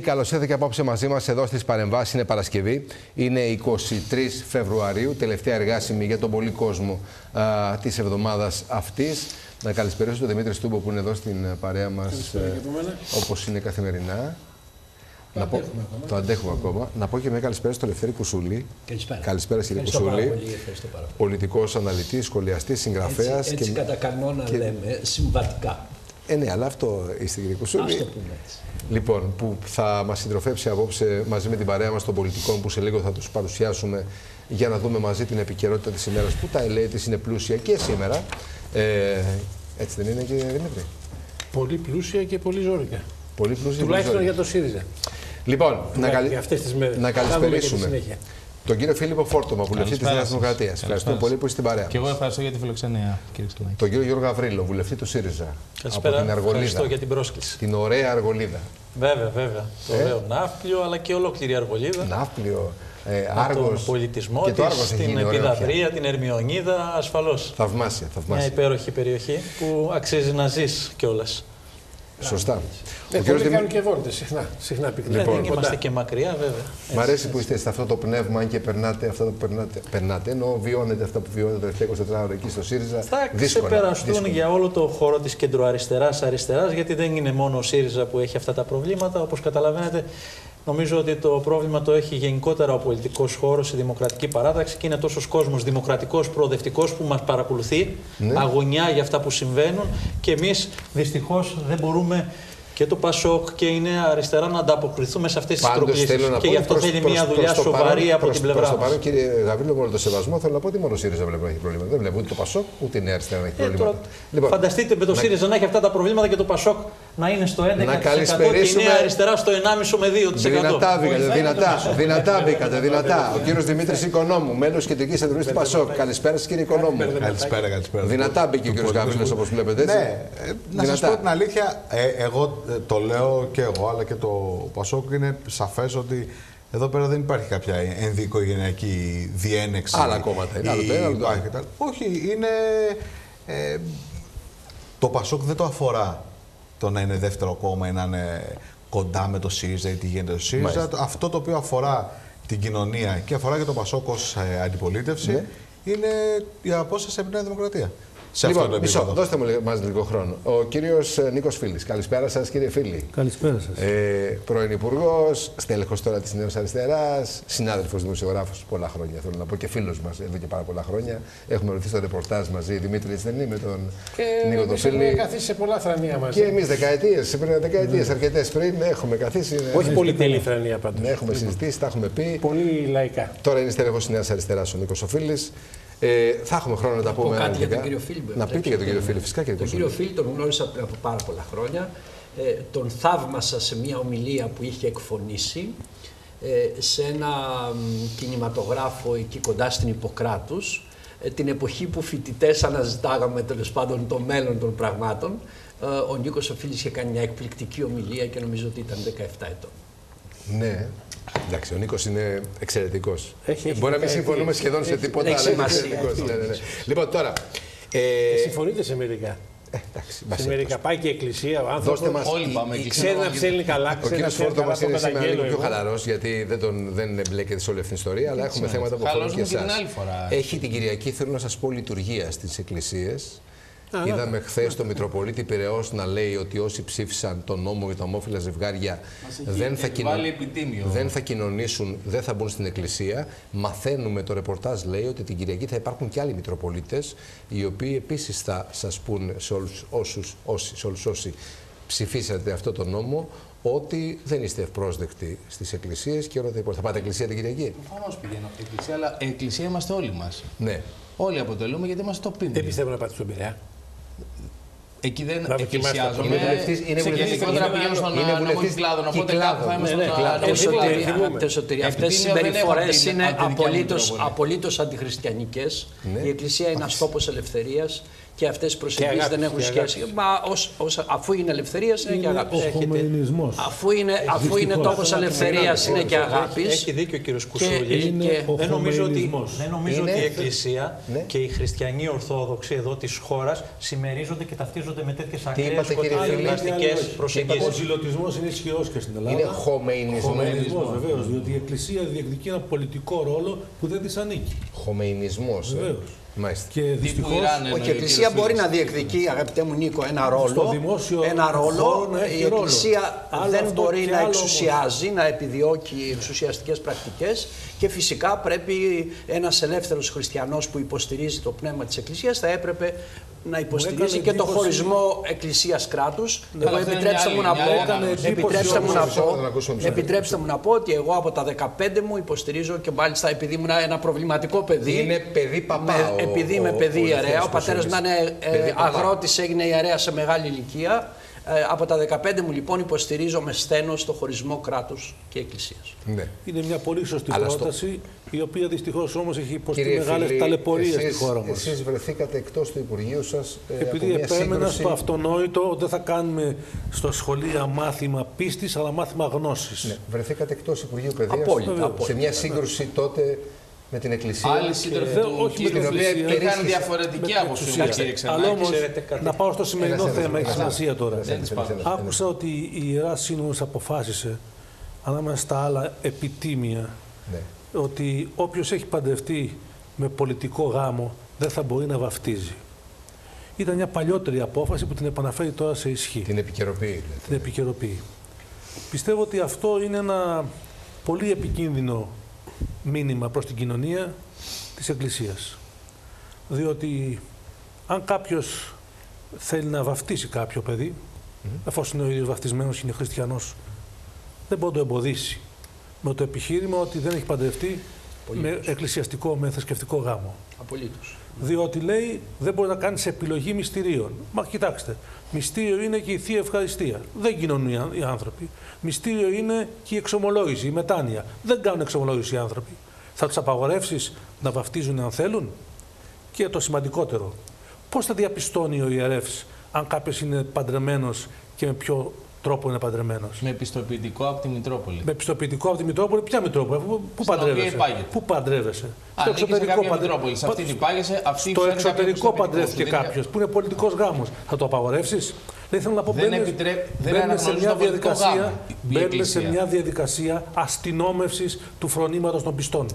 φίλοι, καλώς ήρθατε και απόψε μαζί μας εδώ στις παρεμβάσεις. Είναι Παρασκευή. Είναι 23 Φεβρουαρίου, τελευταία εργάσιμη για τον πολύ κόσμο της εβδομάδας αυτής. Να καλησπερίσω τον Δημήτρη Στούμπο που είναι εδώ στην παρέα μας, όπως είναι καθημερινά. Το, να αντέχουμε, πω, ακόμα. το αντέχουμε ακόμα. Να πω και μια καλησπέρα στο Ελευθέρη Κουσούλη. Καλησπέρα. Καλησπέρα, κύριε Κουσούλη. Πολιτικός αναλυτής, σχολιαστής, συγγραφέας. Έτσι, έτσι και... κατά κανόνα και... λέμε, συμβατικά. Ε, ναι, αλλά αυτό είστε κύριε Κουσούλη. Ας το πούμε έτσι. Λοιπόν, που θα μας συντροφεύσει απόψε μαζί με την παρέα μας των πολιτικών που σε λίγο θα τους παρουσιάσουμε για να δούμε μαζί την επικαιρότητα της ημέρας που τα ελέη της είναι πλούσια και σήμερα. Ε, έτσι δεν είναι, κύριε Δημήτρη; Πολύ πλούσια και πολύ ζώρικα. Πολύ πλούσια. Τουλάχιστον για το ΣΥΡΙΖΑ. Λοιπόν, να, καλ... αυτές τις μέρες. να καλησπερίσουμε τον κύριο Φίλιππο Φόρτομα, βουλευτής της Νέας Δημοκρατίας. Ευχαριστούμε πολύ που είστε στην παρέα. Και εγώ ευχαριστώ για τη φιλοξενία, κύριε Σκυλάκη. Τον κύριο Γιώργο Γαβρίλο, βουλευτή του ΣΥΡΙΖΑ. Καλησπέρα. Από την Αργολίδα. Ευχαριστώ για την πρόσκληση. Την ωραία Αργολίδα. Βέβαια, βέβαια. Το Ε; ωραίο Ναύπλιο, αλλά και ολόκληρη η Αργολίδα. Ναύπλιο, ε, Με Άργος. τον πολιτισμό και το της, Άργος έχει την γίνει ωραίο πια. Επιδαυρία, την Ερμιονίδα, ασφαλώς. Θαυμάσια, Μια θαυμάσια. υπέροχη περιοχή που αξίζει να ζεις κιόλας. Σωστά. Ε, Ο κύριος πολλοί Δημή- κάνουν και βόλτες συχνά, συχνά πυκνά. Λοιπόν, δεν είμαστε και μακριά, βέβαια. Μ' αρέσει που είστε σε αυτό το πνεύμα, αν και περνάτε αυτά που περνάτε. Περνάτε, ενώ βιώνετε αυτά που βιώνετε τα τελευταία 24 ώρα εκεί στο ΣΥΡΙΖΑ. Θα δύσκολα, ξεπεραστούν δύσκολα. για όλο το χώρο της κεντροαριστεράς αριστεράς, γιατί δεν είναι μόνο ο ΣΥΡΙΖΑ που έχει αυτά τα προβλήματα. Όπως καταλαβαίνετε, νομίζω ότι το πρόβλημα το έχει γενικότερα ο πολιτικός χώρος, η δημοκρατική παράταξη και είναι τόσος κόσμος δημοκρατικός, προοδευτικός που μας παρακολουθεί, Ναι. αγωνιά για αυτά που συμβαίνουν και εμείς δυστυχώς δεν μπορούμε και το Πασόκ και η Νέα Αριστερά να ανταποκριθούμε σε αυτές τις Πάντως προκλήσεις. θέλω να Και πω γι' αυτό προς- θέλει προς- μια προς δουλειά το σοβαρή παρόν- από προς- την προς πλευρά το μας. παρόν, κύριε Γαβρίλο, με όλο το σεβασμό, θέλω να πω ότι μόνο ο ΣΥΡΙΖΑ βλέπει να έχει προβλήματα. Δεν βλέπω ούτε το ΠΑΣΟΚ ούτε η Νέα Αριστερά να έχει Ε, προβλήματα. τώρα, Λοιπόν, Φανταστείτε με το να- ΣΥΡΙΖΑ να έχει αυτά τα προβλήματα και το ΠΑΣΟΚ να είναι στο 11% Να και η καλησπερίσουμε- Νέα Αριστερά στο 1,5 με 2%. Δυνατά μπήκατε, δυνατά, δυνατά μπήκατε, δυνατά. Ο κύριος Δημήτρης Οικονόμου, μέλο κεντρική εντολή του ΠΑΣΟΚ. Καλησπέρα σας, κύριε Οικονόμου. Καλησπέρα, καλησπέρα. Δυνατά μπήκε ο κύριος Γαβρίλος, όπως βλέπετε. Έτσι. Ναι, ε, να σας Δυνατά. πω την αλήθεια, ε, εγώ ε, το λέω και εγώ, αλλά και το Πασόκ είναι σαφές ότι εδώ πέρα δεν υπάρχει κάποια ενδοοικογενειακή διένεξη. Άλλα κόμματα είναι, ή- άλλο το ένα, άλλο το άλλο. Α, και τα- Όχι, είναι. Ε, το Πασόκ δεν το αφορά το να είναι δεύτερο κόμμα ή να είναι κοντά με το ΣΥΡΙΖΑ ή τι γίνεται στο ΣΥΡΙΖΑ. Μάλιστα. Αυτό το οποίο αφορά την κοινωνία και αφορά και το Πασόκ ως ε, αντιπολίτευση Ναι. είναι η απόσταση από τη Νέα Δημοκρατία. Σε αυτό Λοιπόν, το μισό, επίπεδο. δώστε μου μας λίγο χρόνο. Ο κύριος Νίκος Φίλης. Καλησπέρα σας, κύριε Φίλη. Καλησπέρα σας. Ε, πρώην Υπουργός, στέλεχος τώρα της Νέας Αριστεράς, συνάδελφος δημοσιογράφος πολλά χρόνια. Θέλω να πω και φίλος μας εδώ και πάρα πολλά χρόνια. Έχουμε ρωτήσει το ρεπορτάζ μαζί, Δημήτρης, έτσι δεν είναι, με τον Και Νίκο τον εμείς έχουμε Φίλη. καθίσει σε πολλά θρανία μαζί. Και εμείς δεκαετίες, πριν δεκαετίες, αρκετές πριν, έχουμε καθίσει. ε, Όχι πολύ τέλη θρανία πάντως. Ναι, έχουμε συζητήσει, τα έχουμε πει. Πολύ λαϊκά. Τώρα είναι στέλεχος της Νέας Αριστεράς ο Νίκος Οφίλη. Ε, θα έχουμε χρόνο να τα πούμε. πω κάτι για αναλυτικά. τον κύριο Φίλη, Να επιτρέψτε. πείτε για τον κύριο Φίλη, φυσικά κύριε Τον Κουσούλη. κύριο Φίλη τον γνώρισα από πάρα πολλά χρόνια. Ε, τον θαύμασα σε μια ομιλία που είχε εκφωνήσει ε, σε ένα μ, κινηματογράφο εκεί κοντά στην Ιπποκράτους ε, την εποχή που φοιτητές αναζητάγαμε τέλος πάντων το μέλλον των πραγμάτων. Ε, ο Νίκος ο Φίλης είχε κάνει μια εκπληκτική ομιλία και νομίζω ότι ήταν 17 ετών. Ναι. Εντάξει, ο Νίκος είναι εξαιρετικός. Έχει- έχει Μπορεί να μην δεκαετίες. συμφωνούμε σχεδόν σε Έχει- τίποτα, έχει αλλά είναι σημασία. εξαιρετικός. Έχει Ναι, ναι, ναι. σημασία. Λοιπόν, τώρα. Ε, Συμφωνείτε σε μερικά. ε, εντάξει, μας Σε έπρεπε. μερικά πάει και η εκκλησία, ο Δώστε άνθρωπος μας. Όλοι πάμε εκεί. ξέρει να ψέλνει καλά, Ο ξέρει να κύριος ψέλνει Φόρτο καλά, μας το είναι σήμερα λίγο καταγγέλω πιο εγώ. χαλαρός, γιατί δεν, τον, δεν εμπλέκεται σε όλη αυτή την ιστορία, αλλά έχουμε θέματα που αφορούν και Χαλαρώσουμε και εσάς. την άλλη φορά. Έχει την Κυριακή, θέλω να σας πω, λειτουργία στις εκκλησίες. Είδαμε χθες τον Μητροπολίτη Πυραιό να λέει ότι όσοι ψήφισαν τον νόμο για τα ομόφυλα ζευγάρια δεν θα, κοινω- επιβάλει επιτήμιο. δεν θα κοινωνήσουν, δεν θα μπουν στην εκκλησία. Μαθαίνουμε, το ρεπορτάζ λέει ότι την Κυριακή θα υπάρχουν και άλλοι Μητροπολίτες, οι οποίοι επίσης θα σας πούν σε όλους όσους, όσοι, σε όλους όσοι ψηφίσατε αυτό το νόμο ότι δεν είστε ευπρόσδεκτοι στις εκκλησίες και όλα τα υπόλοιπα. Θα πάτε εκκλησία την Κυριακή; Προφανώς πηγαίνω εκκλησία, αλλά εκκλησία είμαστε όλοι μας. Ναι. Όλοι αποτελούμε γιατί είμαστε το πίνδυνο. Δεν πιστεύω να πάτε στον Πειραιά. Εκεί δεν Να δοκιμάσετε εκκλησιάζομαι. Είναι βουλευτής- είναι σε βουλευτής- γενικότερα είναι- πηγαίνω στον είναι νόμο βουλευτής κυκλάδων. Οπότε κυκλάδων. κάπου θα είμαι Ναι, στον ναι, κυκλάδων. νόμο Εσωτερικά, κυκλάδων. θυμούμε. Αγαπητέ Σωτήρη, αυτές οι Επιτήμιο δεν έχω συμπεριφορές από την- είναι από τη δικιά μου απολύτως, Μητρόπολη. απολύτως αντιχριστιανικές. Ναι. Η Εκκλησία είναι ένας τόπος ελευθερίας και αυτές οι προσεγγίσεις αγάπης, δεν έχουν και σχέση. αγάπης. Μα ως, ως, αφού είναι ελευθερίας είναι, και Είναι αγάπης. ο χωμεϊνισμός. Αφού είναι, αφού είναι Δυστυχώς. τόπος ελευθερίας είναι και αγάπης. Έχει, έχει δίκιο ο κύριος Κουσούλης. Είναι και- ο Δεν νομίζω, ότι, χωμεϊνισμός. δεν νομίζω Είναι- ότι η Εκκλησία Ναι. και οι χριστιανοί Ορθόδοξοι εδώ της χώρας συμμερίζονται και ταυτίζονται με τέτοιες ακραίες είπατε, κύριε Άλλοι Φίλε; λένε, άλλοι σκοτεινές όχι. Ο προσεγγίσεις. ζηλωτισμό είναι ισχυρός και στην Ελλάδα. Είναι χωμεϊνισμός. Χωμεϊνισμός, βεβαίως. Διότι η Εκκλησία διεκδικεί ένα πολιτικό ρόλο που δεν της ανήκει. Χωμεϊνισμός. ε. Βεβαίως. Μάλιστα. Και Τύπου δυστυχώ. Ιράν, Όχι, εννοεί η ο Εκκλησία κύριος μπορεί Φίλης. να διεκδικεί, αγαπητέ μου Νίκο, ένα ρόλο. Στο δημόσιο ένα χώρο ρόλο. να έχει η ρόλο. Εκκλησία Άλλο δεν αυτό μπορεί και να άλλο εξουσιάζει, να επιδιώκει εξουσιαστικέ πρακτικές και φυσικά πρέπει ένας ελεύθερος χριστιανός που υποστηρίζει το πνεύμα της Εκκλησίας θα έπρεπε να υποστηρίζει έκανε και το εντύπωση- χωρισμό Εκκλησία-κράτου. Εγώ αλλά αυτό είναι επιτρέψτε μια μου να άλλη- μια πω, άλλη Έκανε ανάγνωση. εντύπωση επιτρέψτε μου να όμως, πω, να ακούσουμε τους επιτρέψτε μου να πω ότι εγώ από τα 15 μου υποστηρίζω και μάλιστα επειδή ήμουν ένα προβληματικό παιδί. Είναι παιδί παπά Με- ο- επειδή ο- είμαι ο παιδί Ελευθέριος ιερέας, ο πατέρας μου Κουσούλης. ήταν ε, Παιδί παπά. αγρότης, έγινε ιερέα σε μεγάλη ηλικία. Ε, από τα 15 μου λοιπόν υποστηρίζω με στένος το χωρισμό κράτους και εκκλησίας. Ναι. Είναι μια πολύ σωστή Αλλά στο- πρόταση, η οποία δυστυχώς όμως έχει υποστεί Κύριε μεγάλες Φίλη, ταλαιπωρίες στη εσείς- χώρα μας. Εσείς βρεθήκατε εκτός του Υπουργείου σας ε, από Επειδή μια επέμενα σύγκρουση- στο αυτονόητο, δεν θα κάνουμε στο σχολείο μάθημα πίστης, αλλά μάθημα γνώσης. Ναι, βρεθήκατε εκτός Υπουργείου Παιδείας Απόλυτα, σε απόλυτα. μια σύγκρουση τότε με την Εκκλησία. Άλλοι σύντροφοι δεν- του όχι με κύριου την Φίλη Εκκλησία. είχαν διαφορετική με την άποψη, εξουσία. κύριε Αλλά Ξενάκη. όμως, ξέρετε κάτι. να πάω στο σημερινό Ένας, θέμα, ένας, έχεις ένας. σημασία τώρα. Ένας, ένας, ένας, ένας. Άκουσα ότι η Ιερά Σύνοδος αποφάσισε, ανάμεσα στα άλλα επιτήμια, Ναι. ότι όποιος έχει παντρευτεί με πολιτικό γάμο δεν θα μπορεί να βαφτίζει. Ήταν μια παλιότερη απόφαση που την επαναφέρει τώρα σε ισχύ. Την επικαιροποιεί. την επικαιροποιεί. Πιστεύω ότι αυτό είναι ένα πολύ επικίνδυνο μήνυμα προς την κοινωνία της Εκκλησίας. Διότι αν κάποιος θέλει να βαφτίσει κάποιο παιδί, εφόσον είναι ο ίδιος βαφτισμένος και είναι χριστιανός, δεν μπορεί να το εμποδίσει με το επιχείρημα ότι δεν έχει παντρευτεί με εκκλησιαστικό, με θρησκευτικό γάμο. Απολύτως. Διότι λέει δεν μπορεί να κάνει επιλογή μυστηρίων. Μα κοιτάξτε, μυστήριο είναι και η θεία ευχαριστία. Δεν κοινωνούν οι άν- οι άνθρωποι. Μυστήριο είναι και η εξομολόγηση, η μετάνοια. Δεν κάνουν εξομολόγηση οι άνθρωποι. Θα τους απαγορεύσεις να βαφτίζουν αν θέλουν; Και το σημαντικότερο, πώς θα διαπιστώνει ο ιερεύς αν κάποιος είναι παντρεμένος και με ποιο τρόπο είναι παντρεμένος. Με επιστοποιητικό από τη Μητρόπολη. Με πιστοποιητικό από τη Μητρόπολη, ποια Μητρόπολη, πού- πού Στην οποία παντρεύεσαι. υπάγεται. Πού παντρεύεσαι; Αν ανήκει σε κάποια παντρε- Μητρόπολη, σε αυτήν υπάγεσαι, αυτή στο φέρνει κάποιο εξωτερικό πιστοποιητικό παντρεύτηκε σου. Δεν είναι- κάποιος που είναι πολιτικός γάμος. Θα το απαγορεύσεις; Δεν θέλω να πω Δεν μπαίνεις- επιτρέ- δεν μπαίνουμε σε αναγνωρίζει μια το πολιτικό διαδικασία, γάμο η μπαίνουμε σε Εκκλησία. μια διαδικασία αστυνόμευσης του φρονήματος των πιστών.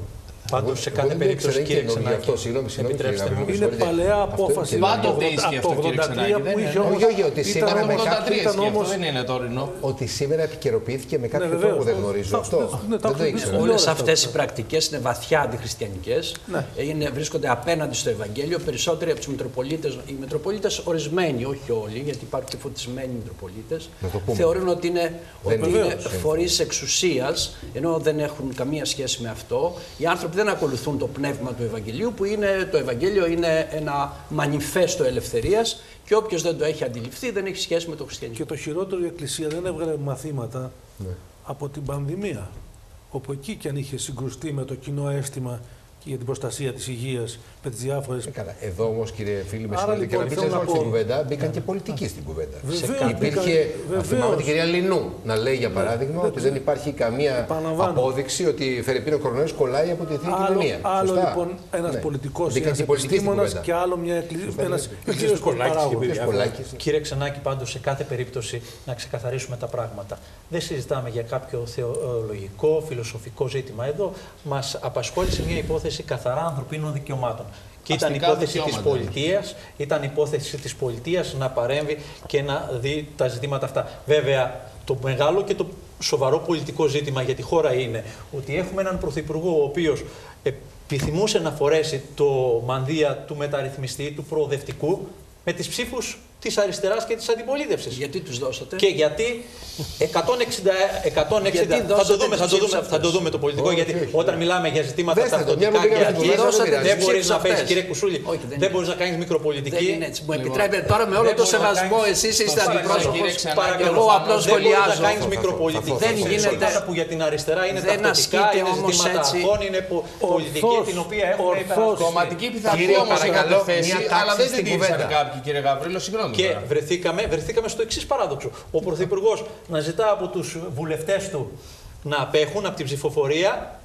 Πάντως σε Εγώ κάθε δεν το περίπτωση, ήξερα, κύριε είναι καινούργιο Ξενάκη, αυτό. Συγγνώμη, συγγνώμη, επιτρέψτε κύριε μου. Ναβίδη, Είναι συγχωρείτε. παλαιά Αυτό απόφαση. είναι Πάντοτε από το- ίσχυε από αυτό, το κύριε 83 Ξενάκη, που δεν είχε είναι. όμως- Όχι, όχι, ότι ήταν σήμερα με όμως- κάποιο- 83 ήταν ισχύει, αυτό όμως- δεν είναι τωρινό. Ότι σήμερα επικαιροποιήθηκε με κάποιο Ναι, τρόπο βεβαίως. που δεν γνωρίζω. Τα- Αυτό ναι, τα δεν το έχουμε ήξερα. πει. Όλες Όλα αυτές αυτά. οι πρακτικές είναι βαθιά αντιχριστιανικές. Ναι. Είναι, βρίσκονται απέναντι στο Ευαγγέλιο. Περισσότεροι από τους Μητροπολίτες, οι Μητροπολίτες ορισμένοι, όχι όλοι, γιατί υπάρχουν και φωτισμένοι Μητροπολίτες, Να το πούμε. θεωρούν ότι είναι, ότι είναι Βεβαίως. φορείς εξουσίας, ενώ δεν έχουν καμία σχέση με αυτό. Οι άνθρωποι δεν ακολουθούν το πνεύμα του Ευαγγελίου, που είναι, το Ευαγγέλιο είναι ένα μανιφέστο ελευθερίας και όποιος δεν το έχει αντιληφθεί δεν έχει σχέση με το χριστιανισμό. Και το χειρότερο η Εκκλησία δεν έβγαλε μαθήματα από την πανδημία. Όπου εκεί και αν είχε συγκρουστεί με το κοινό αίσθημα και για την προστασία της υγείας με τις διάφορες Ε, Καλά. Εδώ όμως, κύριε φίλη, με Άρα, συγχωρείτε και να λοιπόν, πείτε θέλω να όχι στην πω- κουβέντα, μπήκαν και πολιτικοί στην κουβέντα. Βεβαίως, Υπήρχε, μπήκαν- α, θυμάμαι βεβαίως. την κυρία Λινού να λέει για παράδειγμα ότι δεν υπάρχει καμία Επαναλαμβάνω. απόδειξη ότι η Φερρυπίνο Κορονοϊός κολλάει από τη Εθνική Άλλο, Κοινωνία. άλλο Σωστά. λοιπόν ένας Ναι. πολιτικός Μπήκαν και ένα οι πολιτικοί στην επιστήμονας κουβέντα. και άλλο μια εκκλησία. Ένας Κολλάκης κύριο και παράγοντα. παιδιά. Πολάκης. Κύριε Ξενάκη, πάντως σε κάθε περίπτωση να ξεκαθαρίσουμε τα πράγματα. Δεν συζητάμε για κάποιο θεολογικό, φιλοσοφικό ζήτημα εδώ. Μας απασχόλησε μια υπόθεση καθαρά ανθρωπίνων δικαιωμάτων. Και ήταν Αστικά υπόθεση της δικαιώματα. πολιτείας, ήταν υπόθεση της πολιτείας να παρέμβει και να δει τα ζητήματα αυτά. Βέβαια, το μεγάλο και το σοβαρό πολιτικό ζήτημα για τη χώρα είναι ότι έχουμε έναν πρωθυπουργό ο οποίος επιθυμούσε να φορέσει το μανδύα του μεταρρυθμιστή, του προοδευτικού, με τις ψήφους τη αριστερά και τη αντιπολίτευση. Γιατί τους δώσατε. Και γιατί 160, 160 Γιατί θα, το δώσατε δούμε, θα, τις το δούμε, ψήφους θα το αυτές. δούμε το πολιτικό. Όχι, γιατί όχι, όχι. όταν μιλάμε για ζητήματα Δέστε το, ταυτοτικά μια που και πήγαμε στην αρχή, κουβέντα, δεν πειράζει. δεν μπορεί Τις να ψήφους παίζει, αυτές. κύριε Κουσούλη, Όχι, δεν δεν είναι. μπορεί να κάνει Δεν μικροπολιτική. είναι έτσι. Μου Λοιπόν, επιτρέπετε τώρα με όλο δεν το μπορεί να σεβασμό, κάνεις- εσεί είστε Σωστά, αντιπρόσωπο. κύριε Ξανάκη, Παρακαλώ, Εγώ απλώ δεν μπορεί να σχολιάζω. κάνει μικροπολιτική. Δεν σε γίνεται- ζητήματα που για την αριστερά είναι δεν ταυτοτικά, ασκείται είναι όμως ζητήματα έτσι. αρχών, είναι πο- πολιτική Ορθώς, την οποία έχουμε ορθώς. υπερασπιστεί. Κομματική Κύριε, πειθαρχία όμω παρακαλώ, είχατε θέσει, μια τάξη αλλά δεν στην την τήρησαν κουβέντα. κάποιοι, κύριε Γαβρίλο. Συγγνώμη. Και τώρα. βρεθήκαμε, βρεθήκαμε στο εξής παράδοξο. Ο Πρωθυπουργός να ζητά από τους βουλευτές του να απέχουν από την ψηφοφορία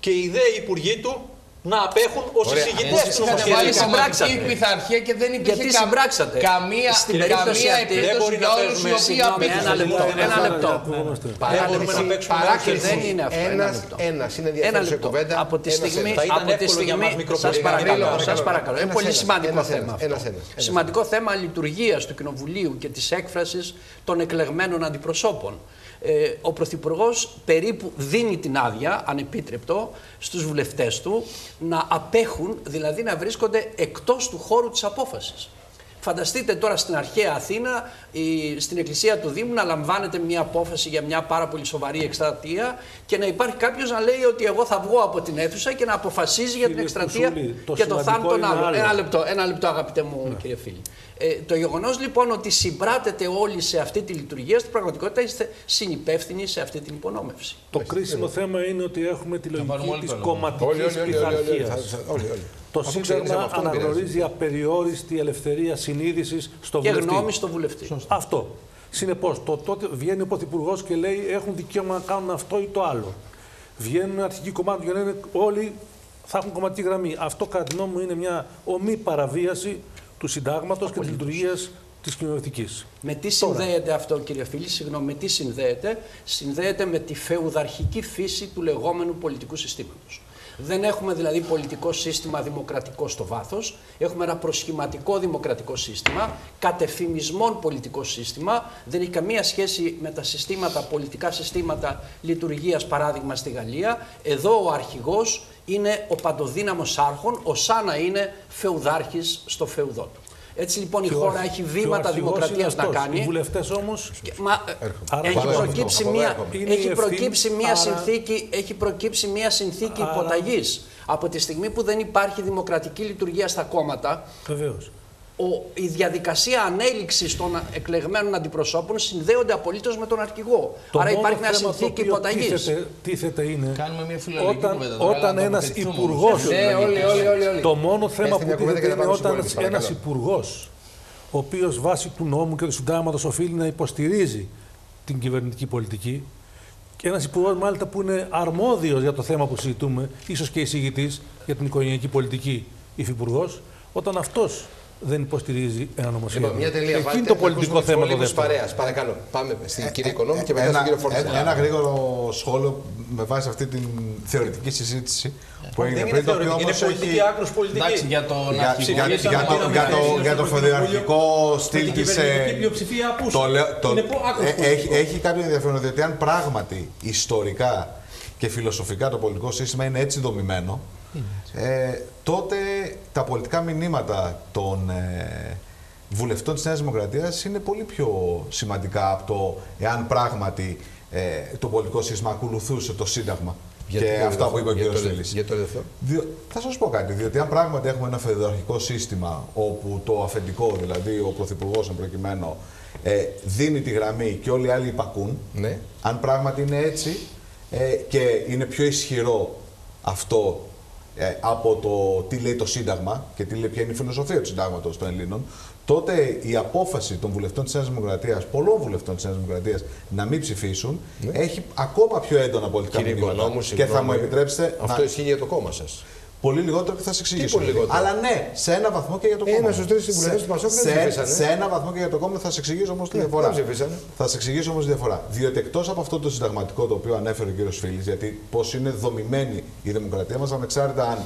και οι δε υπουργοί του να απέχουν ως Ωραία. εισηγητές Εσείς του είχατε Γιατί βάλει συμπράξατε. κομματική πειθαρχία και δεν υπήρχε Γιατί κα- συμπράξατε. καμία, Στην περίπτωση καμία αυτή- Δεν επίπτωση μπορεί να για όλους παίζουμε οι οποίοι συγγνώμη, απήχαν. ένα λεπτό, ένα λεπτό. Ακουγόμαστε. Δεν μπορούμε να παίξουμε παράκληση. Δεν είναι αυτό, ένα Ένας, λεπτό. ένας είναι Ένα ενδιαφέρον σε λεπτό. κουβέντα. Από τη ένας, στιγμή, ένας. Θα ήταν από τη εύκολο για στιγμή μας σας μικροπολιτικά. παρακαλώ, Παρακαλώ, σας παρακαλώ. Είναι ένας, πολύ ένας, σημαντικό ένας, θέμα ένας, αυτό. ένας, ένας, ένας. Σημαντικό θέμα λειτουργίας του Κοινοβουλίου και της έκφρασης των εκλεγμένων αντιπροσώπων. Ε, ο Πρωθυπουργός περίπου δίνει την άδεια, ανεπίτρεπτο, στους βουλευτές του να απέχουν, δηλαδή να βρίσκονται εκτός του χώρου της απόφασης. Φανταστείτε τώρα στην αρχαία Αθήνα, η- στην εκκλησία του Δήμου, να λαμβάνεται μια απόφαση για μια πάρα πολύ σοβαρή εκστρατεία και να υπάρχει κάποιος να λέει ότι εγώ θα βγω από την αίθουσα και να αποφασίζει για την Κύριε εκστρατεία Κουσούλη, το και το σημαντικό θάνατο των είναι άλλων. άλλο. Ναι. Ένα λεπτό, ένα λεπτό, αγαπητέ μου κύριε φίλη. Ε, το γεγονός λοιπόν ότι συμπράτετε όλοι σε αυτή τη λειτουργία, στην πραγματικότητα είστε συνυπεύθυνοι σε αυτή την υπονόμευση. Το κρίσιμο θέμα είναι ότι έχουμε τη πάρουμε λογική όλοι της το λόγο. Όλοι, κομματικής όλοι, όλοι, όλοι, όλοι, όλοι, πειθαρχίας. θα- θα- όλοι, όλοι. Το Αφού ξεκινήσαμε Σύνταγμα αυτό, δεν πειράζει. αναγνωρίζει απεριόριστη ελευθερία συνείδησης στο Και βουλευτή. γνώμη στο βουλευτή. Αυτό. Συνεπώς, το τότε βγαίνει ο Πρωθυπουργός και λέει έχουν δικαίωμα να κάνουν αυτό ή το άλλο. Βγαίνουν αρχικοί κομμάτια και λένε όλοι θα έχουν κομματική γραμμή. Αυτό κατά τη γνώμη μου είναι μια ομή παραβίαση του συντάγματος και της λειτουργίας της κοινωνική. Με τι συνδέεται αυτό, κύριε Φίλη, συγγνώμη, με τι συνδέεται; Συνδέεται με τη φεουδαρχική φύση του λεγόμενου πολιτικού συστήματος. Δεν έχουμε δηλαδή πολιτικό σύστημα δημοκρατικό στο βάθος. Έχουμε ένα προσχηματικό δημοκρατικό σύστημα, κατεφημισμόν πολιτικό σύστημα. Δεν έχει καμία σχέση με τα συστήματα, πολιτικά συστήματα λειτουργίας, παράδειγμα στη Γαλλία. Εδώ ο αρχηγός είναι ο παντοδύναμος άρχον, ο σαν να είναι φεουδάρχης στο φεουδό του. Έτσι λοιπόν η χώρα έχει βήματα δημοκρατίας να Οι κάνει. βουλευτές όμω. Και- Μα, ε, Άρα έχει, πάμε προκύψει αυτό, μια, από εδώ έρχομαι. έχει Είναι η προκύψει ευθύνη, μια άρα- συνθήκη, έχει προκύψει μια συνθήκη Άρα- υποταγής. Από τη στιγμή που δεν υπάρχει δημοκρατική λειτουργία στα κόμματα, Βεβαίως. Ο, η διαδικασία ανέλυξης των εκλεγμένων αντιπροσώπων συνδέονται απολύτως με τον αρχηγό. Άρα υπάρχει μια συνθήκη υποταγής. Τίθεται, τίθεται είναι Κάνουμε μια φιλολογική όταν, κουβέντα τώρα, όταν να ένας τοποθετηθούμε υπουργό. όμως. Ναι, όλοι, όλοι, όλοι, όλοι. Το μόνο θέμα Έστε μια που κουβέντα τίθεται και είναι να πάμε στους όταν υπόλοιπους, ένας παρακαλώ. υπουργός, ο οποίος βάσει του νόμου και του συντάγματος οφείλει να υποστηρίζει την κυβερνητική πολιτική, και ένας υπουργός μάλιστα που είναι αρμόδιος για το θέμα που συζητούμε, ίσως και εισηγητής για την οικογενειακή πολιτική υφυπουργός, όταν αυτός δεν υποστηρίζει ένα νομοσχέδιο. Λοιπόν, μια τελεία Εκεί βάλτε, είναι το να πολιτικό ακούσουμε θέμα τους το υπολείπους δεύτερο. παρέας. Παρακαλώ, πάμε στην Ε, κυρία ε, Οικονόμου και ε, μετά ένα, στον κύριο Φορτζά. ένα, ένα γρήγορο σχόλιο με βάση αυτή την θεωρητική συζήτηση που έγινε Δεν είναι πριν, το οποίο θεωρητική, είναι όμως πολιτική, έχει... άκρος πολιτική. Εντάξει, για τον Για, για, αρχηγό. για, γιατί για, το, είδαμε για, χθες το, στο για το Πρωθυπουργείο, φεδεαρχικό στυλ την της... κυβερνητική ε, πλειοψηφία απούσα. Το, λέω- το, Είναι πο- άκρος ε, έχει, πολιτικό. έχει κάποιο ενδιαφέρον διότι αν πράγματι ιστορικά και φιλοσοφικά το πολιτικό σύστημα είναι έτσι δομημένο, ε, τότε τα πολιτικά μηνύματα των ε, βουλευτών της Νέας Δημοκρατίας είναι πολύ πιο σημαντικά από το εάν πράγματι ε, το πολιτικό σύστημα ακολουθούσε το Σύνταγμα Γιατί και το αυτά που είπε ο δεύτερο, κ. γιατί το- Στέλης. Γιατί το δεύτερο. Διο... Θα σας πω κάτι. Διότι αν πράγματι έχουμε ένα φεδραρχικό σύστημα όπου το αφεντικό, δηλαδή ο Πρωθυπουργός εν προκειμένου, ε, δίνει τη γραμμή και όλοι οι άλλοι υπακούν, Ναι. αν πράγματι είναι έτσι ε, και είναι πιο ισχυρό αυτό ε, από το τι λέει το Σύνταγμα και τι λέει, ποια είναι η φιλοσοφία του Συντάγματος των Ελλήνων, τότε η απόφαση των βουλευτών της Νέας Δημοκρατίας, πολλών βουλευτών της Νέας Δημοκρατίας, να μην ψηφίσουν, έχει ακόμα πιο έντονα πολιτικά Ναι. Κύριε μηνύματα. Οικονόμου, Και θα μου συγγνώμη, επιτρέψετε Αυτό να, ισχύει για το κόμμα σας. Πολύ λιγότερο και θα σε εξηγήσω. Τι πολύ λιγότερο; Αλλά ναι, σε ένα βαθμό και για το κόμμα. Ένα μου. στους τρεις βουλευτές Σε- του Πασόκ δεν σε- ψηφίσανε. Σε ένα βαθμό και για το κόμμα θα σε εξηγήσω όμως τη Ναι, διαφορά. δεν ψηφίσανε. Θα σε εξηγήσω όμως τη διαφορά. Διότι εκτός από αυτό το συνταγματικό το οποίο ανέφερε ο κύριος Φίλη, γιατί πώς είναι δομημένη η δημοκρατία μας, ανεξάρτητα αν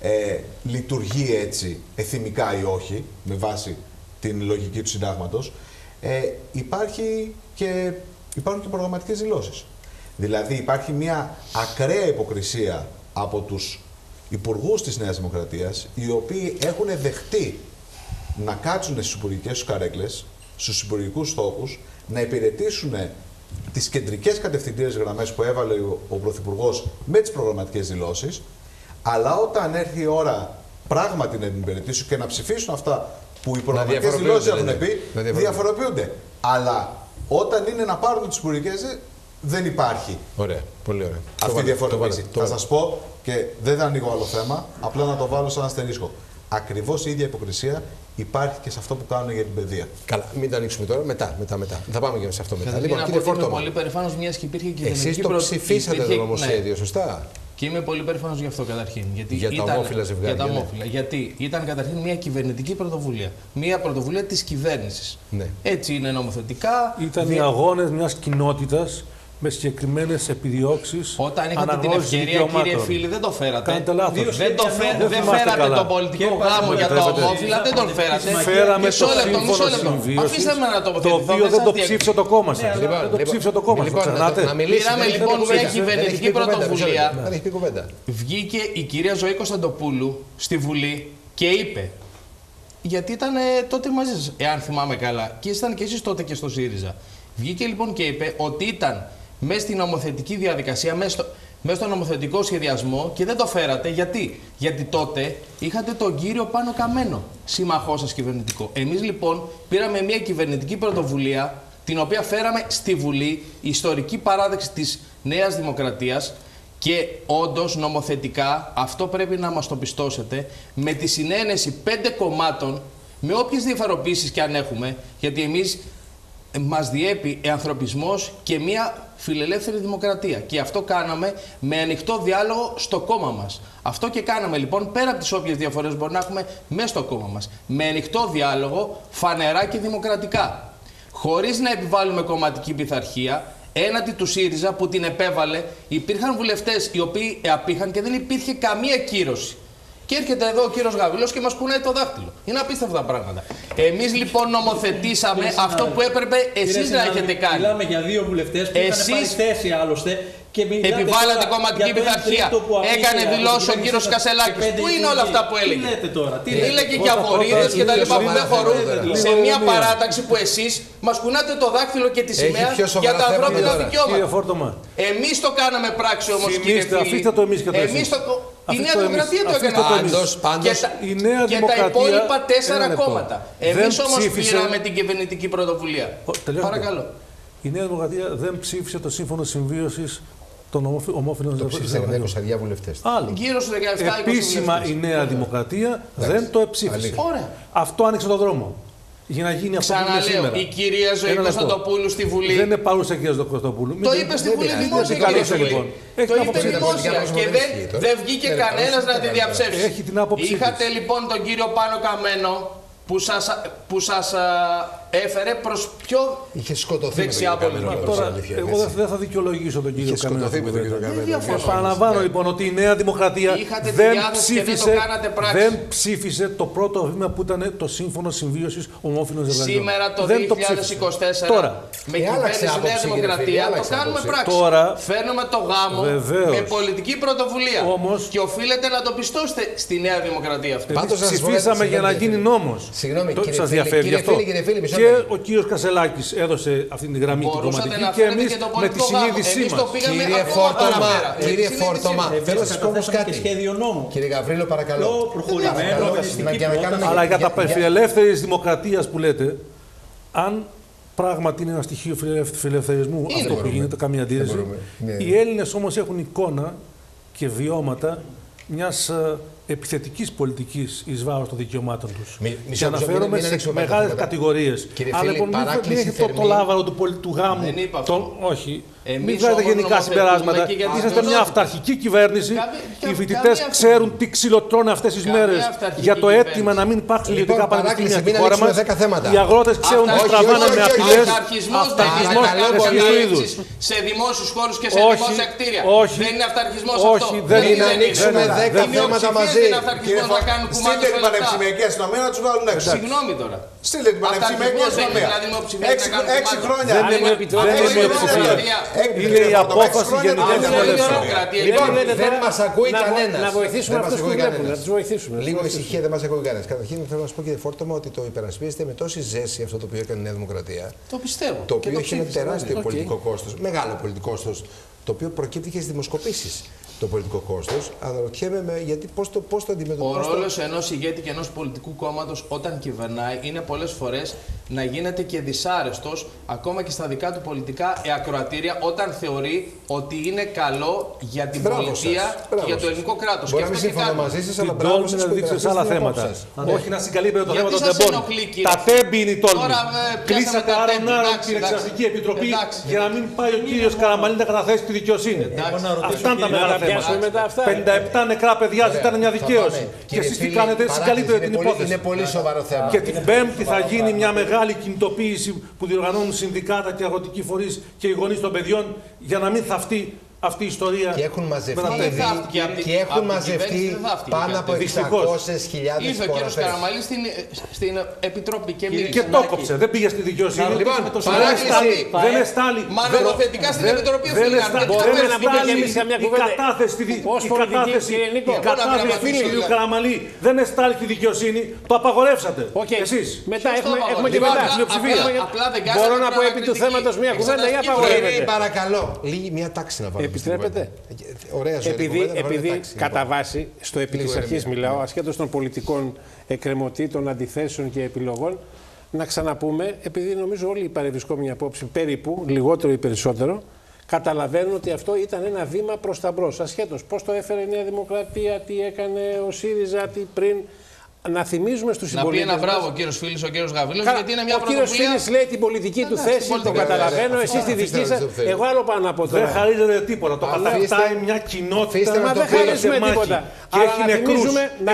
ε, λειτουργεί έτσι εθιμικά ή όχι, με βάση την λογική του συντάγματος, ε, υπάρχει και, υπάρχουν και προγραμματικές δηλώσεις. Δηλαδή υπάρχει μια ακραία υποκρισία από τους υπουργούς της Νέας Δημοκρατίας οι οποίοι έχουν δεχτεί να κάτσουν στι υπουργικές τους καρέκλες, στους υπουργικούς στόχους, να υπηρετήσουν τις κεντρικές κατευθυντήρε γραμμές που έβαλε ο, ο Πρωθυπουργός με τις προγραμματικές δηλώσεις. Αλλά όταν έρθει η ώρα πράγματι να την υπηρετήσουν και να ψηφίσουν αυτά που οι προγραμματικές διαφοροποιούνται, δηλώσεις έχουν λέτε. πει, Να διαφοροποιούνται. διαφοροποιούνται. Αλλά όταν είναι να πάρουν τις υπουργικές, δεν υπάρχει Ωραία, πολύ ωραία. Το αυτή η βάλε, διαφοροποίηση. το βάλε, το Θα σας πω και δεν θα ανοίγω άλλο θέμα, απλά να το βάλω σαν αστερίσκο. Ακριβώς η ίδια υποκρισία υπάρχει και σε αυτό που κάνουν για την παιδεία. Καλά, μην το ανοίξουμε τώρα. Μετά, μετά, μετά. Θα πάμε και σε αυτό μετά. Καταρχήν Λοιπόν, να κύριε πω ότι είμαι Φόρτωμα, πολύ περήφανος μιας και υπήρχε κυβερνητική εσείς το προ- ψηφίσατε το υπήρχε- νομοσχέδιο, ναι. σωστά; Και είμαι πολύ περήφανος γι' αυτό καταρχήν. Γιατί Για τα ήταν, ομόφυλα ζευγάρια, Για τα ναι. ομόφυλα. Γιατί ήταν καταρχήν μια κυβερνητική πρωτοβουλία. Μια πρωτοβουλία της κυβέρνησης. Ναι. Έτσι είναι νομοθετικά. Ήταν δι- οι αγώνες μιας κοινότητας με συγκεκριμένες επιδιώξεις. Όταν είχατε την ευκαιρία, κύριε φίλοι, δεν το φέρατε. Κάνετε λάθος. Δεν, το φέ- Δεν δεν θυμάστε φέρατε καλά. το πολιτικό Και γάμο πάλι για τα επιτρέπετε. ομόφυλα, δεν τον φέρατε. Φέραμε Μισό το λεπτό, μισό σύμφωνο λεπτό. συμβίωσης, Αφήστε με να το τοποθετηθώ. οποίο δεν σας το διακ- ψήφισε το κόμμα σας. Λοιπόν, Δεν το λοιπόν, ψήφισε το κόμμα σας. λοιπόν, Ξεχνάτε. να μιλήσει, Πήραμε, δεν έχει λοιπόν, πει μια κουβέντα. κυβερνητική Δεν έχει πει κουβέντα, πρωτοβουλία. μισό λεπτό. Δεν έχει πει κουβέντα. Βγήκε η κυρία Ζωή Κωνσταντοπούλου στη Βουλή και είπε. Γιατί ήταν ε, τότε μαζί σας, εάν θυμάμαι καλά. Και ήσταν και εσείς τότε και στο ΣΥΡΙΖΑ. Βγήκε λοιπόν και είπε ότι ήταν μέσα στην νομοθετική διαδικασία, μέσα στο, μέσα στο νομοθετικό σχεδιασμό και δεν το φέρατε. Γιατί, Γιατί τότε είχατε τον κύριο Πάνο Καμένο, σύμμαχό σας κυβερνητικό. Εμείς λοιπόν πήραμε μια κυβερνητική πρωτοβουλία την οποία φέραμε στη Βουλή, ιστορική παράδειξη της Νέας Δημοκρατίας και όντως νομοθετικά αυτό πρέπει να μας το πιστώσετε με τη συνένεση πέντε κομμάτων με όποιες διαφοροποίησεις και αν έχουμε γιατί εμείς ε, μας διέπει ανθρωπισμός και μια φιλελεύθερη δημοκρατία και αυτό κάναμε με ανοιχτό διάλογο στο κόμμα μας. Αυτό και κάναμε λοιπόν πέρα από τις όποιες διαφορές μπορεί να έχουμε μέσα στο κόμμα μας. Με ανοιχτό διάλογο φανερά και δημοκρατικά χωρίς να επιβάλλουμε κομματική πειθαρχία, έναντι του ΣΥΡΙΖΑ που την επέβαλε, υπήρχαν βουλευτές οι οποίοι απήχαν και δεν υπήρχε καμία κύρωση. Και έρχεται εδώ ο κύριος Γαβρίλο και μας κουνάει το δάχτυλο. Είναι απίστευτα τα πράγματα. Εμείς λοιπόν νομοθετήσαμε αυτό που έπρεπε εσείς να έχετε κάνει. Μιλάμε για δύο βουλευτές που είχαν Εσείς πάρει θέση άλλωστε. Και μιλάτε Επιβάλλατε τώρα κομματική για το ένα πειθαρχία. τρίτο που απήχε Έκανε από την δηλώσεις ο κυβέρνησή κύριος σας Κασελάκης. και πέντε Πού είναι όλα υπουργοί. αυτά που έλεγε; Τι λέτε τώρα, τι λέτε; Έλεγε Πρώτα, για πρώτα, βορείδε και τα λοιπά που λίγο δεν χωρούν σοβαρά σε θέματα. μια Λίγο παράταξη που εσείς μας κουνάτε το δάχτυλο και τη σημαία πιο σοβαρά για τα θέματα ανθρώπινα τώρα. Κύριε δικαιώματα. Φόρτωμα, Εμείς το κάναμε πράξη όμως, κύριε Θυμήστε, φίλοι. αφήστε το εμείς και το Εμείς εσείς. το. Η Αφήστε Νέα το εμείς. Δημοκρατία το Αφήστε έκανε. το εμείς. Πάντως, πάντως, και τα, η Νέα και τα Δημοκρατία- υπόλοιπα Ένα τέσσερα λεπτό. κόμματα. Δεν Εμείς όμως ψήφισε- πήραμε την κυβερνητική πρωτοβουλία. Ο- τελειώνω. Παρακαλώ. η Νέα Δημοκρατία δεν ψήφισε το σύμφωνο συμβίωσης των ομοφυ- ομόφυλων Το ψήφισαν με ζευγαριών. 20 βουλευτές. Άλλο. Γύρω στου 17-20 Επίσημα βουλευτές. η Νέα Δημοκρατία δεν το εψήφισε. Αλήθεια. Ωραία. Αυτό άνοιξε τον δρόμο. Για να γίνει αυτό που είναι Ξαναλέω, σήμερα. η κυρία Ζωή Ένα λεπτό. Κωνσταντοπούλου στη Βουλή. Δεν είναι παρούσα η κυρία Κωνσταντοπούλου. Μην Το δεν- είπε στη δεν Βουλή πειράζει. δημόσια, Δεν κύριε καλούσε, Βουλή. λοιπόν. Έχει Το την είπε άποψή του. δημόσια πρόσωπο και δεν δεν, ισχύει τώρα. δεν βγήκε Ναι, κανένας παρούσα να δεν τη κάνει. διαψεύσει. Έχει την άποψή Είχατε της. λοιπόν τον κύριο Πάνο Καμένο που σας, που σας α, έφερε προς πιο Είχε σκοτωθεί με τον Δεξιά κύριο Καμένο, πολιτική. όπως Τώρα, αλήθεια εγώ είναι, δεν έτσι. δεν θα δικαιολογήσω τον κύριο Είχε Καμένο. σκοτωθεί με τον κύριο Καμένο. διαφωνώ. Επαναλαμβάνω λοιπόν ότι η Νέα Δημοκρατία Είχατε τη δεν διάθεση και δεν το ψήφισε, κάνατε πράξη. δεν ψήφισε το πρώτο βήμα που ήταν το σύμφωνο συμβίωσης ομόφυλων ζευγαριών. σήμερα το Δεν 2024 Τώρα, με Ε, άλλαξε κυβέρνηση Νέα άποψη, κύριε Δημοκρατία φίλε, το άλλαξε κάνουμε άποψη. πράξη. Τώρα, Φέρνουμε το γάμο βεβαίως. με πολιτική πρωτοβουλία. Όμως- και οφείλετε να το πιστώσετε στη Νέα Δημοκρατία αυτή. Εμείς Πάντως, να σας πω ψηφίσαμε κάτι, για να συγγνώμη, γίνει κύριε νόμος. Συγγνώμη, κύριε Σας φίλε, διαφεύγει κύριε αυτό. φίλε, κύριε φίλε, μισό και λεπτό. ο κύριος Κασελάκης έδωσε αυτή τη γραμμή την Μπορούσατε κομματική να και φέρετε εμείς και το με τη πολιτικό γάμο. συνείδησή Εμείς μας. το πήγαμε Κύριε ακόμα Φόρτωμα, παραπέρα. Με τη κύριε συνείδησή Φόρτωμα, μας. θέλω να σα πω όμω Καταθέσαμε και κάτι. σχέδιο νόμου. Κύριε Γαβρίλο, παρακαλώ. Πιο προχωρημένο, Παρακαλώ, οριστική για να πρόταση. κάνουμε- Αλλά για τα για- φιλελεύθερη δημοκρατίας που λέτε, αν πράγματι είναι ένα στοιχείο φιλελευ- φιλελευθερισμού αυτό που μπορούμε. γίνεται, καμία αντίρρηση. μπορούμε. Ναι. Οι Έλληνες όμως έχουν εικόνα και βιώματα μιας επιθετικής πολιτικής εις βάρος των δικαιωμάτων τους. Μη- μισό, Και μισό, αναφέρομαι μην- μην σε ανοίξουμε πάλι μεγάλες τα θέματα. κατηγορίες. Κύριε Αλλά φίλε, λοιπόν, μην, μην παράκληση έχετε το, το θερμή. λάβαρο του, πολι- του γάμου. Δεν είπα τον- αυτό. όχι. Εμείς μην βγάζετε όμως γενικά νομοθετούμε συμπεράσματα. και για τις Είσαστε μια μειονότητες. αυταρχική κυβέρνηση. Καμία- Οι φοιτητές καμία ξέρουν τι ξυλοτρώνε αυτές τις Καμία μέρες αυταρχική για το αίτημα κυβέρνηση. να μην υπάρξουν Λοιπόν, ιδιωτικά πανεπιστήμια παράκληση, στη μην χώρα μας. ανοίξουμε δέκα θέματα. Οι αγρότες ξέρουν τι όχι, τραβάνε όχι, με όχι, απειλές. Αυταρχισμός δεν Αυταρχισμός είναι να εσείς κάνουμε του είδους. διαλύσεις σε δημόσιους χώρους και σε Όχι, δημόσια κτίρια. όχι, δεν είναι αυταρχισμός όχι, αυτό. δεν Μην είναι, ανοίξουμε δεν είναι, δέκα δεν είναι. θέματα Μειοψηφίες μαζί. είναι αυταρχισμός να κάνουν κουμάντο Στείλτε σε την λεφτά. πανεπιστημιακή αστυνομία να τους βάλουν έξω. Συγγνώμη τώρα. Στείλε την πανεπιστημιακή Αυταρχισμός δεν είναι, αστυνομία. δηλαδή, μειοψηφία Έξι, να κάνουμε έξι μάλλον. χρόνια. Δεν είναι Έξι επιτροπή, δεν είναι χρόνια. μειοψηφία. Έξι- Είναι η έξι απόφαση χρόνια γενικής δεν είναι βουλευτής. δημοκρατία. Λοιπόν, λέτε δεν τώρα μα ακούει να βο- κανένας. να βοηθήσουμε αυτούς που βλέπουν, να τους βοηθήσουμε. Λίγο ησυχία δεν μας ακούει κανένας. Καταρχήν θέλω να σα πω κύριε Φόρτωμα ότι το υπερασπίζεται με τόση ζέση αυτό το οποίο έκανε η Νέα Δημοκρατία. Το πιστεύω. Το Και οποίο έχει ένα ψήφισα, τεράστιο βέβαια. πολιτικό κόστος, μεγάλο πολιτικό κόστος, το οποίο προκύπτει και στις δημοσκοπήσεις. Το πολιτικό κόστος. Αναρωτιέμαι με, γιατί πώς το, πώς το Ο αντιμετωπίζει. ρόλος ενός ηγέτη και ενός πολιτικού κόμματος όταν κυβερνάει είναι πολλές φορές να γίνεται και δυσάρεστος ακόμα και στα δικά του πολιτικά ακροατήρια όταν θεωρεί ότι είναι καλό για την Μπράβο πολιτεία σας, και μπράβο για το σας. ελληνικό κράτος. Μπορεί να μην συμφωνώ μαζί σας, αλλά Την μπράβο τόλμη σας να που δείξετε σε υπερασπίζετε άλλα την θέματα. απόψη σας. Όχι να συγκαλύπτετε το Γιατί θέμα των σας τεμπών. ενοχλεί, κύριε. Τα τέμπη είναι η τόλμη. Τώρα, ε, πιάσαμε Κλείσατε τα άρον τέμπη. άρον Εντάξει, την εντάξει. Εξεταστική Επιτροπή Εντάξει. για να μην πάει ο κύριος Καραμαλή να καταθέσει τη δικαιοσύνη. Αυτά είναι τα Να μεγάλα τα πιάσουμε θέματα. Μετά αυτά. 57 νεκρά παιδιά ζητάνε μια Θα δικαίωση. πάμε. Και Κύριε εσείς τι φίλοι, κάνετε, παράτηση, συγκαλείτε είναι την πολύ- υπόθεση. Είναι πολύ σοβαρό θέμα. Και την Πέμπτη θα γίνει μια μεγάλη κινητοποίηση που διοργανώνουν συνδικάτα και αγροτικοί φορείς και οι γονείς των παιδιών για να μην θαυτεί αυτή η ιστορία. Και έχουν μαζευτεί, με τα Δεν παιδιά. θα βγει από την- και έχουν από την μαζευτεί κυβέρνηση δεν θα βγει πάνω κάτι από τέτοιο. Δυστυχώς. 600.000 Ήρθε ο κύριος υπογραφές. Καραμαλής στην, στην Επιτροπή και μίλησε. Και το κόψε, δεν πήγε στη δικαιοσύνη. Λοιπόν, με το παράκληση. Στάλι. Δεν εστάλει. Μα Δεν- νομοθετικά στην δεν- Επιτροπή δεν οφείλει να εστάλει- έρθει. δεν Μπορούμε να πούμε εστάλει κι εμείς καμιά η κουβέντα. κατάθεση στη δι- Ως η πολιτική, κατάθεση- κύριε Νίκο. η Εγώ να κατάθεση γραμματίσω, του κ. δηλαδή. Καραμαλή δεν εστάλει στη δικαιοσύνη. Το απαγορεύσατε. Οκ. Εσείς. Μετά Ποιος το έχουμε, έχουμε και απαγορεύει; μετά. Απλά- Πλειοψηφία. απλά- απλά δεν κάνατε Μπορώ να πω επί του κριτική. θέματος μια κουβέντα ή Εξεταστική απαγορεύεται; Κύριε, παρακαλώ, λίγη μια τάξη να βάλουμε. Στην Επιτρέπετε; κουβέντα. Ωραία ζωή. Επειδή, κουβέντα, να βάλουμε επειδή τάξη, κατά λοιπόν. βάση, στο επί Λίγο της αρχής ηρεμία. μιλάω, ασχέτως των πολιτικών εκκρεμωτήτων, αντιθέσεων και επιλογών, να ξαναπούμε, επειδή νομίζω όλοι οι παρευρισκόμενοι απόψη, περίπου, λιγότερο ή περισσότερο, καταλαβαίνουν ότι αυτό ήταν ένα βήμα προς τα μπρος. Ασχέτως πώς το έφερε η Νέα Δημοκρατία, τι έκανε ο ΣΥΡΙΖΑ, τι πριν. Να θυμίζουμε στους Να πει συμπολίτες ένα μας- μπράβο ο κύριος Φίλης, ο κύριος Γαβρίλος, Καλά, γιατί είναι μια ο κύριος πρωτοβουλία. Φίλης λέει την πολιτική του Εντάξει, θέση, την το πολιτική. καταλαβαίνω. Ωραία, Εσεί τη αφήστε δική να σας. το θέλει. Εγώ άλλο πάω να πω Δεν τώρα. χαρίζεται τίποτα. Το Αλλά κατακτάει αφήστε- μια αφήστε κοινότητα. να Μα το δεν θέλει. χαρίζουμε σε μάχη. τίποτα. Και Αλλά έχει να νεκρούς. θυμίζουμε- να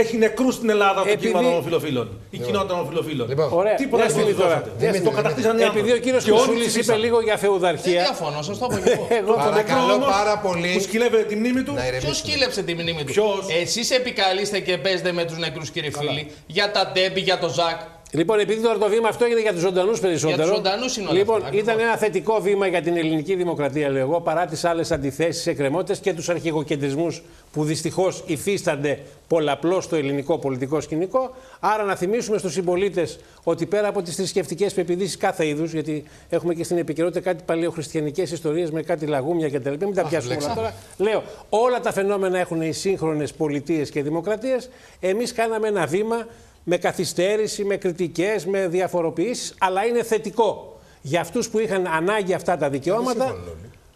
Έχει ακούσει θυμίζουμε το Ζακ. λίγο- Έχει νεκρούς στην Ελλάδα το Επειδή- κύμα των ομοφυλοφίλων. Η κοινότητα των ομοφυλοφίλων. Λοιπόν, Ωραία. Τίποτα Μια δεν στιγμή του τώρα. δώσατε. Μια Το στιγμή. κατακτήσαν οι Επειδή ο άνθρωποι. κύριος Και όλοι Κουσούλης είπε ψηφίσαν. λίγο για Δεν φεουδαρχία. διαφωνώ, σα το είπα και εγώ. Εγώ τον Παρακαλώ Νεκρό όμως πάρα πολύ. Που σκυλεύεται τη μνήμη του. Να Ποιος ηρεμήσουμε. σκύλεψε τη μνήμη του; Ποιος; Εσείς επικαλείστε και παίζετε με τους νεκρούς, κύριε Φίλη, για τα ντέμπι, για το Ζακ. Λοιπόν, επειδή τώρα το βήμα αυτό έγινε για τους ζωντανούς περισσότερο. Για τους ζωντανούς είναι όλα Λοιπόν, αυτά, ακριβώς. ήταν ένα θετικό βήμα για την ελληνική δημοκρατία, λέω εγώ, παρά τις άλλες αντιθέσεις, εκκρεμότητες και τους αρχηγοκεντρισμούς που δυστυχώς υφίστανται πολλαπλώς στο ελληνικό πολιτικό σκηνικό. Άρα, να θυμίσουμε στους συμπολίτες ότι πέρα από τις θρησκευτικές πεπιδήσει κάθε είδους, γιατί έχουμε και στην επικαιρότητα κάτι παλαιοχριστιανικές ιστορίες με κάτι λαγούμια κτλ. Μην τα πιάσουμε όλα τώρα. Λέω, όλα τα φαινόμενα έχουν οι σύγχρονες πολιτείες και δημοκρατίες. Εμείς κάναμε ένα βήμα με καθυστέρηση, με κριτικές, με διαφοροποιήσεις, αλλά είναι θετικό για αυτούς που είχαν ανάγκη αυτά τα δικαιώματα.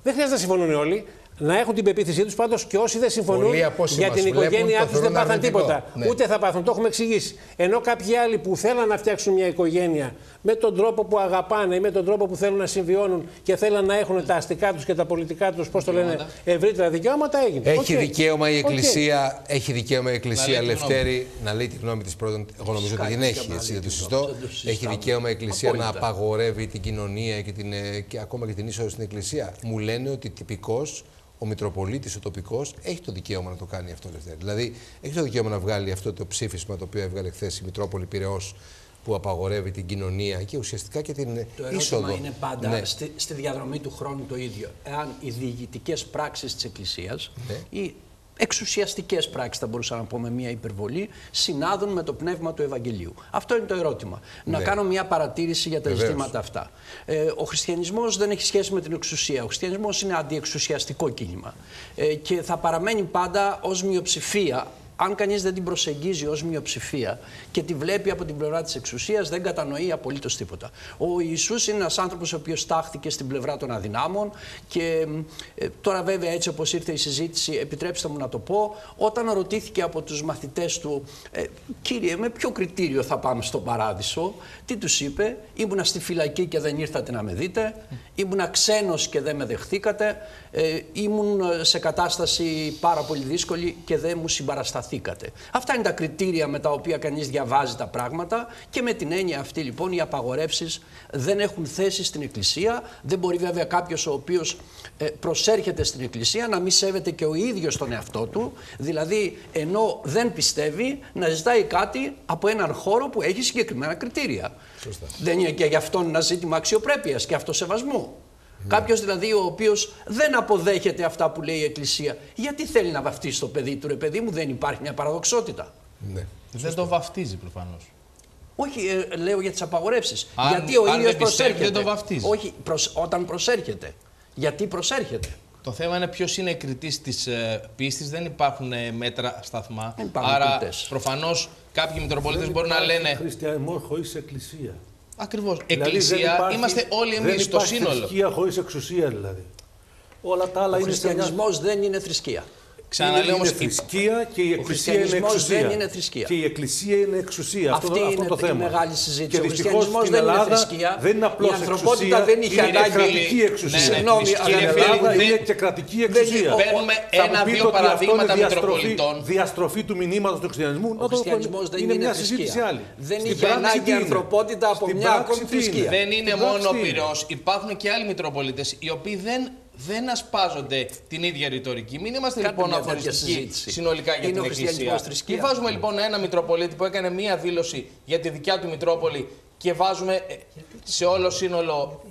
Δεν χρειάζεται να συμφωνούν όλοι. Να έχουν την πεποίθησή τους πάντως και όσοι δεν συμφωνούν Πολλοί από όσοι για μας την βλέπουν οικογένειά το τους δεν θεωρούν πάθαν αρνητικό. τίποτα. Ναι. Ούτε θα πάθουν. Το έχουμε εξηγήσει. Ενώ κάποιοι άλλοι που θέλαν να φτιάξουν μια οικογένεια με τον τρόπο που αγαπάνε ή με τον τρόπο που θέλουν να συμβιώνουν και θέλουν να έχουν τα αστικά τους και τα πολιτικά τους, πώς το λένε, ευρύτερα δικαιώματα, έγινε. Έχει Οκ. δικαίωμα η Οκ. Εκκλησία, έχει δικαίωμα η Εκκλησία Να λέει τη γνώμη. Λευτέρη να λέει τη γνώμη της πρώτον. Εγώ νομίζω ότι την έχει, έτσι δεν το συζητώ. δεν το συζητάμε. Έχει δικαίωμα η Εκκλησία να Απόλυτα. απαγορεύει την κοινωνία και, την, ε, και ακόμα και την είσοδο στην Εκκλησία. Μου λένε ότι τυπικώ ο Μητροπολίτης, ο τοπικός, έχει το δικαίωμα να το κάνει αυτό, Λευτέρη. Δηλαδή, έχει το δικαίωμα να βγάλει αυτό το ψήφισμα το οποίο έβγαλε χθες η Μητρόπολη Πυραιός που απαγορεύει την κοινωνία και ουσιαστικά και την Το ερώτημα είσοδο. είναι πάντα Ναι. στη, στη διαδρομή του χρόνου το ίδιο. Εάν οι διηγητικές πράξεις της Εκκλησίας Ναι. ή εξουσιαστικές πράξεις, θα μπορούσα να πω με μια υπερβολή, συνάδουν με το πνεύμα του Ευαγγελίου. Αυτό είναι το ερώτημα. Να Ναι. κάνω μια παρατήρηση για τα Βεβαίως. ζητήματα αυτά. Ε, ο χριστιανισμός δεν έχει σχέση με την εξουσία. Ο χριστιανισμός είναι αντιεξουσιαστικό κίνημα. Ε, και θα παραμένει πάντα ως μειοψηφία αν κανείς δεν την προσεγγίζει ως μειοψηφία και τη βλέπει από την πλευρά της εξουσίας, δεν κατανοεί απολύτως τίποτα. Ο Ιησούς είναι ένας άνθρωπος ο οποίος τάχθηκε στην πλευρά των αδυνάμων και ε, τώρα, βέβαια, έτσι όπως ήρθε η συζήτηση, επιτρέψτε μου να το πω, όταν ρωτήθηκε από τους μαθητές του, ε, Κύριε, με ποιο κριτήριο θα πάμε στον παράδεισο, τι τους είπε, Ήμουνα στη φυλακή και δεν ήρθατε να με δείτε, ήμουνα ξένος και δεν με δεχθήκατε, ε, ήμουν σε κατάσταση πάρα πολύ δύσκολη και δεν μου συμπαρασταθήκατε. Συμπαθήκατε. Αυτά είναι τα κριτήρια με τα οποία κανείς διαβάζει τα πράγματα και με την έννοια αυτή λοιπόν οι απαγορεύσεις δεν έχουν θέση στην Εκκλησία. Δεν μπορεί βέβαια κάποιος ο οποίος ε, προσέρχεται στην Εκκλησία να μην σέβεται και ο ίδιος τον εαυτό του. Δηλαδή ενώ δεν πιστεύει να ζητάει κάτι από έναν χώρο που έχει συγκεκριμένα κριτήρια. Σωστά. Δεν είναι και γι' αυτό ένα ζήτημα αξιοπρέπειας και αυτοσεβασμού. Ναι. Κάποιος δηλαδή ο οποίος δεν αποδέχεται αυτά που λέει η Εκκλησία, γιατί θέλει να βαφτίσει το παιδί του, ρε παιδί μου, δεν υπάρχει μια παραδοξότητα. Ναι. Δεν το βαφτίζει προφανώς. Όχι, ε, λέω για τις απαγορεύσεις. Αν- Γιατί ο αν ίδιο δεν πιστεύει, προσέρχεται. δεν το βαφτίζει. Όχι, προσ- όταν προσέρχεται. Γιατί προσέρχεται. Το θέμα είναι ποιος είναι κριτής της ε, πίστης. Δεν υπάρχουν ε, μέτρα σταθμά. Δεν υπάρχουν Άρα, κριτές. προφανώς κάποιοι Μητροπολίτες μπορεί να λένε. Χριστιανισμός χωρίς εκκλησία. Ακριβώς. Δηλαδή, δεν Εκκλησία, υπάρχει- είμαστε όλοι δεν εμείς το υπάρχει σύνολο. θρησκεία χωρίς εξουσία δηλαδή. Όλα τα άλλα Ο είναι σε μια... χριστιανισμός δεν είναι θρησκεία. Ξαναλέω είναι, όμως. είναι θρησκεία και η εκκλησία είναι χριστιανισμός εξουσία. δεν είναι θρησκεία. Και η εκκλησία είναι εξουσία. Αυτή αυτό, αυτό είναι το η θέμα. μεγάλη συζήτηση. Και Ο δυστυχώς χριστιανισμός στην δεν είναι Ελλάδα θρησκεία. Δεν είναι απλώς Η ανθρωπότητα εξουσία, δεν είχε είναι ανάγκη- κρατική Ναι, εξουσία. ναι, Συγγνώμη, Στην κύριε Ελλάδα Φίλη, είναι δεν- και κρατική εξουσία. Παίρνουμε Θα μου ένα-δύο πείτε ότι αυτό είναι παραδείγματα διαστροφή- Μητροπολιτών. Διαστροφή του μηνύματος του χριστιανισμού. Ο Να το- χριστιανισμός δεν είναι είναι μια θρησκεία. συζήτηση άλλη. Δεν Στην είχε πράξη ανάγκη τι είναι; ανθρωπότητα από Στην μια πράξη ακόμη τι είναι; θρησκεία. Δεν είναι Στην μόνο ο πράξη τι είναι; Πυραιός. Υπάρχουν και άλλοι Μητροπολίτες οι οποίοι δεν, δεν ασπάζονται την ίδια ρητορική. Μην είμαστε Κάντε λοιπόν μια τέτοια αφοριστικοί συζήτηση. συνολικά για Είναι την ο Εκκλησία. χριστιανισμός θρησκείας. Μην βάζουμε λοιπόν ένα Μητροπολίτη που έκανε μία δήλωση για τη δικιά του Μητρόπολη και βάζουμε ε, σε όλο σύνολο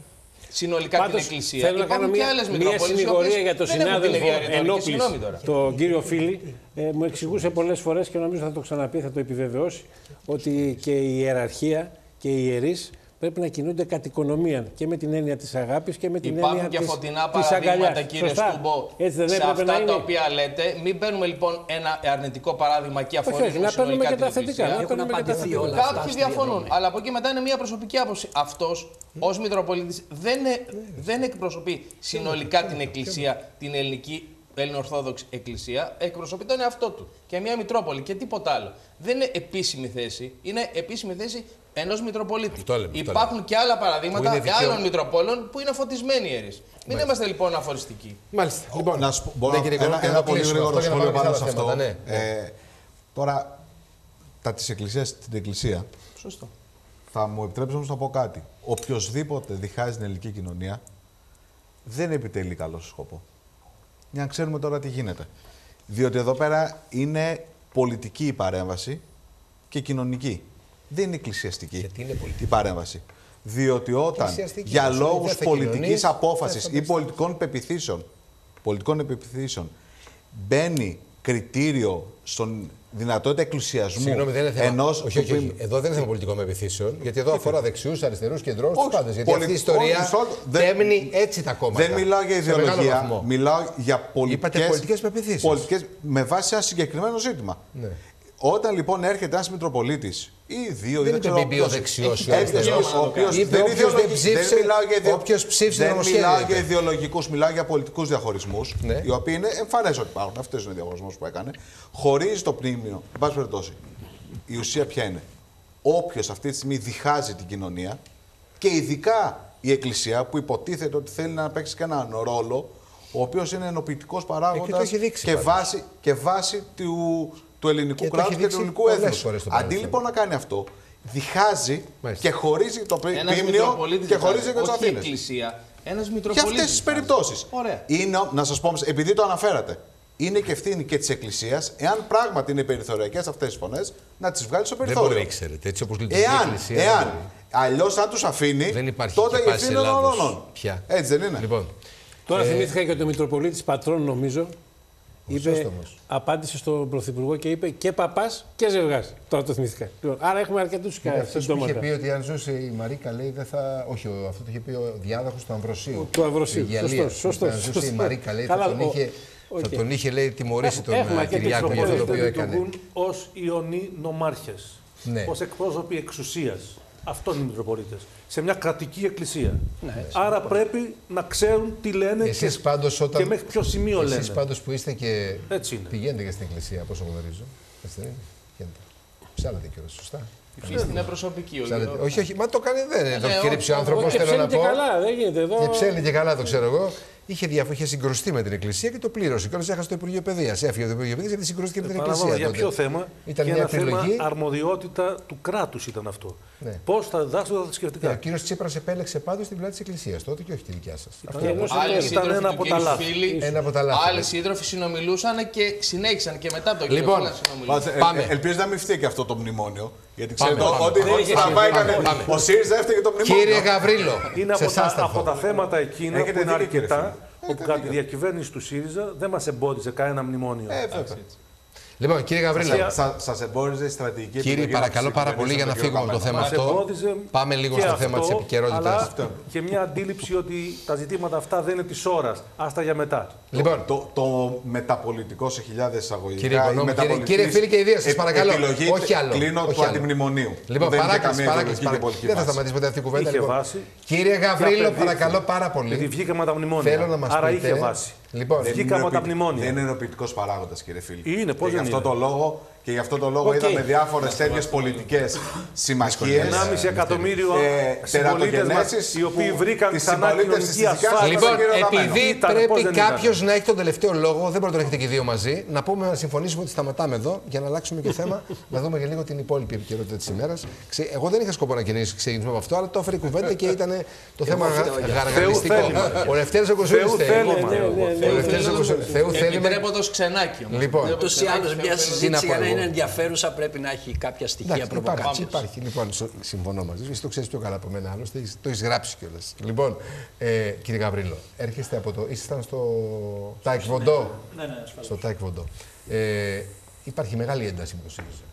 συνολικά Πάντως, την Εκκλησία. θέλω να κάνω Υπάρχουν και μια, άλλες μια Μητρόπολεις οι συνηγορία οποίες για τον δεν έχουν την συνάδελφο ίδια ρητορική. Ενόπλης, Συγγνώμη τώρα. τον κύριο Φίλη. Ε, μου εξηγούσε πολλές φορές και νομίζω θα το ξαναπεί, θα το επιβεβαιώσει, ότι και η ιεραρχία και οι ιερείς πρέπει να κινούνται κατ' οικονομία και με την έννοια της αγάπης και με την Υπάρχουν έννοια και της, φωτεινά της παραδείγματα, αγκαλιάς. κύριε Σωστά. Στούμπο, Έτσι δεν σε έπρεπε αυτά να τα είναι. οποία λέτε. Μην παίρνουμε λοιπόν ένα αρνητικό παράδειγμα και όχι, αφορήσουμε να παίρνουμε συνολικά και την τα θετικά. Εκκλησία. Να παίρνουμε και τα απαντηθεί θετικά. όλα. αυτά Κάποιοι στη διαφωνούν, διαδρομή. αλλά από εκεί μετά είναι μια προσωπική άποψη. Αυτός ως Μητροπολίτης δεν, ε- δεν εκπροσωπεί συνολικά την Εκκλησία, την ελληνική Ελληνοορθόδοξη Εκκλησία. Εκπροσωπεί τον εαυτό του και μια Μητρόπολη και τίποτα άλλο. Δεν είναι επίσημη θέση, είναι επίσημη θέση ενός Μητροπολίτη. Αυτό λέμε, αυτό Υπάρχουν και άλλα παραδείγματα Που είναι δικαίω- άλλων Μητροπόλων που είναι φωτισμένοι ιερεί. Μην είμαστε λοιπόν αφοριστικοί. Μάλιστα. Λοιπόν, να σου πω, μπορώ ναι, να- κύριε ένα, Κορώνα, ένα να πολύ κλείσουμε γρήγορο αυτό για να σχόλιο πάμε πάνω σε σε άλλα αυτό. θέματα, ναι. Ε, τώρα, τα της Εκκλησίας στην Εκκλησία, Σωστό. θα μου επιτρέψεις όμως να πω κάτι. Οποιοδήποτε διχάζει την ελληνική κοινωνία, δεν επιτελεί καλό σκοπό. Για να ξέρουμε τώρα τι γίνεται. Διότι εδώ πέρα είναι πολιτική η παρέμβαση και κοινωνική. Δεν είναι εκκλησιαστική Γιατί είναι πολιτική; η παρέμβαση. Διότι όταν Εκκλησιαστική, για όσο λόγους δεν θα πολιτικής κοινωνείς, απόφασης δεν θα ή πολιτικών πεπιθήσεων, πολιτικών επιθύσεων μπαίνει κριτήριο στον δυνατότητα εκκλησιασμού Συγγνώμη, δεν είναι θέμα. ενός όχι, όχι, του όχι. Εδώ δεν είναι θέμα πολιτικών επιθύσεων, γιατί εδώ αφορά δεξιούς, αριστερούς, κεντρώου, τους Όχι, πάντες. Γιατί πολι- αυτή η ιστορία όχι, όχι, δεν- τέμνει έτσι τα κόμματα. Δεν μιλάω για σε μεγάλο ιδεολογία, βαθμό. μιλάω για πολιτικές, Είπατε πολιτικές πεποιθήσεις. πολιτικές με βάση ένα συγκεκριμένο ζήτημα. Ναι. Όταν λοιπόν έρχεται ένας Μητροπολίτης ή δύο, Δεν ή είπε ξέρω μπει ο ποιος, δεξιός ή ο έρχεται αριστερός. ο οποίος Είπε δεν, όποιος ιδεολογι- δεν ψήφισε- μιλάω για ιδεο- όποιος ψήφισε δεν νομοσχέδιο, μιλάω είπε. για ιδεολογικούς, μιλάω για πολιτικούς διαχωρισμούς. Ναι. Οι οποίοι είναι εμφανές ότι υπάρχουν. Αυτός είναι ο διαχωρισμός που έκανε. Χωρίζει το πνίμιο. Εν πάση περιπτώσει, η ουσία ποια είναι; Όποιος αυτή τη στιγμή διχάζει την κοινωνία και ειδικά η Εκκλησία που υποτίθεται ότι θέλει να παίξει και έναν ρόλο ο οποίος είναι ενοποιητικός Ε, και παράγοντας το έχει δείξει και, πάντως. βάση, και βάση του, του ελληνικού Και το κράτους έχει και του δείξει ελληνικού πολλές έθνους. φορές στο Αντί παρελθόν. λοιπόν να κάνει αυτό, διχάζει Μάλιστα. και χωρίζει το πι- Ένας πίμνιο Μητροπολίτης και δεν χωρίζει θα και είναι. τους Όχι η Αθήνες. Εκκλησία. Ένας Για Μητροπολίτης. αυτές τις περιπτώσεις. Ωραία. Είναι, να σας πω όμως, επειδή το αναφέρατε, είναι και ευθύνη και της Εκκλησίας, εάν πράγματι είναι περιθωριακές αυτές τις φωνές, να τις βγάλει στο Δεν περιθώριο. μπορεί να ξέρετε. Έτσι όπως λειτουργεί η Εάν, Εκκλησία. δεν εάν, μπορεί. αλλιώς αν τους αφήνει, Δεν υπάρχει τότε και η πάση ευθύνη είναι Ελλάδος όλων. πια. Έτσι δεν είναι. Λοιπόν, Τώρα Ε, θυμήθηκα και ότι ο Μητροπολίτης Πατρών, νομίζω, είπε, Χρυσόστομος. απάντησε στον Πρωθυπουργό και είπε και παπάς και ζευγάς. Τώρα το θυμήθηκα. Λοιπόν, άρα έχουμε αρκετούς αυτός που είχε συμπτώματα. πει ότι αν ζούσε η Μαρίκα, λέει, δεν θα. Όχι, ο- αυτό το είχε πει ο διάδοχος του Αμβροσίου. Του Αμβροσίου. Της Γαλλίας. Σωστός, σωστός, Αν ζούσε η σωστός. Μαρίκα, λέει, Καλά, θα τον ο- είχε, οκ. θα τον είχε λέει, τιμωρήσει τον Έχουμε ε, αρκετούς Κυριάκο για αυτό το οποίο Μητροπολίτες έκανε. λειτουργούν ως ιονοί νομάρχες. Ναι. Ω εκπρόσωποι εξουσίας. Αυτό είναι οι Μητροπολίτε. Σε μια κρατική εκκλησία. Ναι, Άρα πρέπει να ξέρουν τι λένε Εσείς και, πάντως όταν- και μέχρι ποιο σημείο Εσείς λένε. πάντως που είστε και Έτσι είναι. πηγαίνετε και στην εκκλησία, όπως γνωρίζω. Έτσι δεν είναι. Πηγαίνετε. Ψάλατε κιόλας, σωστά. Πίστη είναι προσωπική. ο Ψάλετε. Γιώργος. Όχι, όχι, μα το κάνει δεν είναι. Το ναι, έχει κρύψει ο όχι, άνθρωπος, Και θέλω να ψέλνει και πω. καλά, δεν γίνεται εδώ. Και ψέλνει και καλά, το ξέρω εγώ. Είχε, διαφο- είχε συγκρουστεί με την Εκκλησία και το πλήρωσε. Και όλος έχασε το Υπουργείο Παιδείας. Έφυγε το Υπουργείο Παιδείας γιατί συγκρούστηκε με την Παραλαμβάνω, Εκκλησία. για τότε. ποιο θέμα; Ήταν και μια ένα θέμα επιλογή. αρμοδιότητα του κράτους ήταν αυτό. Ναι. Πώς θα διδάξουν τα Και θρησκευτικά. ο κύριος Τσίπρας επέλεξε πάντως την πλευρά της Εκκλησίας τότε και όχι τη δικιά σας. Αυτό Άλλοι ήταν ένα από τα λάθη. Ένα από τα λάθη. Άλλοι σύντροφοι συνομιλούσαν και συνέχισαν και μετά από το Λοιπόν, κύριο να συνομιλούν. Μα, ε, Πάμε. ε, ελπίζω να μην φταίει και αυτό το μνημόνιο; Γιατί Πάμε, ξέρετε πάμε. ότι Πάμε. ό,τι στραβά έκανε Πάμε. ο ΣΥΡΙΖΑ έφταιγε το μνημόνιο. Κύριε Γαβρίλο, Είναι σε από εσάς τα, θα από έρθω. τα θέματα εκείνα Έχετε που είναι δίκιο, κύριε αρκετά, φίλε. Όπου κατά τη διακυβέρνηση του ΣΥΡΙΖΑ δεν μας εμπόδιζε κανένα μνημόνιο. Ε, βέβαια. Λοιπόν, κύριε Γαβρίλο, Σα εμπόριζε η στρατηγική Κύριε, επιλογή παρακαλώ της πάρα πολύ για να κυβερνήσεως φύγουμε από το με τον θέμα κύριο Μας αυτό. εμπόδιζε Πάμε λίγο και στο θέμα αυτό, της επικαιρότητας. αλλά Αυτό. Και μια αντίληψη ότι τα ζητήματα αυτά δεν είναι της ώρας. Άστα για μετά. Λοιπόν, Το, το μεταπολιτικό σε χιλιάδες εισαγωγικά. Κύριε η Οικονόμου, κύριε- μεταπολιτικής κύριε φίλοι και ιδία σας, ε- παρακαλώ. επιλογή Όχι άλλο. Κλείνω Όχι του άλλο. αντιμνημονίου. Λοιπόν, που δεν είχε παράκληση, καμία παράκληση. ιδεολογική και παράκληση. πολιτική Δεν θα βάση. σταματήσει ποτέ αυτή η κουβέντα. Είχε λοιπόν. βάση. Κύριε Γαβρίλο, απεδείχθη. παρακαλώ πάρα Γιατί πολύ. βγήκαμε από τα μνημόνια. Θέλω να μας Άρα πείτε. είχε βάση. Λοιπόν, Δεν Βγήκαμε είναι από τα οποιητικό- μνημόνια. Δεν είναι ενοποιητικό παράγοντας, κύριε φίλη. Είναι, πώς και γι' δεν αυτό είναι; το λόγο και γι' αυτό το λόγο Οκ. είδαμε διάφορες τέτοιες πολιτικές συμμαχίες. 1,5 εκατομμύριο Ε, συμπολίτες μας τερατογενέσεις οι οποίοι που βρήκαν τη ξανά συμπολίτευση κοινωνική της δικιάς σας ασφάλεια. Λοιπόν, κύριο Καμμένο. επειδή Ήταν, πώς πρέπει δεν ήταν. κάποιος να έχει τον τελευταίο λόγο, δεν μπορεί να τον έχετε και οι δύο μαζί, να πούμε να συμφωνήσουμε ότι σταματάμε εδώ για να αλλάξουμε και θέμα, να δούμε και λίγο την υπόλοιπη επικαιρότητα της ημέρας. Εγώ δεν είχα σκοπό να ξεκινήσουμε ξεκινήσουμε από αυτό, αλλά το έφερε η κουβέντα και ήταν το θέμα φταίω για αυτό. γαργαλιστικό. Θεού θέλημα. Ο Λευτέρης Ογκοσούλη Θεού θέλημα. Ο Λευτέρης Ογκοσούλης. Θεού θέλημα. Επιτρέποντο ξενάκι όμως. Λοιπόν. Το Ούτως ή ξενάκι άλλως θέλω μια να- συζήτηση πω για να εγώ; Είναι ενδιαφέρουσα πρέπει να έχει κάποια στοιχεία Εντάξει, υπάρχει, προβοκάτσια. υπάρχει. Λοιπόν, σο- συμφωνώ μαζί σου. Εσύ το ξέρεις πιο καλά από μένα. Άλλωστε, έχεις- το έχεις γράψει κιόλας. Λοιπόν, ε, κύριε Γαβρίλο, έρχεστε από το. ήσασταν στο Τάικ Βοντό. Ναι, ναι, ασφαλώς. Στο Τάικ Βοντό. Ε, υπάρχει μεγάλη ένταση με το ΣΥΡΙΖΑ.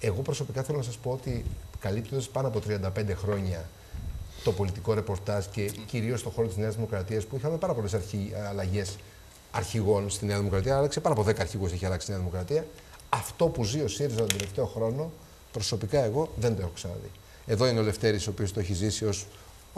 Εγώ προσωπικά θέλω να σας πω ότι καλύπτοντας πάνω από 35 χρόνια το πολιτικό ρεπορτάζ και κυρίως στον χώρο της Νέας Δημοκρατίας που είχαμε πάρα πολλές αλλαγές αρχηγών στη Νέα Δημοκρατία. Άλλαξε πάνω από 10 αρχηγούς έχει αλλάξει η Νέα Δημοκρατία. Αυτό που ζει ο ΣΥΡΙΖΑ τον τελευταίο χρόνο, προσωπικά εγώ δεν το έχω ξαναδεί. Εδώ είναι ο Λευτέρης ο οποίος το έχει ζήσει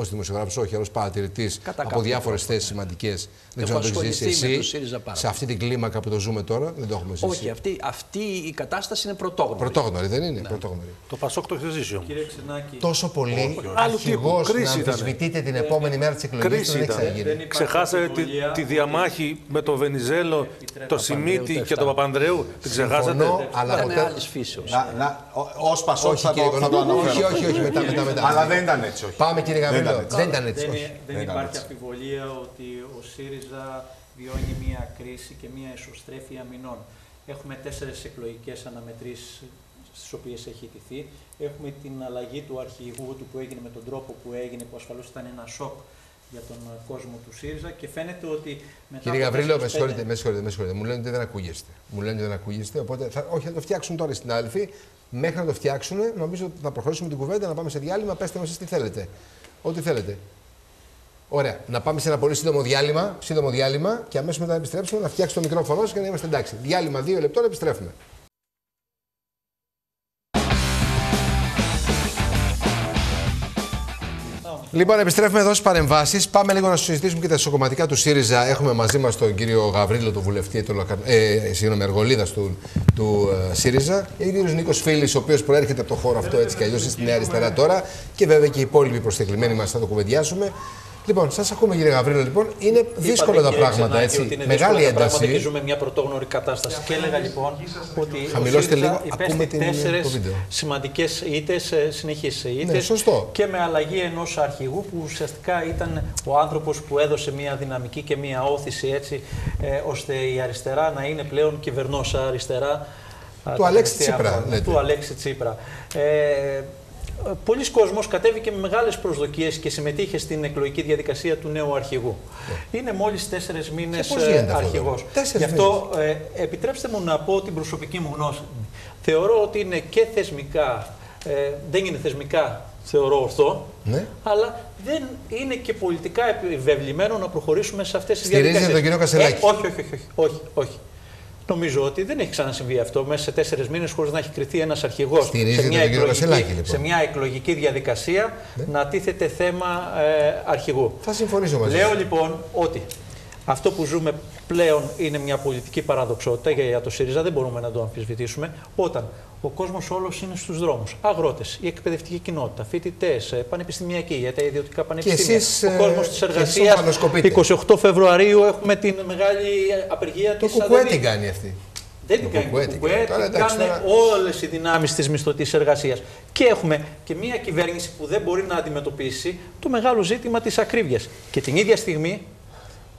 ω ως δημοσιογράφος, όχι, ως παρατηρητής Κατά από κάποιο διάφορες θέσεις σημαντικές. Δεν Έχω ξέρω αν το έχεις ζήσει ασχοληθεί με το εσύ. ΣΥΡΙΖΑ πάρα Σε αυτή την κλίμακα που το ζούμε τώρα, δεν το έχουμε ζήσει. Όχι, αυτή, αυτή η κατάσταση είναι πρωτόγνωρη. Πρωτόγνωρη, δεν Ναι. είναι. Πρωτόγνωρη. Το Πασόκ το έχεις ζήσει όμως. Κύριε Ξενάκη, Τόσο πολύ Άλλου αρχηγός τύπου. να Κρίση ήτανε. αμφισβητείτε την επόμενη μέρα της εκλογής Κρίση δεν έχει ήταν. ξαναγίνει. δεν υπάρχει Ξεχάσατε τη, αμφιβολία τη διαμάχη με τον Βενιζέλο, το Σιμίτη το και τον Παπανδρέου. Την ξεχάσατε; Συμφωνώ, αλλά Ήταν ποτέ... άλλη φύσεως. Να, να, ως Πασόκ Όχι, θα κύριε το, θα το Οικονόμου, όχι, αναφέρω. όχι, όχι, μετά, μετά, μετά. Αλλά δεν ήταν έτσι, όχι. Πάμε κύριε Δεν Γαβρίλο. Ήταν έτσι. Δεν ήταν έτσι. δεν, όχι. δεν Δεν ήταν υπάρχει έτσι. αμφιβολία ότι ο ΣΥΡΙΖΑ βιώνει μια κρίση και μια εσωστρέφεια μηνών. Έχουμε τέσσερις εκλογικές αναμετρήσεις στις οποίες έχει ιτηθεί. Έχουμε την αλλαγή του αρχηγού του που έγινε με τον τρόπο που έγινε, που ασφαλώς ήταν ένα σοκ για τον κόσμο του ΣΥΡΙΖΑ και φαίνεται ότι μετά Κύριε από Γαβρίλο, με 4-5 συγχωρείτε, με συγχωρείτε, με συγχωρείτε. Μου λένε ότι δεν ακούγεστε. Μου λένε ότι δεν ακούγεστε. Οπότε, θα, όχι, θα το φτιάξουν τώρα στην άλφη. Μέχρι να το φτιάξουν, νομίζω ότι θα προχωρήσουμε την κουβέντα, να πάμε σε διάλειμμα. Πέστε μας τι θέλετε. Ό,τι θέλετε. Ωραία. Να πάμε σε ένα πολύ σύντομο διάλειμμα, σύντομο διάλειμμα και αμέσως μετά να επιστρέψουμε να φτιάξει το μικρόφωνο σας και να είμαστε εντάξει. Διάλειμμα δύο λεπτών, επιστρέφουμε. Λοιπόν, επιστρέφουμε εδώ στις παρεμβάσεις. Πάμε λίγο να συζητήσουμε και τα ισοκομματικά του ΣΥΡΙΖΑ. Έχουμε μαζί μας τον κύριο Γαβρίλο, τον βουλευτή, τον Λακα... ε, συγγνώμη, εργολίδας του, του ε, ΣΥΡΙΖΑ. Και ο κύριος Νίκος Φίλης, ο οποίος προέρχεται από το χώρο αυτό έτσι κι αλλιώς, στη Νέα Αριστερά τώρα. Και βέβαια και οι υπόλοιποι προσκεκλημένοι μας θα το κουβεντιάσουμε. Λοιπόν, σας ακούμε κύριε Γαβρίλο, λοιπόν. Είναι δύσκολα Είπατε, τα κύριε πράγματα Ξενάκη, έτσι. Ότι είναι Μεγάλη δύσκολα τα πράγματα και ένταση. ζούμε μια πρωτόγνωρη κατάσταση. Και έλεγα λοιπόν ότι Χαμηλώστε ο ΣΥΡΙΖΑ λίγο, υπέστη ακούμε την- τέσσερες το βίντεο. σημαντικές ήττες, ε, συνεχείς ήττες Ναι, σωστό. και με αλλαγή ενός αρχηγού που ουσιαστικά ήταν ο άνθρωπος που έδωσε μια δυναμική και μια όθηση έτσι ε, ώστε η αριστερά να είναι πλέον κυβερνόσα αριστερά. α, Του τα Αλέξη τελευταία Τσίπρα, χρόνια. λέτε. Του Αλέξη Τσίπρα. Ε, Πολλοί κόσμος κατέβηκε με μεγάλες προσδοκίες και συμμετείχε στην εκλογική διαδικασία του νέου αρχηγού. Είναι μόλις τέσσερις μήνες πώς γίνεται ε, αυτό, αρχηγός. βέβαια; Τέσσερις Γι' αυτό ε, επιτρέψτε μου να πω την προσωπική μου γνώση. Θεωρώ ότι είναι και θεσμικά, ε, δεν είναι θεσμικά θεωρώ ορθό, Ναι. αλλά δεν είναι και πολιτικά επιβεβλημένο να προχωρήσουμε σε αυτές τις Στηρίζετε διαδικασίες. τον κύριο Κασελάκη. Ε, όχι, όχι, όχι, όχι, όχι. Νομίζω ότι δεν έχει ξανασυμβεί αυτό μέσα σε τέσσερις μήνες χωρίς να έχει κριθεί ένας αρχηγός σε, Στηρίζετε μια τον κύριο εκλογική- Κασελάκη, λοιπόν. Ναι. σε μια εκλογική διαδικασία να τίθεται θέμα ε, αρχηγού. Θα συμφωνήσω μαζί Λέω σας. λοιπόν ότι αυτό που ζούμε πλέον είναι μια πολιτική παραδοξότητα για- για το ΣΥΡΙΖΑ, δεν μπορούμε να το αμφισβητήσουμε, όταν ο κόσμος όλος είναι στους δρόμους. Αγρότες, η εκπαιδευτική κοινότητα, φοιτητές, πανεπιστημιακοί, για τα ιδιωτικά πανεπιστήμια. εσείς, ο ε, κόσμος της και εσείς εργασίας. ομφαλοσκοπείτε. 28 Φεβρουαρίου έχουμε την μεγάλη απεργία Το της κουκουέ ΑΔΕΔΗ. την κάνει αυτή. Δεν Το την κάνει κουκουέ το την κουκουέ, κάνει. Τώρα, την εντάξει, κάνουν τώρα- όλες οι δυνάμεις της μισθωτής εργασίας. Και έχουμε και μια κυβέρνηση που δεν μπορεί να αντιμετωπίσει το μεγάλο ζήτημα της ακρίβειας. Και την ίδια στιγμή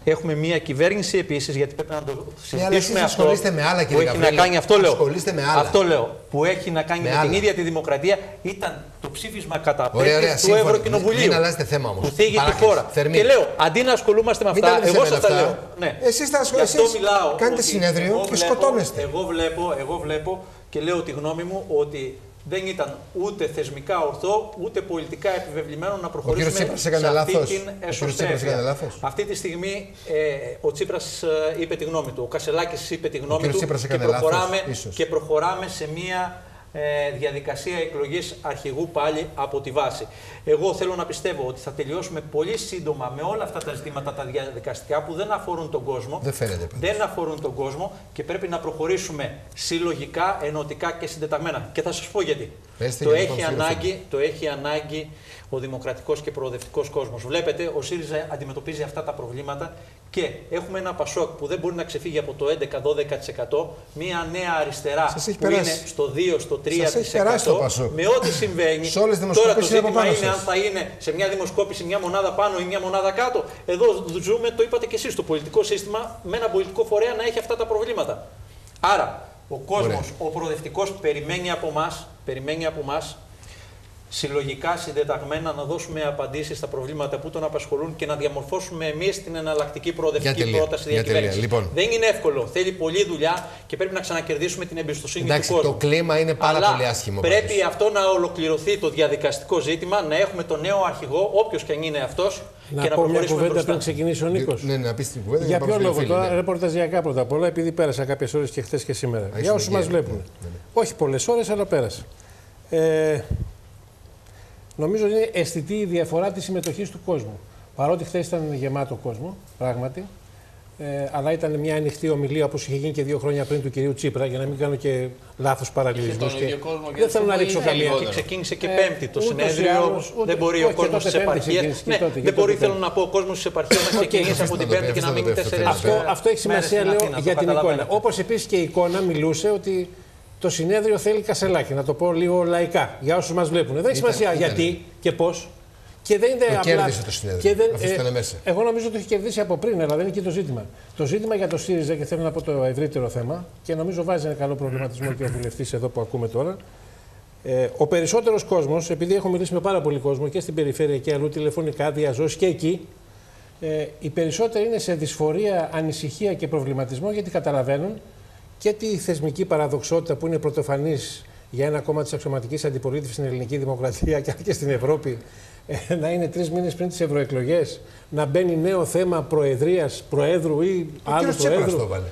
έχουμε μια κυβέρνηση επίσης, γιατί πρέπει να το Ναι, αλλά συζητήσουμε εσείς αυτό, ασχολείστε με άλλα, που κύριε έχει να Γαβρίλη. κάνει, αυτό λέω, Ασχολείστε με άλλα. αυτό λέω, που έχει να κάνει Με με, την άλλα. ίδια τη δημοκρατία, ήταν το ψήφισμα κατά Ωραία, ωραία, πέτρες του σύμφωνα. Ευρωκοινοβουλίου. Μην αλλάζετε θέμα όμως. Που θίγει τη Παράκληση. χώρα. Θερμή. Και λέω, αντί να ασχολούμαστε με Μην αυτά, τα λέτε εγώ με σας τα αυτά. λέω. Ναι. Εσείς τα ασχολ- Γι' αυτό εσείς μιλάω κάνετε ότι συνέδριο εγώ και βλέπω- σκοτώνεστε. Εγώ βλέπω, εγώ βλέπω και λέω τη γνώμη μου ότι δεν ήταν ούτε θεσμικά ορθό, ούτε πολιτικά επιβεβλημένο να προχωρήσουμε Τσίπρας σε έκανε αυτή λάθος. την Ο κύριος Τσίπρας εσωστρέφεια. έκανε λάθος. Αυτή τη στιγμή ε, ο Τσίπρας ε, είπε τη γνώμη του, ο Κασελάκης είπε τη γνώμη κύριος του Τσίπρας και έκανε λάθος, προχωράμε, ίσως. και προχωράμε σε μία ε, διαδικασία εκλογής αρχηγού πάλι από τη βάση. Εγώ θέλω να πιστεύω ότι θα τελειώσουμε πολύ σύντομα με όλα αυτά τα ζητήματα τα διαδικαστικά που δεν αφορούν τον κόσμο. Δεν φαίνεται. πάντως. Δεν αφορούν τον κόσμο και πρέπει να προχωρήσουμε συλλογικά, ενωτικά και συντεταγμένα. Και θα σας πω γιατί. Πέστε το, για το έχει Πανθύρο ανάγκη, το έχει ανάγκη ο δημοκρατικός και προοδευτικός κόσμος. Βλέπετε, ο ΣΥΡΙΖΑ αντιμετωπίζει αυτά τα προβλήματα και έχουμε ένα Πασόκ που δεν μπορεί να ξεφύγει από το 11-12%, μία νέα αριστερά Σας έχει που περάσει. είναι στο 2, στο 3%, Σας έχει περάσει το Πασόκ. με ό,τι συμβαίνει. Σε όλες τις Τώρα το δημοσκοπήσεις είναι από ζήτημα πάνω είναι αν σας. θα είναι σε μια δημοσκόπηση μια μονάδα πάνω ή μια μονάδα κάτω. Εδώ ζούμε, το είπατε και εσείς, το πολιτικό σύστημα με ένα πολιτικό φορέα να έχει αυτά τα προβλήματα. Άρα, ο κόσμος, ο προοδευτικός περιμένει από εμά, περιμένει από εμάς συλλογικά συντεταγμένα να δώσουμε απαντήσεις στα προβλήματα που τον απασχολούν και να διαμορφώσουμε εμείς την εναλλακτική προοδευτική Για τελεία, πρόταση για τελεία. διακυβέρνησης. Λοιπόν. Δεν είναι εύκολο. Θέλει πολλή δουλειά και πρέπει να ξανακερδίσουμε την εμπιστοσύνη Εντάξει, του κόσμου. το κλίμα είναι πάρα Αλλά πολύ άσχημο. Πρέπει πάντως. αυτό να ολοκληρωθεί το διαδικαστικό ζήτημα, να έχουμε τον νέο αρχηγό, όποιος και αν είναι αυτός, Να και να πω μια προχωρήσουμε κουβέντα μπροστά. πριν ξεκινήσει ο Νίκος. Ναι, ναι, να πεις την κουβέντα. Για να ποιο πάμε λόγο στο τώρα, φίλο, ναι. ρεπορταζιακά πρώτα απ' όλα, επειδή πέρασα κάποιες ώρες και χθες και σήμερα. Για ήσουν όσους εκεί, μας ναι, βλέπουν. ναι, ναι. Όχι πολλές ώρες, αλλά πέρασα. Ε, νομίζω ότι είναι αισθητή η διαφορά της συμμετοχής του κόσμου. Παρότι χθες ήταν γεμάτο κόσμο, πράγματι, ε, αλλά ήταν μια ανοιχτή ομιλία όπως είχε γίνει και δύο χρόνια πριν του κυρίου Τσίπρα, για να μην κάνω και λάθος παραλληλισμού. τον ίδιο κόσμο και Δεν θέλω να αυτό ρίξω είναι καμία. λιγότερο. Και ξεκίνησε και Ε, πέμπτη το ούτως ή συνέδριο. άλλως, ούτε- δεν μπορεί όχι, ο και κόσμος τότε της πέμπτη επαρχία. ξεκίνησε, και Ναι, τότε, και δεν μπορεί, τότε θέλω να πω, ο κόσμος της επαρχίας να ξεκινήσει αφήστε από την το, πέμπτη και να αφήστε μείνει το, τέσσερις αφήστε το. Αυτό, αυτό έχει σημασία, λέω, για την εικόνα. Όπως επίσης και η εικόνα μιλούσε ότι το συνέδριο θέλει κασελάκι, να το πω λίγο λαϊκά, για όσους μας βλέπουν. Δεν έχει Ήταν- σημασία ήταν. γιατί και πώς. Και δεν είναι Το απλά. κέρδισε το συνέδριο, και δεν- αφού ήταν μέσα. Εγώ νομίζω ότι το έχει κερδίσει από πριν, αλλά δεν είναι εκεί το ζήτημα. Το ζήτημα για το ΣΥΡΙΖΑ, και θέλω να πω το ευρύτερο θέμα, και νομίζω βάζει ένα καλό προβληματισμό και ο βουλευτής εδώ που ακούμε τώρα. Ε, ο περισσότερος κόσμος, επειδή έχω μιλήσει με πάρα πολύ κόσμο και στην περιφέρεια και αλλού τηλεφωνικά, διαζώσει και εκεί, ε, οι περισσότεροι είναι σε δυσφορία, ανησυχία και προβληματισμό γιατί καταλαβαίνουν και τη θεσμική παραδοξότητα που είναι πρωτοφανής για ένα κόμμα της αξιωματικής αντιπολίτευσης στην ελληνική δημοκρατία και και στην Ευρώπη ε, να είναι τρεις μήνες πριν τις ευρωεκλογές, να μπαίνει νέο θέμα προεδρίας, προέδρου ή Ο άλλου κύριος Τσίπρας προέδρου. το έβαλε.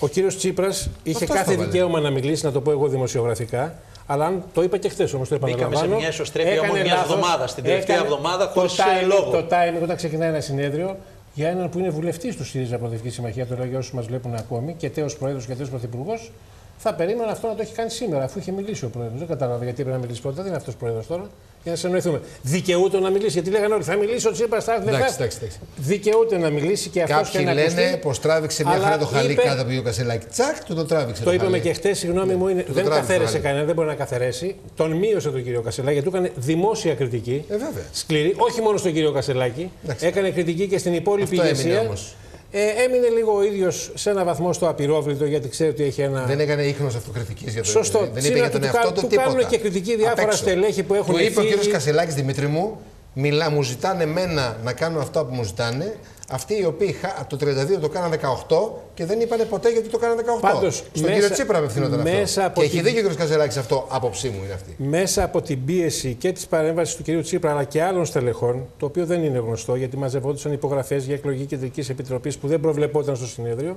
Ο κύριος Τσίπρας είχε Αυτός κάθε το έβαλε. δικαίωμα να μιλήσει, να το πω εγώ δημοσιογραφικά. Αλλά αν το είπα και χθες όμως, το Μπήκαμε επαναλαμβάνω. σε μια εσωστρέφεια έκανε όμως μιας λάθος, εβδομάδας, την τελευταία έκανε εβδομάδα, το χωρίς, ε, timing- λόγο. Το timing όταν ξεκινάει ένα συνέδριο για έναν που είναι βουλευτής του ΣΥΡΙΖΑ Προοδευτική Συμμαχία, το λέω για όσους μας βλέπουν ακόμη, και τέος πρόεδρος και τέος πρωθυπουργός, θα περίμενα αυτό να το έχει κάνει σήμερα, αφού είχε μιλήσει ο πρόεδρος. Δεν κατάλαβα γιατί έπρεπε να μιλήσει πρώτα, δεν είναι αυτός πρόεδρος τώρα. Για να σε εννοηθούμε. Δικαιούται να μιλήσει, γιατί λέγανε όλοι θα μιλήσει ο Τσίπρα, θα έρθει δεν θα Εντάξει, έρθει. εντάξει, εντάξει. Δικαιούται να μιλήσει και αυτός και Κάποιοι να λένε ακουστεί, πως τράβηξε μια αλλά χαρά το χαλί είπε- κάτω από το κασελάκι. Τσακ, του το τράβηξε. Το είπαμε χαλί. και χθες, συγγνώμη μου, είναι, το δεν τράβηξε καθαίρεσε πάλι. κανένα, δεν μπορεί να καθαιρέσει. Τον μείωσε τον κύριο Κασελάκη γιατί του έκανε δημόσια κριτική. Ε, βέβαια. Σκληρή, όχι μόνο στον κύριο Κασελάκη. Εντάξει. Έκανε κριτική και στην υπόλοιπη Αυτό έμεινε ηγεσία. όμως. Ε, έμεινε λίγο ο ίδιος σε ένα βαθμό στο απειρόβλητο γιατί ξέρει ότι έχει ένα. Δεν έκανε ίχνος αυτοκριτικής για το Σωστό. Δεν είπε Σύνα για του τον του εαυτό κάνουν- του του τίποτα. κάνουν και κριτική διάφορα Απ' έξω. στελέχη που έχουν Του είπε ο φύγει. κύριος Κασελάκης Δημήτρη μου, μιλά, μου ζητάνε εμένα να κάνω αυτά που μου ζητάνε. Αυτοί οι οποίοι χα- το 32 το κάναν 18 και δεν είπανε ποτέ γιατί το κάναν 18. Πάντως, Στον μέσα- κύριο Τσίπρα απευθυνόταν μέσα αυτό. από Και έχει την- δίκιο ο κύριος Κασελάκη αυτό, άποψή μου είναι αυτή. μέσα από την πίεση και της παρέμβασης του κυρίου Τσίπρα αλλά και άλλων στελεχών, το οποίο δεν είναι γνωστό γιατί μαζευόντουσαν υπογραφές για εκλογή κεντρικής επιτροπής που δεν προβλεπόταν στο συνέδριο.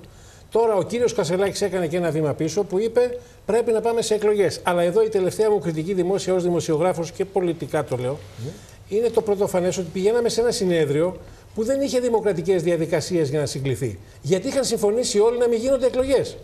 Τώρα ο κύριος Κασελάκης έκανε και ένα βήμα πίσω που είπε πρέπει να πάμε σε εκλογές. Αλλά εδώ η τελευταία μου κριτική δημόσια ως δημοσιογράφος και πολιτικά το λέω είναι το πρωτοφανές ότι πηγαίναμε σε ένα συνέδριο που δεν είχε δημοκρατικές διαδικασίες για να συγκληθεί. Γιατί είχαν συμφωνήσει όλοι να μην γίνονται εκλογές.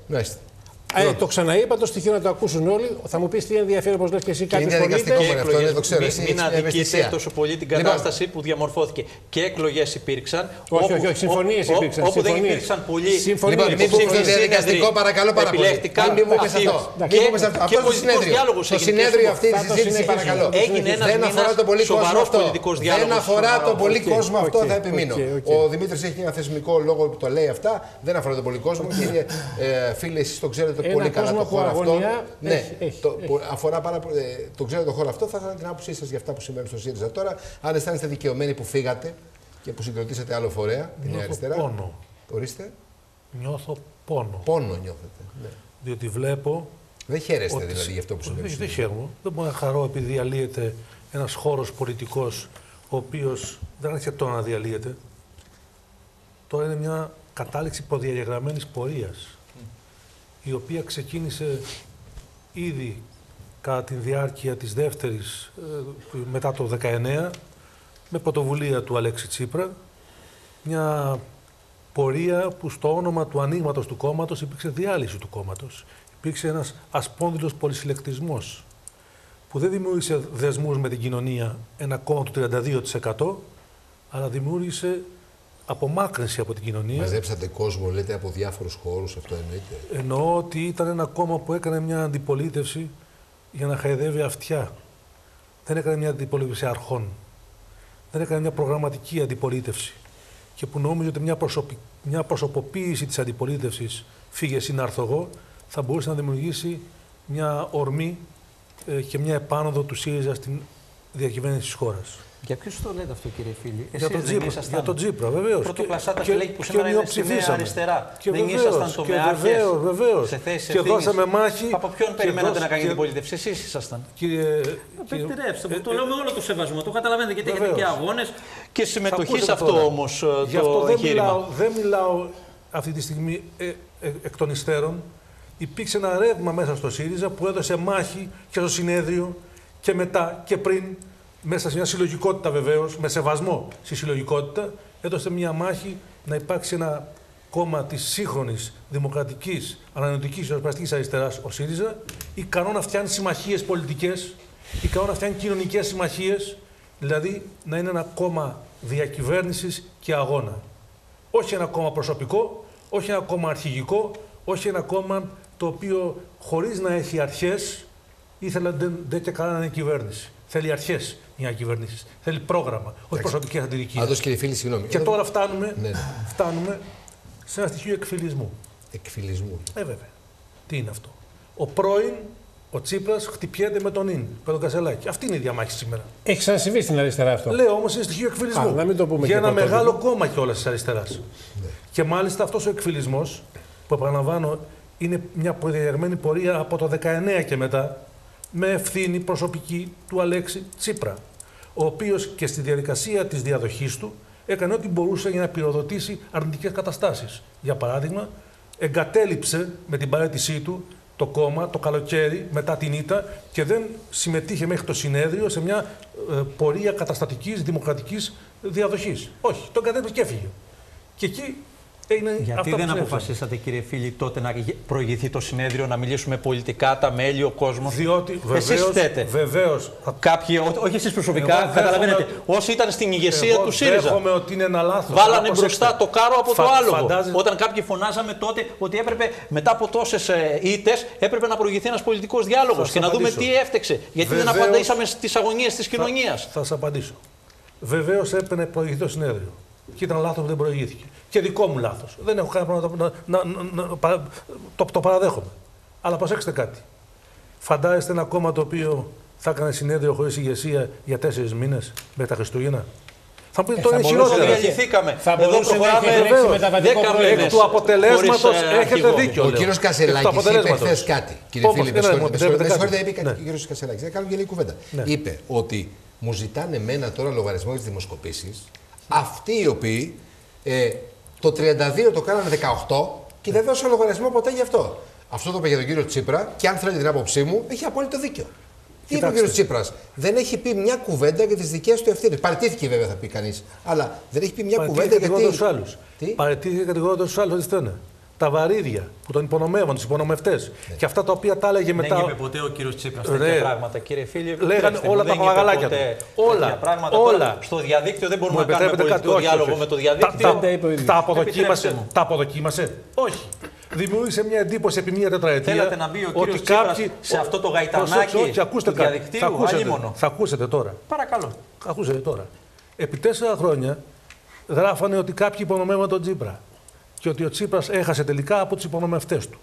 Μάλιστα. Ε, το ξαναείπα το στοιχείο να το ακούσουν όλοι. Θα μου πεις τι ενδιαφέρει, όπως λες και εσύ, Και είναι κάποιου διαδικαστικό πολίτε. μόνο αυτό, ναι, το ξέρω. Μην, Εσύ μην έχεις αδικείτε ευαισθησία. τόσο πολύ την Λοιπόν, κατάσταση που διαμορφώθηκε. Και εκλογές υπήρξαν. Όχι, όχι, όχι, συμφωνίες όπου, υπήρξαν, Όπου δεν συμφωνίες. υπήρξαν πολλοί. Συμφωνίες. Λοιπόν, μην πούμε στο διαδικαστικό, παρακαλώ πάρα πολύ. Επιλέχτηκαν Μην μου πεις αυτοί. αυτό. Και- Μην μου πεις αυτό. και Αυτό το πολιτικός συνέδριο. διάλογος Το έγινε. συνέδριο Και αυτή τη θα το συζήτηση, συνεχίσουμε. παρακαλώ. Έγινε ένας Δεν αφορά μήνας τον πολύ κόσμο σοβαρός αυτό. πολιτικός Δεν διάλογος. αφορά τον Σοβαρός. πολύ Οκ, κόσμο αυτό, οκ, θα επιμείνω. OK, OK. Ο Δημήτρης έχει ένα θεσμικό λόγο που το λέει αυτά. Δεν αφορά τον πολύ κόσμο. Και είναι, ε, φίλοι, εσείς το ξέρετε Ένα πολύ καλά κόσμο το που χώρο αυτό. αγωνιά Ναι, έχει- έχει, το- έχει. που αφορά πάρα πολύ. ε, Το ξέρετε το χώρο αυτό. Θα ήθελα την άποψή σας για αυτά που συμβαίνουν στο ΣΥΡΙΖΑ τώρα. Αν αισθάνεστε δικαιωμένοι που φύγατε και που συγκροτήσατε άλλο φορέα, τη Νέα Νιώθω Αριστερά. πόνο. Ορίστε. Νιώθω πόνο. Πόνο νιώθετε. Ναι. Διότι βλέπω. Δεν χαίρεστε ότι δηλαδή για αυτό που συμβαίνει. Δεν, στο δεν ΣΥΡΙΖΑ. χαίρομαι. Δεν μπορώ να χαρώ επειδή διαλύεται ένας χώρος πολιτικός ο οποίος δεν έρχεται τώρα να διαλύεται. Τώρα είναι μια κατάληξη προδιαγεγραμμένη πορείας η οποία ξεκίνησε ήδη κατά τη διάρκεια της δεύτερης, ε, μετά το 19, με πρωτοβουλία του Αλέξη Τσίπρα, μια πορεία που στο όνομα του ανοίγματος του κόμματος υπήρξε διάλυση του κόμματος. Υπήρξε ένας ασπόνδυλος πολυσυλλεκτισμός που δεν δημιούργησε δεσμούς με την κοινωνία ένα κόμμα του 32% αλλά δημιούργησε απομάκρυνση από την κοινωνία. Μαζέψατε κόσμο, λέτε, από διάφορους χώρους, αυτό εννοείται. Εννοώ ότι ήταν ένα κόμμα που έκανε μια αντιπολίτευση για να χαϊδεύει αυτιά. Δεν έκανε μια αντιπολίτευση αρχών. Δεν έκανε μια προγραμματική αντιπολίτευση. Και που νόμιζε ότι μια, προσωπι... μια προσωποποίηση της αντιπολίτευσης φύγε εσύ να έρθω εγώ, θα μπορούσε να δημιουργήσει μια ορμή ε, και μια επάνωδο του ΣΥΡΙΖΑ στην διακυβέρνηση της χώρας. Για ποιου το λέτε αυτό, κύριε φίλη; Για τον Τζίπρα, για τον Τζίπρα, βεβαίως. Πρωτοκλασσάτα στελέχη που σήμερα είναι στη Νέα Αριστερά. Και δεν βεβαίως, ήσασταν το και μεάρχες βεβαίως, βεβαίως. σε θέση Και δώσαμε μάχη. Από ποιον και περιμένατε δώσ- να κάνει και- την πολίτευση, εσείς ήσασταν. Κύριε, κύριε- Επιτρέψτε μου, ε, το ε, λέω με όλο το σεβασμό. Το καταλαβαίνετε γιατί έχετε Βεβαίως. και αγώνες. Και συμμετοχή ακούσετε σε αυτό τώρα. όμως Γι' αυτό το δεν εγχείρημα. μιλάω, δεν μιλάω αυτή τη στιγμή ε, ε, εκ των υστέρων. Υπήρξε ένα ρεύμα μέσα στο ΣΥΡΙΖΑ που έδωσε μάχη και στο συνέδριο και μετά και πριν, μέσα σε μια συλλογικότητα βεβαίως, με σεβασμό στη συλλογικότητα, έδωσε μια μάχη να υπάρξει ένα κόμμα της σύγχρονης δημοκρατικής ανανεωτικής ριζοσπαστική αριστεράς, ο ΣΥΡΙΖΑ, ικανό να φτιάνει συμμαχίες πολιτικές, ικανό να φτιάνει κοινωνικές συμμαχίες, δηλαδή να είναι ένα κόμμα διακυβέρνησης και αγώνα. Όχι ένα κόμμα προσωπικό, όχι ένα κόμμα αρχηγικό, όχι ένα κόμμα το οποίο χωρίς να έχει αρχές ήθελε δεν, δεν και καλά να είναι κυβέρνηση. Θέλει αρχές μια κυβέρνηση. Θέλει πρόγραμμα, όχι προσωπική αντιρρική. Πάντως, κύριε φίλοι, συγγνώμη. Και Εδώ- τώρα φτάνουμε, Ναι, ναι. φτάνουμε σε ένα στοιχείο εκφυλισμού. Εκφυλισμού. Ε, βέβαια. Τι είναι αυτό; Ο πρώην, ο Τσίπρας, χτυπιέται με τον Ιν, με τον Κασελάκη. Αυτή είναι η διαμάχη σήμερα. Έχει ξανασυμβεί στην αριστερά αυτό. Λέω όμως είναι στοιχείο εκφυλισμού. Α, να μην το πούμε Για και ένα πρωτότυπο. μεγάλο κόμμα κιόλα της αριστεράς. Και μάλιστα αυτός ο εκφυλισμός, που επαναλαμβάνω, είναι μια προδιαγεγραμμένη πορεία από το 19 και μετά, με ευθύνη προσωπική του Αλέξη Τσίπρα. Ο οποίος και στη διαδικασία της διαδοχής του έκανε ό,τι μπορούσε για να πυροδοτήσει αρνητικές καταστάσεις. Για παράδειγμα, εγκατέλειψε με την παρέτησή του το κόμμα το καλοκαίρι μετά την ήττα και δεν συμμετείχε μέχρι το συνέδριο σε μια ε, πορεία καταστατικής δημοκρατικής διαδοχής. Όχι, τον εγκατέλειψε και έφυγε. Και εκεί έγινε Γιατί αυτά που δεν συνέβησαν. αποφασίσατε, κύριε φίλοι, τότε να προηγηθεί το συνέδριο, να μιλήσουμε πολιτικά, τα μέλη, ο κόσμος; Διότι Εσείς βεβαίως, φταίτε. βεβαίως, θα- Κάποιοι, ό- όχι εσείς προσωπικά, Εγώ καταλαβαίνετε. δέχομαι- Όσοι ήταν στην ηγεσία εγώ του ΣΥΡΙΖΑ. δέχομαι ότι είναι ένα λάθος. Βάλανε Αλλά προσέξτε. μπροστά το κάρο από Φα- το άλογο. φαντάζεσαι- Όταν κάποιοι φωνάζαμε τότε ότι έπρεπε μετά από τόσες ήττες έπρεπε να προηγηθεί ένας πολιτικός διάλογος Θα σας και να δούμε απαντήσω. τι έφτεξε. Γιατί δεν Βεβαίως- απαντήσαμε στις αγωνίες της Θα- κοινωνίας. Θα, σας απαντήσω. Βεβαίως έπρεπε να προηγηθεί το συνέδριο. Και ήταν λάθος που δεν προηγήθηκε. Και δικό μου λάθος. Δεν έχω κανένα πρόβλημα να, να, να, να- παρα- το, το παραδέχομαι. Αλλά προσέξτε κάτι. Φαντάζεστε ένα κόμμα το οποίο θα έκανε συνέδριο χωρίς ηγεσία για τέσσερις μήνες μέχρι τα Χριστούγεννα; Θα μου πείτε Ε, τώρα θα είναι μπορούσε χειρότερα. να έχει- Διαλυθήκαμε. θα Εδώ μπορούσε να προχωράμε έχει επιλέξει βεβαίως, μεταβατικό δέκα πρόεδρο. μήνες Εκ του αποτελέσματο χωρίς, ε, έχετε αρχηγό. δίκιο. Ο λέω. κύριος Εκ του Κασελάκης είπε αποτελέσματος. χθες κάτι. Κύριε Όμως, Φίλιππ, με ένα, μου συγχωρείτε, με επιτρέπετε συγχωρείτε, κάτι. είπε κάτι Ναι. ο κύριος Κασελάκης. Θα κάνουμε και λίγη κουβέντα. Ναι. Είπε ότι μου ζητάνε εμένα τώρα λογαριασμό για τις δημοσκοπήσεις. Αυτοί οι οποίοι ε, το 32 το κάνανε 18 και δεν δώσαν λογαριασμό ποτέ γι' αυτό. Αυτό το είπε για τον κύριο Τσίπρα και αν θέλετε την άποψή μου, έχει απόλυτο δίκιο. Τι είπε ο κ. Τσίπρας; Δεν έχει πει μια κουβέντα για τις δικές του ευθύνες. Παραιτήθηκε βέβαια, θα πει κανείς. Αλλά δεν έχει πει μια κουβέντα Παρετήθηκε γιατί. κατηγορώντα τους άλλους. Τι; Παρετήθηκε κατηγορώντας τους άλλους ότι φταίνε. Τα βαρύδια που τον υπονομεύαν, τους υπονομευτές. Ναι. Και αυτά τα οποία τα έλεγε μετά. Δεν είπε ποτέ ο κύριος Τσίπρας Ρε. τέτοια πράγματα, κύριε φίλε. Λέγανε επιτρέψτε μου, όλα τα δεν είπε παπαγαλάκια ποτέ του. Όλα. τέτοια Πράγματα. Όλα. Τώρα, στο διαδίκτυο δεν μπορούμε Μου να κάνουμε επιτρέπετε πολιτικό κάτι, όχι, διάλογο όχι. με το Τα, διαδίκτυο. Δεν τα είπε ο ίδιος. τα, αποδοκίμασε. Επιτρέψτε μου. Τα αποδοκίμασε. Όχι. Δημιούργησε μια εντύπωση επί μια τετραετία. Θέλατε να μπει ο ότι κύριος Τσίπρας κάποιοι- σε αυτό το Προσέξτε, γαϊτανάκι όχι, ακούστε του κάτι. διαδικτύου, Θα ακούσετε, αλίμονο. θα ακούσετε τώρα. Παρακαλώ. Ακούσατε τώρα. Επί τέσσερα χρόνια γράφανε ότι κάποιοι υπονομεύαν τον Τσίπρα και ότι ο Τσίπρας έχασε τελικά από τους υπονομευτές του.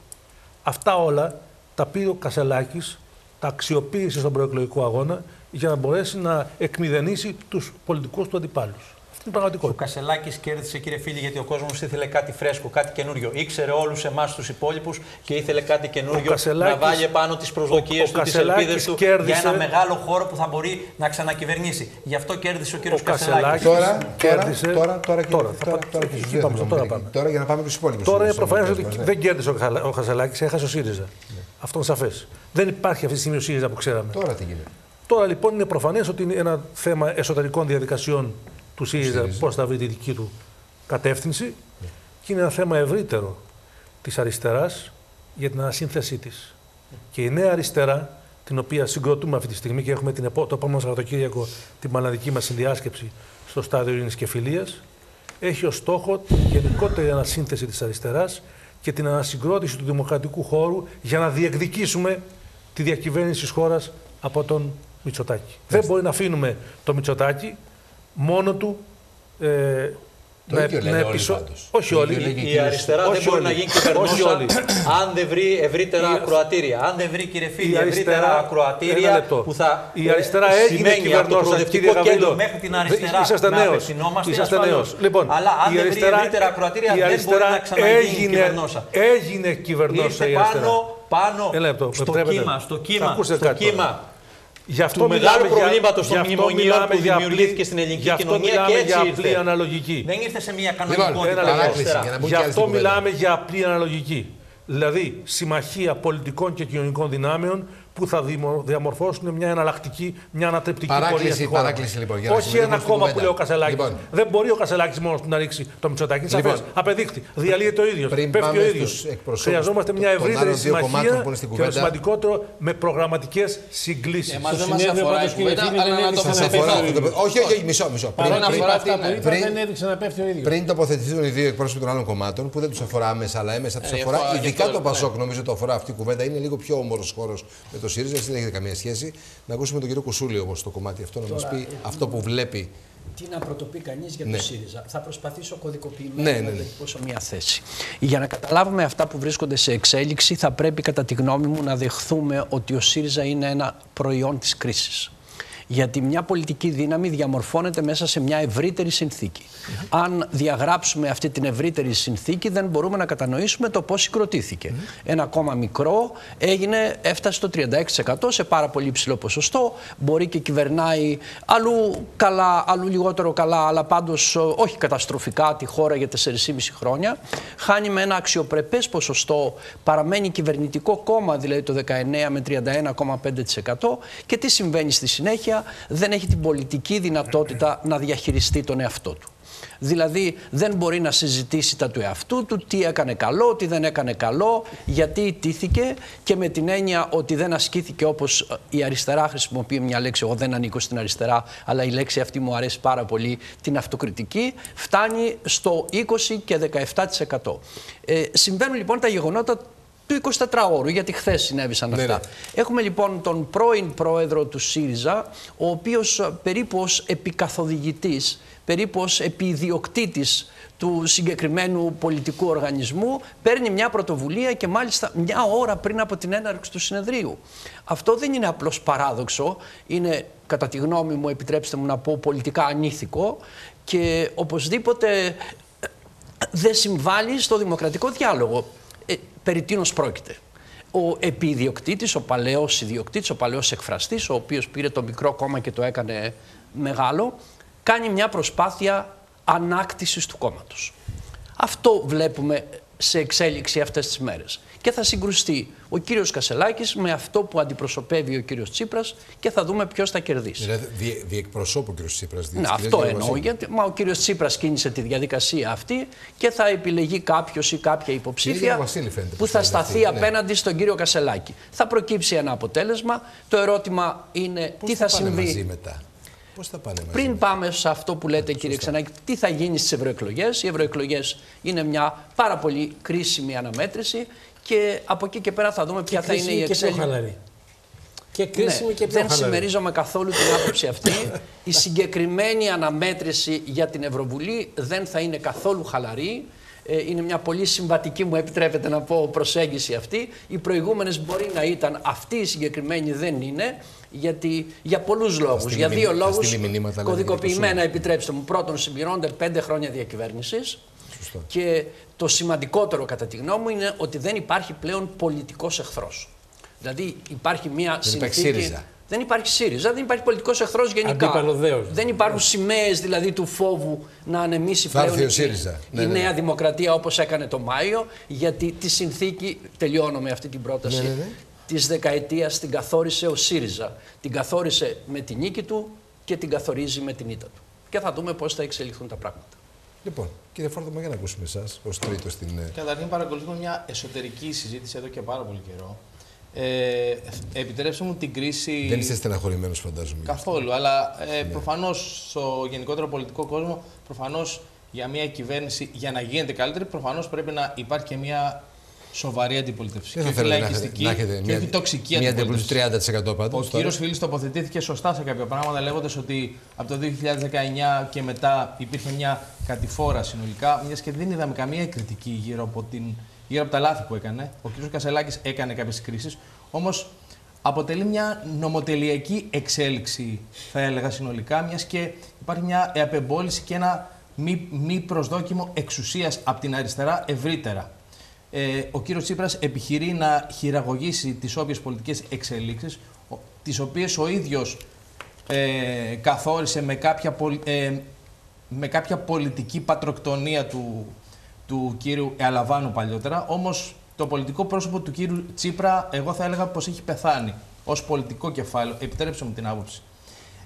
Αυτά όλα τα πήρε ο Κασελάκης, τα αξιοποίησε στον προεκλογικό αγώνα για να μπορέσει να εκμηδενήσει τους πολιτικούς του αντιπάλους. Αυτή είναι η Ο πραγματικότητα. Κασελάκης κέρδισε, κύριε φίλη, γιατί ο κόσμος ήθελε κάτι φρέσκο, κάτι καινούριο. Ήξερε όλους εμάς τους υπόλοιπους και ήθελε κάτι καινούριο να Κασελάκης- βάλει επάνω τις προσδοκίες ο- ο του, τις Κασελάκης ελπίδε του κέρδισε- για ένα μεγάλο χώρο που θα μπορεί να ξανακυβερνήσει. Γι' αυτό κέρδισε ο κύριος Ο Κασελάκης. Κασελάκης Τώρα, τώρα, κέρδισε- τώρα, τώρα, κύριε- τώρα, θα τώρα, πα- τώρα, εκεί κύριε πάμε, Ζήφα, τώρα μερικοί. πάμε. Τώρα για να πάμε στους υπόλοιπους. Τώρα είναι στους προφανέ ότι ομιλητές μας, ναι. δεν κέρδισε ο, Κασαλα- ο Κασελάκης, έχασε ο ΣΥΡΙΖΑ. Αυτό είναι σαφές. Δεν υπάρχει αυτή τη στιγμή ο ΣΥΡΙΖΑ που ξέραμε. Τώρα τι γίνεται. Τώρα λοιπόν είναι προφανές ότι είναι ένα θέμα εσωτερικών διαδικασιών του ΣΥΡΙΖΑ πώς θα βρει τη δική του κατεύθυνση και είναι ένα θέμα ευρύτερο της αριστεράς για την ανασύνθεσή της. Και η νέα αριστερά, την οποία συγκροτούμε αυτή τη στιγμή και έχουμε την επό- το επόμενο Σαββατοκύριακο την παναδική μας συνδιάσκεψη στο στάδιο Ειρήνης και Φιλίας, έχει ως στόχο την γενικότερη ανασύνθεση της αριστεράς και την ανασυγκρότηση του δημοκρατικού χώρου για να διεκδικήσουμε τη διακυβέρνηση της χώρας από τον Μητσοτάκη. Δεν μπορεί να αφήνουμε το Μητσοτάκη μόνο του ε, Το ίδιο λένε όλοι πάντως. Όχι Το όλοι. ίδιο λέει και Η κύριος- αριστερά δεν όχι μπορεί όλοι. να γίνει Όχι κυβερνόσα όλοι. αν δεν βρει ευρύτερα Η- ακροατήρια. Αν δεν βρει, κύριε φίλοι, Η αριστερά- ευρύτερα ένα ακροατήρια λεπτό. που θα Η ε, αριστερά έγινε σημαίνει από το κυβερνόσα, προοδευτικό κύριε κέντρο Γαβρίλο. μέχρι την Δεν- αριστερά είσαστε να νέος. απευθυνόμαστε Είσαστε ασφαλώς. νέος. Λοιπόν, Αλλά αν η δεν βρει αριστερά- ευρύτερα ακροατήρια η δεν μπορεί αριστερά να ξαναγίνει έγινε- κυβερνόσα. Έγινε κυβερνόσα Ήρθε η αριστερά. πάνω, πάνω Ένα λεπτό, στο επιτρέπετε. κύμα, στο κύμα, Γι' αυτό του μεγάλου μιλάμε για- προβλήματος των γι' αυτό μνημονίων μιλάμε που για απλή- δημιουργήθηκε στην ελληνική γι' αυτό κοινωνία μιλάμε και έτσι για ήρθε. απλή αναλογική. Δεν ήρθε σε μια Λοιπόν, κανονικότητα ένα η λεπτό. αριστερά. για να μπουν Γι' και άλλοι αυτό στην κουβέντα. μιλάμε για απλή αναλογική. Δηλαδή, συμμαχία πολιτικών και κοινωνικών δυνάμεων που θα δημο- διαμορφώσουν μια εναλλακτική, μια ανατρεπτική Παράκληση, πορεία στη χώρα. παράκληση, λοιπόν, για να Όχι συμμετέχουμε ένα στην κόμμα που κουβέντα. λέει ο Κασελάκης. Λοιπόν. Δεν μπορεί ο Κασελάκης μόνος του να ρίξει το Μητσοτάκι. Είναι Λοιπόν. σαφές. Απεδείχθη. Διαλύεται ο ίδιος. Πριν Πέφτει πάμε ο ίδιος. στους εκπροσώπους Χρειαζόμαστε των- μια των ευρύτερη άλλων δύο κομμάτων συμμαχία που είναι στην και το κουβέντα. σημαντικότερο με προγραμματικές συγκλήσεις. Εμάς Στο δεν μας συνέδριο αφορά η πάντως, κύριε κουβέντα, Φίλη, αλλά δεν να το έδειξε Σας να αποφευθεί. αφορά πέφτει ο αυτό το- ίδιος. Όχι, όχι, όχι, μισό, μισό. Πριν- Παρά Πριν πριν- αφορά αυτά την- που είπα, πριν- δεν έδειξε να πέφτει ο ίδιος. Πριν τοποθετηθούν οι δύο εκπρόσωποι των άλλων κομμάτων, που δεν τους αφορά άμεσα, αλλά έμεσα τους Ε, αφορά, αφορά και ειδικά αυτό, το ναι. Πασόκ, νομίζω το αφορά αυτή η κουβέντα. Είναι λίγο πιο όμορος χώρος με το ΣΥΡΙΖΑ, έτσι δεν έχετε καμία σχέση. Να ακούσουμε τον κύριο Κουσούλη όμως το κομμάτι αυτό, να μας Τώρα, πει ε, αυτό που βλέπει. Τι να πρωτοπεί κανείς για Ναι. το ΣΥΡΙΖΑ. Θα προσπαθήσω κωδικοποιημένα Ναι, ναι, να ναι. διατυπώσω μια θέση. Για να καταλάβουμε αυτά που βρίσκονται σε εξέλιξη, θα πρέπει κατά τη γνώμη μου να δεχθούμε ότι ο ΣΥΡΙΖΑ είναι ένα προϊόν της κρίσης. Γιατί μια πολιτική δύναμη διαμορφώνεται μέσα σε μια ευρύτερη συνθήκη. Αν διαγράψουμε αυτή την ευρύτερη συνθήκη, δεν μπορούμε να κατανοήσουμε το πώς συγκροτήθηκε. Ένα κόμμα μικρό έγινε, έφτασε στο 36% σε πάρα πολύ υψηλό ποσοστό. Μπορεί και κυβερνάει αλλού καλά, αλλού λιγότερο καλά, αλλά πάντως ε, όχι καταστροφικά τη χώρα για 4,5 χρόνια. Χάνει με ένα αξιοπρεπές ποσοστό, παραμένει κυβερνητικό κόμμα, δηλαδή το 19 με 31,5% και τι συμβαίνει στη συνέχεια, δεν έχει την πολιτική δυνατότητα να διαχειριστεί τον εαυτό του. Δηλαδή δεν μπορεί να συζητήσει τα του εαυτού του, τι έκανε καλό, τι δεν έκανε καλό, γιατί ιτήθηκε και με την έννοια ότι δεν ασκήθηκε όπως η αριστερά χρησιμοποιεί μια λέξη, εγώ δεν ανήκω στην αριστερά, αλλά η λέξη αυτή μου αρέσει πάρα πολύ, την αυτοκριτική, φτάνει στο 20 και 17%. Ε, συμβαίνουν λοιπόν τα γεγονότα του 24ωρου, γιατί χθες συνέβησαν Ναι, αυτά. ναι. Έχουμε λοιπόν τον πρώην πρόεδρο του ΣΥΡΙΖΑ, ο οποίος ε, περίπου ως επικαθοδηγητής, περίπου ως επιδιοκτήτης του συγκεκριμένου πολιτικού οργανισμού, παίρνει μια πρωτοβουλία και μάλιστα μια ώρα πριν από την έναρξη του συνεδρίου. Αυτό δεν είναι απλώς παράδοξο, είναι κατά τη γνώμη μου, επιτρέψτε μου να πω, πολιτικά ανήθικο και οπωσδήποτε ε, δεν συμβάλλει στο δημοκρατικό διάλογο. Ε, περί τίνος πρόκειται; Ο επιδιοκτήτης, ο παλαιός ιδιοκτήτης, ο παλαιός εκφραστής, ο οποίος πήρε το μικρό κόμμα και το έκανε μεγάλο, κάνει μια προσπάθεια ανάκτησης του κόμματος. Αυτό βλέπουμε σε εξέλιξη αυτές τις μέρες. και θα συγκρουστεί ο κύριος Κασελάκης με αυτό που αντιπροσωπεύει ο κύριος Τσίπρας και θα δούμε ποιος θα κερδίσει. Δηλαδή, διε, διεκπροσώπου ο κ. Τσίπρας. Ναι, αυτό εννοώ. Γιατί, μα ο κύριος Τσίπρας κίνησε τη διαδικασία αυτή και θα επιλεγεί κάποιος ή κάποια Κύριε υποψήφια Βασίλη φαίνεται που πως θα θα είναι σταθεί αυτή, ναι. απέναντι στον κύριο Κασελάκη. Θα προκύψει ένα αποτέλεσμα. Το ερώτημα είναι Πώς τι θα, πάνε μαζί συμβεί. μετά; Πώς θα πάνε μαζί. Πριν μετά; πάμε σε αυτό που λέτε, κύριε Ξενάκη, τι θα γίνει στις ευρωεκλογές; Οι ευρωεκλογές είναι μια πάρα πολύ κρίσιμη αναμέτρηση και από εκεί και πέρα θα δούμε ποια θα είναι η Κρίσιμη και πιο εξέλιξη. χαλαρή. Και κρίσιμη Ναι, και πιο δεν χαλαρή. συμμερίζομαι καθόλου την άποψη αυτή. Η συγκεκριμένη αναμέτρηση για την Ευρωβουλή δεν θα είναι καθόλου χαλαρή. Ε, Είναι μια πολύ συμβατική, μου επιτρέπετε να πω, προσέγγιση αυτή. Οι προηγούμενες μπορεί να ήταν, αυτή η συγκεκριμένη δεν είναι, γιατί για πολλούς λόγους. στείλει Για δύο μηνύ- θα λόγους στείλει μηνύματα, λέτε, κωδικοποιημένα, για το επιτρέψτε μου. Πρώτον, συμπληρώνονται πέντε χρόνια διακυβέρνησης. Σωστό. Και το σημαντικότερο κατά τη γνώμη μου είναι ότι δεν υπάρχει πλέον πολιτικός εχθρός. Δηλαδή υπάρχει μια Δεν υπάρχει συνθήκη... ΣΥΡΙΖΑ. Δεν υπάρχει ΣΥΡΙΖΑ, δεν υπάρχει πολιτικός εχθρός γενικά. Αντίπαλος δέος. Δεν υπάρχουν σημαίες δηλαδή του φόβου να ανεμίσει Θα πλέον έρθει ο η- ΣΥΡΙΖΑ. η Ναι, ναι, ναι. Νέα Δημοκρατία όπως έκανε το Μάιο, γιατί τη συνθήκη, τελειώνω με αυτή την πρόταση, Ναι, ναι, ναι. της δεκαετίας την καθόρισε ο ΣΥΡΙΖΑ. Την καθόρισε με την νίκη του και την καθορίζει με την ήττα του. Και θα δούμε πώς θα εξελιχθούν τα πράγματα. Λοιπόν, κύριε Φόρτομα, για να ακούσουμε εσάς ως τρίτο στην. ε, Καταρχήν παρακολουθούμε μια εσωτερική συζήτηση εδώ και πάρα πολύ καιρό. Ε, επιτρέψτε μου την κρίση. Δεν είστε στεναχωρημένος, φαντάζομαι. Καθόλου, αλλά ε, προφανώς στο γενικότερο πολιτικό κόσμο, προφανώς για μια κυβέρνηση, για να γίνεται καλύτερη, προφανώς πρέπει να υπάρχει και μια σοβαρή αντιπολίτευση. Δεν Και θα όχι θέλετε να έχετε, λαϊκιστική να έχετε και όχι τοξική μια αντιπολίτευση. αντιπολίτευση 30% πάντως. Ο κύριος Φίλης τοποθετήθηκε σωστά σε κάποια πράγματα, λέγοντας ότι από το 2019 και μετά υπήρχε μια κατηφόρα συνολικά, μιας και δεν είδαμε καμία κριτική γύρω από, την, γύρω από τα λάθη που έκανε. Ο κύριος Κασελάκης έκανε κάποιες κρίσεις. Όμως αποτελεί μια νομοτελειακή εξέλιξη, θα έλεγα συνολικά, μιας και υπάρχει μια απεμπόληση και ένα μη, μη προσδόκιμο εξουσίας από την αριστερά ευρύτερα. Ε, ο κύριος Τσίπρας επιχειρεί να χειραγωγήσει τις όποιες πολιτικές εξελίξεις, ο- τις οποίες ο ίδιος ε, καθόρισε με κάποια, πολ- ε, με κάποια πολιτική πατροκτονία του, του κύριου Αλαβάνου παλιότερα. Όμως το πολιτικό πρόσωπο του κύριου Τσίπρα, εγώ θα έλεγα πως έχει πεθάνει ως πολιτικό κεφάλαιο. Επιτρέψτε μου την άποψη.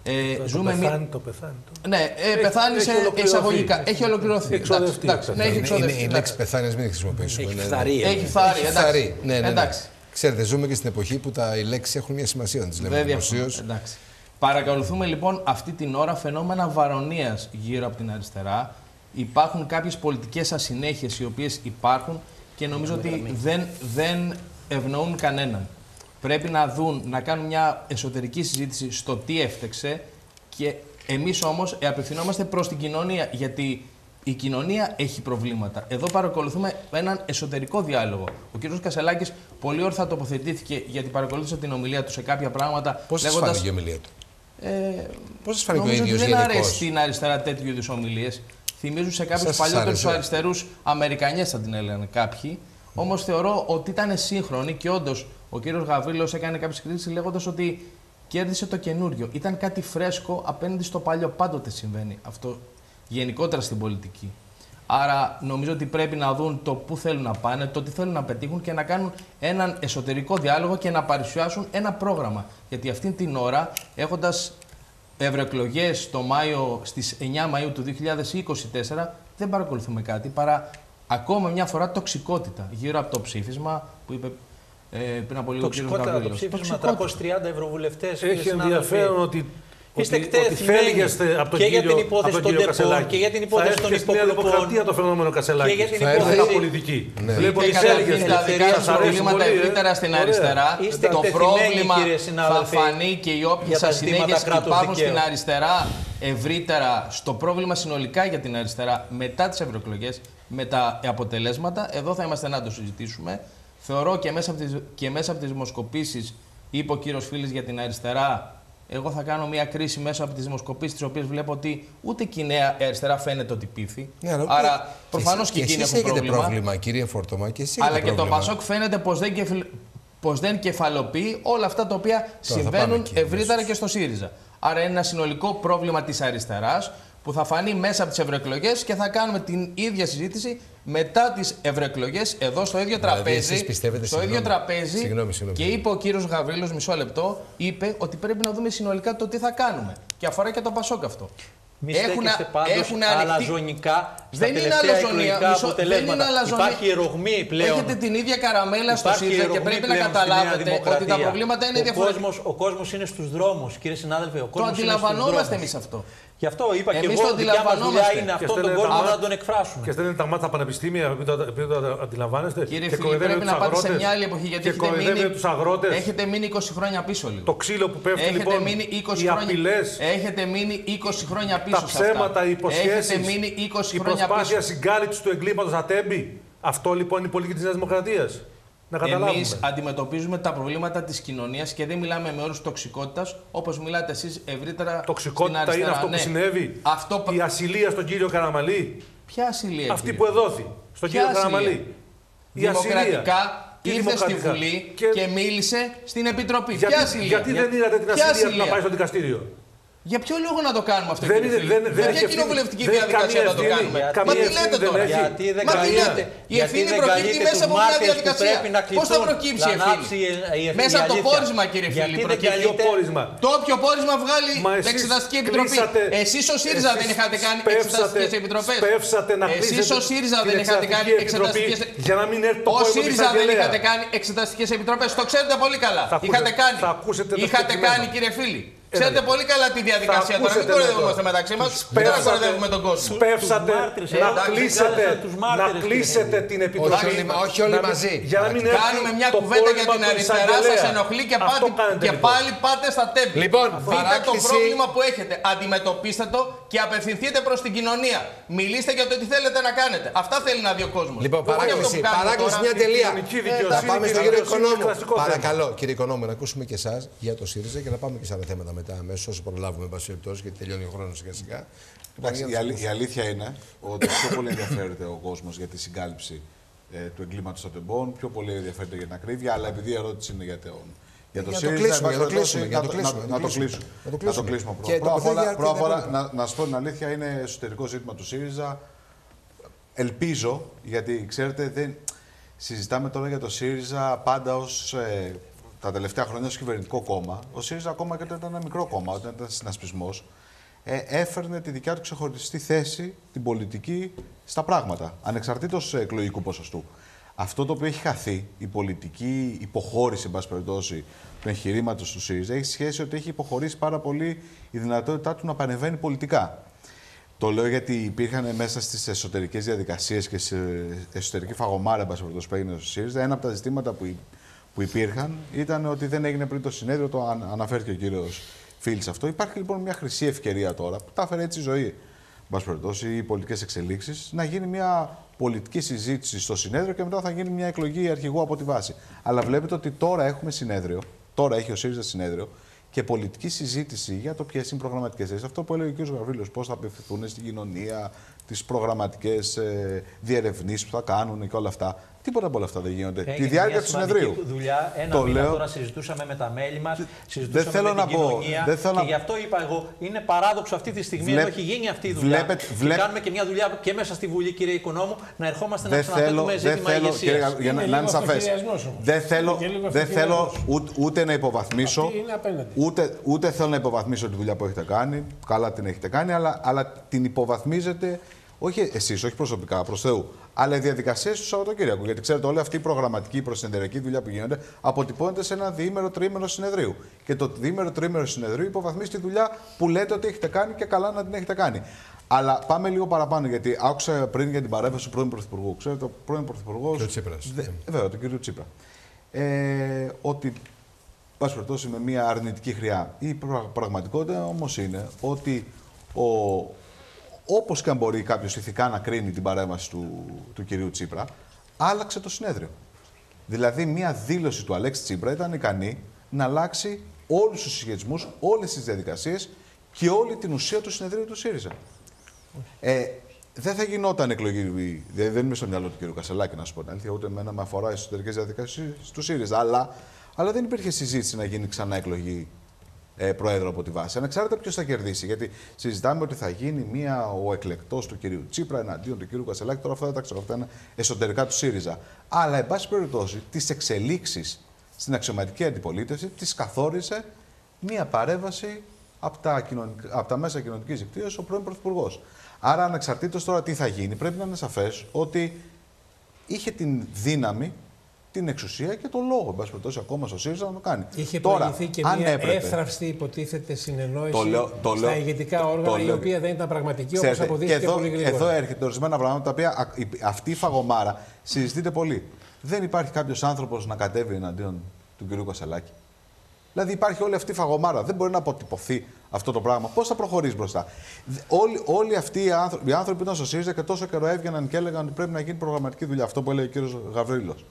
Ε, Το ζούμε μια- πεθάνει, το πεθάνει. το- Ναι, ε, πεθάνει έχει σε ολοκληρωθεί. εισαγωγικά. Έχει ολοκληρωθεί. Εξοδευτεί. Εντάξει, εντάξει, ναι, έχει Είναι, είναι, εξοδευτεί. η εντάξει. λέξη πεθάνει, μην τη χρησιμοποιήσουμε. Έχει ναι, ναι. φθαρεί. Έχει φθάρει, Έχει εντάξει. φθαρεί. Ναι, ναι, ναι. Εντάξει. Ξέρετε, ζούμε και στην εποχή που τα, οι λέξεις έχουν μια σημασία, να τις λέμε Δεν διαφωνώ. δημοσίως. Εντάξει. Παρακολουθούμε λοιπόν αυτή την ώρα φαινόμενα βαρονίας γύρω από την αριστερά. Υπάρχουν κάποιες πολιτικές ασυνέχειες οι οποίες υπάρχουν και νομίζω ότι δεν, δεν ευνοούν κανέναν. Πρέπει να δουν, να κάνουν μια εσωτερική συζήτηση στο τι έφτεξε και εμείς όμως απευθυνόμαστε προς την κοινωνία γιατί η κοινωνία έχει προβλήματα. Εδώ παρακολουθούμε έναν εσωτερικό διάλογο. Ο κ. Κασελάκης πολύ όρθα τοποθετήθηκε γιατί παρακολούθησε την ομιλία του σε κάποια πράγματα Πώς σας λέγοντας, φάνηκε η ομιλία του; ε, Πώς σας φάνηκε ο νομίζω ίδιος ότι δεν γενικώ. αρέσει στην αριστερά τέτοιου είδους ομιλίες. Θυμίζουν σε κάποιους Σας παλιότερους άρεσε; αριστερούς Αμερικανιές, θα την έλεγαν κάποιοι. Όμως θεωρώ ότι ήταν σύγχρονη και όντως ο κύριος Γαβρίλος έκανε κάποιε κρίσει λέγοντας ότι κέρδισε το καινούριο. Ήταν κάτι φρέσκο απέναντι στο παλιό. Πάντοτε συμβαίνει αυτό γενικότερα στην πολιτική. Άρα νομίζω ότι πρέπει να δουν το πού θέλουν να πάνε, το τι θέλουν να πετύχουν και να κάνουν έναν εσωτερικό διάλογο και να παρουσιάσουν ένα πρόγραμμα. Γιατί αυτή την ώρα, έχοντας ευρωεκλογές το Μάιο, στις 9 Μαΐου του 2024, δεν παρακολουθούμε κάτι παρά ακόμα μια φορά τοξικότητα γύρω από το ψήφισμα που είπε ε, πριν από λίγο ο κύριος Τοξικότερα το Γαβρίλος. ψήφισμα, Τοξικότητα. 330 ευρωβουλευτές. Έχει ενδιαφέρον ότι. Είστε ότι, ότι εκτεθειμένοι φέλγεστε από τον και για κύριο, την υπόθεση από τον των κύριο ΤΕΠΟΝ Κασελάκη. και για την Θα υπόθεση έρθει των και στη Νέα υποκλοπών Δημοκρατία το φαινόμενο Κασελάκη. και για την Θα υπόθεση- έρθει- πολιτική. Ναι. Βλέπω ότι Και καταρχήν φέλγεστε. τα δικά Σας σας αρέσει προβλήματα πολύ, ε. ευρύτερα στην Ωραία. αριστερά. Είστε το εκτεθειμένοι, πρόβλημα κύριε θα συνάδελφε, φανεί και οι όποιε για τα ασυνέχειε ζητήματα που κράτους υπάρχουν δικαίου. στην αριστερά ευρύτερα, στο πρόβλημα συνολικά για την αριστερά μετά τις ευρωεκλογές, με τα αποτελέσματα. Εδώ θα είμαστε να το συζητήσουμε. Θεωρώ και μέσα από τις, και μέσα από τις δημοσκοπήσεις, είπε ο κύριος Φίλης για την αριστερά, εγώ θα κάνω μια κρίση μέσα από τις δημοσκοπήσεις, τις οποίες βλέπω ότι ούτε και η νέα αριστερά φαίνεται ότι πείθει. Ναι, αλλά Άρα και προφανώς εσείς- και εκείνοι εσείς έχουν έχετε πρόβλημα. πρόβλημα, κύριε Φόρτομα, και εσείς Αλλά έχετε και το πρόβλημα. Πασόκ φαίνεται πως δεν, κεφαλ... πως δεν κεφαλοποιεί όλα αυτά τα οποία θα πάμε συμβαίνουν εκεί, ευρύτερα αμέσως. και στο ΣΥΡΙΖΑ. Άρα είναι ένα συνολικό πρόβλημα της αριστεράς που θα φανεί μέσα από τις ευρωεκλογές και θα κάνουμε την ίδια συζήτηση μετά τις ευρωεκλογές εδώ στο ίδιο Δηλαδή, τραπέζι. εσείς πιστεύετε, στο συγγνώμη, ίδιο τραπέζι. συγγνώμη, συγγνώμη. Και είπε ο κύριος Γαβρίλος, μισό λεπτό, είπε ότι πρέπει να δούμε συνολικά το τι θα κάνουμε. Και αφορά και το Πασόκ αυτό. Μη Έχουν- στέκεστε πάντως έχουν ανοιχτεί- αλαζονικά στα Δεν είναι τελευταία αλαζονία. εκλογικά Μισό- αποτελέσματα. δεν είναι αλαζονία. Υπάρχει ιερογμή πλέον. Έχετε την ίδια καραμέλα στο Υπάρχει ΣΥΡΙΖΑ και ιερογμή πρέπει να πλέον στη Νέα καταλάβετε ότι τα Δημοκρατία. προβλήματα είναι ο διαφορετικά. Κόσμος, ο κόσμος είναι στους δρόμους, κύριε συνάδελφε. Ο Το κόσμος είναι στους αντιλαμβανόμαστε δρόμους. εμείς αυτό. Γι' αυτό είπα και Εμείς εγώ το ότι δικιά μας δουλειά αντιλαμβανόμαστε. είναι Και αυτόν τον στέλνετε κόσμο τα να μάτια- τον εκφράσουμε. Και στέλνετε τα μάτια στα πανεπιστήμια, επειδή το, επειδή το αντιλαμβάνεστε. Κύριε και Φίλη, κοροϊδεύετε πρέπει τους να πάτε σε αγρότες μια άλλη εποχή γιατί και έχετε κοροϊδεύετε μείνει, τους αγρότες. έχετε μείνει 20 χρόνια πίσω λίγο. Το ξύλο που πέφτει Έχετε λοιπόν, μείνει 20 οι χρόνια. απειλές, Έχετε μείνει 20 χρόνια πίσω. τα σε αυτά. ψέματα, οι υποσχέσεις, Έχετε μείνει 20 η χρόνια προσπάθεια πίσω. συγκάλυψης του εγκλήματος ατέμπη. Αυτό λοιπόν είναι η πολιτική της Νέας Δημοκρατίας. Να καταλάβουμε. Εμείς αντιμετωπίζουμε τα προβλήματα της κοινωνίας και δεν μιλάμε με όρους τοξικότητας όπως μιλάτε εσείς ευρύτερα. στην Τοξικότητα είναι αριστερά. αυτό που Ναι. συνέβη. Αυτό πα- Η ασυλία στον κύριο Καραμαλή. Ποια ασυλία. Αυτή κύριε; που εδόθη στον Ποια κύριο ασυλία; Καραμαλή. Η ασυλία. Δημοκρατικά Τι ήρθε στη δημοκρατικά; Βουλή Και- και... μίλησε στην Επιτροπή. Γιατί, Ποια ασυλία; γιατί δεν είδατε την Ποια ασυλία του να πάει στο δικαστήριο; Για ποιο λόγο να το κάνουμε αυτό, Δεν κύριε είναι- Φίλη; δεν- δεν Για έχει ποια ευθύνη. κοινοβουλευτική Δεν έχει διαδικασία καμία να το ευθύνη. κάνουμε; Γιατί- Μα τι ευθύνη λέτε δεν τώρα; έχει. Γιατί δεν Μα τι καλεί- λέτε; Η γιατί ευθύνη δεν προκύπτει καλείτε μέσα τους από μια μάρτυρες που διαδικασία. πρέπει να Πώς θα κληθούν, προκύψει η να ανάψει ευθύνη. η- η- η Μέσα από το αλήθεια. πόρισμα, κύριε Γιατί Φίλη, δεν προκύπτει. Ποιο καλείτε- πόρισμα. Το όποιο πόρισμα βγάλει Μα η εσείς Εξεταστική Επιτροπή. κλείσατε- Εσείς ο ΣΥΡΙΖΑ δεν εσείς είχατε κάνει σπεύσατε- εξεταστικές επιτροπές. σπεύσατε να Εσείς κλείσετε ο ΣΥΡΙΖΑ την δεν είχατε κάνει Εξεταστική Επιτροπή εξεταστικέ για να μην έρθει το Ο πόρισμα του ΣΥΡΙΖΑ δεν εισαγγελέα. είχατε κάνει εξεταστικές επιτροπές. Το ξέρετε πολύ καλά. Θα ακούσετε- είχατε κάνει. θα ακούσετε τα είχατε συγκεκριμένα. κάνει, κύριε Φίλη. Ξέρετε ναι. πολύ καλά τη διαδικασία τώρα. Μην ακούσετε κοροϊδευόμαστε με το- μεταξύ μας. Δεν Σπεύσατε- κοροϊδεύουμε τον κόσμο. Σπεύσατε μάρτυρες, να εντάξει, κλείσετε, κάλεσαν τους να μάρτυρες, κλείσετε κύριε. την επιτροπή. όλοι μα- όχι όλοι Να μην- μαζί. Για να μην έρθει Κάνουμε μια το κουβέντα για πόρισμα την του αριστερά, σας εισαγγελέα. ενοχλεί και, Αυτό πάτε, κάνετε, και λοιπόν. πάλι πάτε στα τέμπη. Λοιπόν, δείτε το παράκληση- πρόβλημα που έχετε. Αντιμετωπίστε το και απευθυνθείτε προς την κοινωνία. Μιλήστε για το τι θέλετε να κάνετε. Αυτά θέλει να δει ο κόσμος. Λοιπόν, παράκληση, παράκληση μια Η τελεία. κοινωνική Ε, δικαιοσύνη Θα πάμε και στον η κύριο δικαιοσύνη είναι Οικονόμου. κλασικό θέμα. Παρακαλώ, κύριε Οικονόμου, να ακούσουμε και εσάς για το ΣΥΡΙΖΑ και να πάμε και σε άλλα θέματα μετά αμέσως, όσο προλάβουμε, εν πάση περιπτώσει, γιατί τελειώνει ο χρόνος σιγά σιγά. Εντάξει, Λοιπόν, η, αλή- η αλήθεια είναι ότι πιο πολύ ενδιαφέρεται ο κόσμος για τη συγκάλυψη ε, του εγκλήματος των τεμπών, πιο πολύ ενδιαφέρεται για την ακρίβεια, αλλά επειδή η ερώτηση είναι για τον. Για το Για το ΣΥΡΙΖΑ, κλείσουμε, εν για το πάση περιπτώσει, κλείσουμε, για να το το- κλείσουμε, να- να το κλείσουμε. κλείσουμε. Να το Να το κλείσουμε. κλείσουμε Και πρώτα. Πρώτα απ' όλα- τοποθέτηση πρώτα απ' όλα, αρτή να, να σου πω την αλήθεια, είναι εσωτερικό ζήτημα του ΣΥΡΙΖΑ. Ελπίζω, γιατί ξέρετε, δεν... συζητάμε τώρα για το ΣΥΡΙΖΑ πάντα ως τα τελευταία χρόνια ως κυβερνητικό κόμμα. Ο ΣΥΡΙΖΑ ακόμα και όταν ήταν ένα μικρό κόμμα, όταν ήταν συνασπισμός, ε, έφερνε τη δικιά του ξεχωριστή θέση, την πολιτική, στα πράγματα, ανεξαρτήτως εκλογικού ποσοστού. Αυτό το οποίο έχει χαθεί, η πολιτική υποχώρηση, εν πάση περιπτώσει, του εγχειρήματος του ΣΥΡΙΖΑ, έχει σχέση ότι έχει υποχωρήσει πάρα πολύ η δυνατότητά του να πανεβαίνει πολιτικά. Το λέω γιατί υπήρχαν μέσα στις εσωτερικές διαδικασίες και σε εσωτερική φαγωμάρα εν πάση περιπτώσει, που έγινε στο ΣΥΡΙΖΑ. Ένα από τα ζητήματα που, υ- που υπήρχαν ήταν ότι δεν έγινε πριν το συνέδριο, το αν- αναφέρθηκε ο κύριος Φίλης αυτό. Υπάρχει λοιπόν μια χρυσή ευκαιρία τώρα που τα έφερε έτσι η ζωή. Εν πάση περιπτώσει, οι πολιτικές εξελίξεις, να γίνει μια πολιτική συζήτηση στο συνέδριο και μετά θα γίνει μια εκλογή αρχηγού από τη βάση. Αλλά βλέπετε ότι τώρα έχουμε συνέδριο, τώρα έχει ο ΣΥΡΙΖΑ συνέδριο και πολιτική συζήτηση για το ποιες είναι οι προγραμματικές θέσεις. Αυτό που έλεγε ο κ. Γαβρίλο, πώς θα απευθυνθούν στην κοινωνία, τις προγραμματικές ε, διερευνήσεις που θα κάνουν και όλα αυτά. Τίποτα από όλα αυτά δεν γίνονται. Έγινε Τη διάρκεια μια του σημαντική συνεδρίου. Δουλειά, ένα Το μήνα λέω. τώρα συζητούσαμε με τα μέλη μας, συζητούσαμε θέλω με να την πω, κοινωνία. δεν θέλω και να- γι' αυτό είπα εγώ, είναι παράδοξο αυτή τη στιγμή, Βλέπ- ενώ έχει γίνει αυτή η δουλειά. βλέπετε- και βλέπ- κάνουμε και μια δουλειά και μέσα στη Βουλή, κύριε Οικονόμου, να ερχόμαστε να Δεν θέλω, ξαναθέτουμε δεν ζήτημα θέλω, ηγεσίας. κύριε, Γαβ- για να, Είναι να είναι λίγο σαφές. αυτοκυριασμός όμως. Δεν θέλω, Είναι λίγο δεν θέλω αυτοκυριασμός. ούτε, ούτε να υποβαθμίσω, Αυτή είναι απέναντι. ούτε, ούτε θέλω να υποβαθμίσω τη δουλειά που έχετε κάνει. Καλά την έχετε κάνει, αλλά, αλλά την υποβαθμίζετε όχι εσείς, όχι προσωπικά, προς Θεού, αλλά οι διαδικασίες του Σαββατοκύριακου. Γιατί ξέρετε, όλη αυτή η προγραμματική προσυνδερική δουλειά που γίνεται αποτυπώνεται σε ένα διήμερο τρίμερο συνεδρίου. Και το διήμερο τρίμερο συνεδρίου υποβαθμίζει τη δουλειά που λέτε ότι έχετε κάνει και καλά να την έχετε κάνει. Αλλά πάμε λίγο παραπάνω, γιατί άκουσα πριν για την παρέμβαση του πρώην Πρωθυπουργού. Ξέρετε, ο πρώην Πρωθυπουργό. Και ο Τσίπρας. Δε, βέβαια, τον κύριο Τσίπρα. Ε, ότι πάση περιπτώσει με μια αρνητική χρειά. Η πρα- πραγματικότητα όμως είναι ότι ο, όπως και αν μπορεί κάποιος ηθικά να κρίνει την παρέμβαση του, του κυρίου Τσίπρα, άλλαξε το συνέδριο. Δηλαδή, μια δήλωση του Αλέξη Τσίπρα ήταν ικανή να αλλάξει όλους τους συσχετισμούς, όλες τις διαδικασίες και όλη την ουσία του συνεδρίου του ΣΥΡΙΖΑ. Ε, δεν θα γινόταν εκλογή. Δεν, δεν είμαι στο μυαλό του κ. Κασελάκη, να σου πω την αλήθεια, ούτε εμένα με αφορά εσωτερικές διαδικασίες του ΣΥΡΙΖΑ. Αλλά, αλλά δεν υπήρχε συζήτηση να γίνει ξανά εκλογή ε, πρόεδρο από τη βάση. Ανεξάρτητα ποιος θα κερδίσει. Γιατί συζητάμε ότι θα γίνει μία, ο εκλεκτός του κυρίου Τσίπρα εναντίον του κυρίου Κασελάκη. Τώρα αυτά δεν τα ξέρω. Αυτά είναι εσωτερικά του ΣΥΡΙΖΑ. Αλλά, εν πάση περιπτώσει, τις εξελίξεις στην αξιωματική αντιπολίτευση τις καθόρισε μία παρέμβαση από τα, κοινωνικ... από τα μέσα κοινωνικής δικτύωσης ο πρώην Πρωθυπουργός. Άρα, ανεξαρτήτως τώρα τι θα γίνει, πρέπει να είναι σαφές ότι είχε την δύναμη, την εξουσία και τον λόγο, εν πάση περιπτώσει, ακόμα στο ΣΥΡΙΖΑ να το κάνει. Είχε τώρα, προηγηθεί και αν μια έπρεπε, εύθραυστη υποτίθεται συνεννόηση Το λέω- το στα λέω- ηγετικά το- το όργανα, η λέω- οποία δεν ήταν πραγματική όπως Ξέρετε, και αποδείχθηκε εδώ, πολύ γρήγορα. εδώ έρχεται ορισμένα πράγματα τα οποία α, η- αυτή η φαγωμάρα συζητείται πολύ. Δεν υπάρχει κάποιος άνθρωπος να κατέβει εναντίον του κ. Κασελάκη. Δηλαδή υπάρχει όλη αυτή η φαγωμάρα. Δεν μπορεί να αποτυπωθεί αυτό το πράγμα. Πώς θα προχωρήσει μπροστά; Δε- Όλοι, όλοι αυτοί οι άνθρωποι, οι άνθρωποι που ήταν στο ΣΥΡΙΖΑ και τόσο καιρό έβγαιναν και έλεγαν ότι πρέπει να γίνει προγραμματική δουλειά. Αυτό που έλεγε ο κ. Γαβρίλος.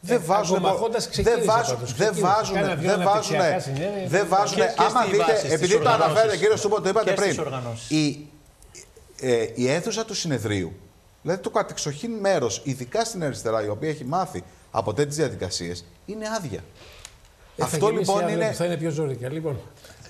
Δεν βάζουν. αγκομαχώντας ξεκίνησε Δεν βάζουν. πάντως, Δεν ξεκίνησε. βάζουν. Κάνα δυο Δεν βάζουν. αναπτυξιακά συνέδρια, Δεν βάζουν. και- και Άμα στη δείτε, βάση, στις επειδή το οργανώσεις. αναφέρετε, κύριε Σούμπο, το είπατε Και στις πριν. οργανώσεις. Η, ε, η αίθουσα του συνεδρίου, δηλαδή το κατεξοχήν μέρος, ειδικά στην αριστερά, η οποία έχει μάθει από τέτοιες διαδικασίες, είναι άδεια. Ε, θα Αυτό γεμίσει λοιπόν αύριο είναι. που Θα είναι πιο ζώρικα. Λοιπόν,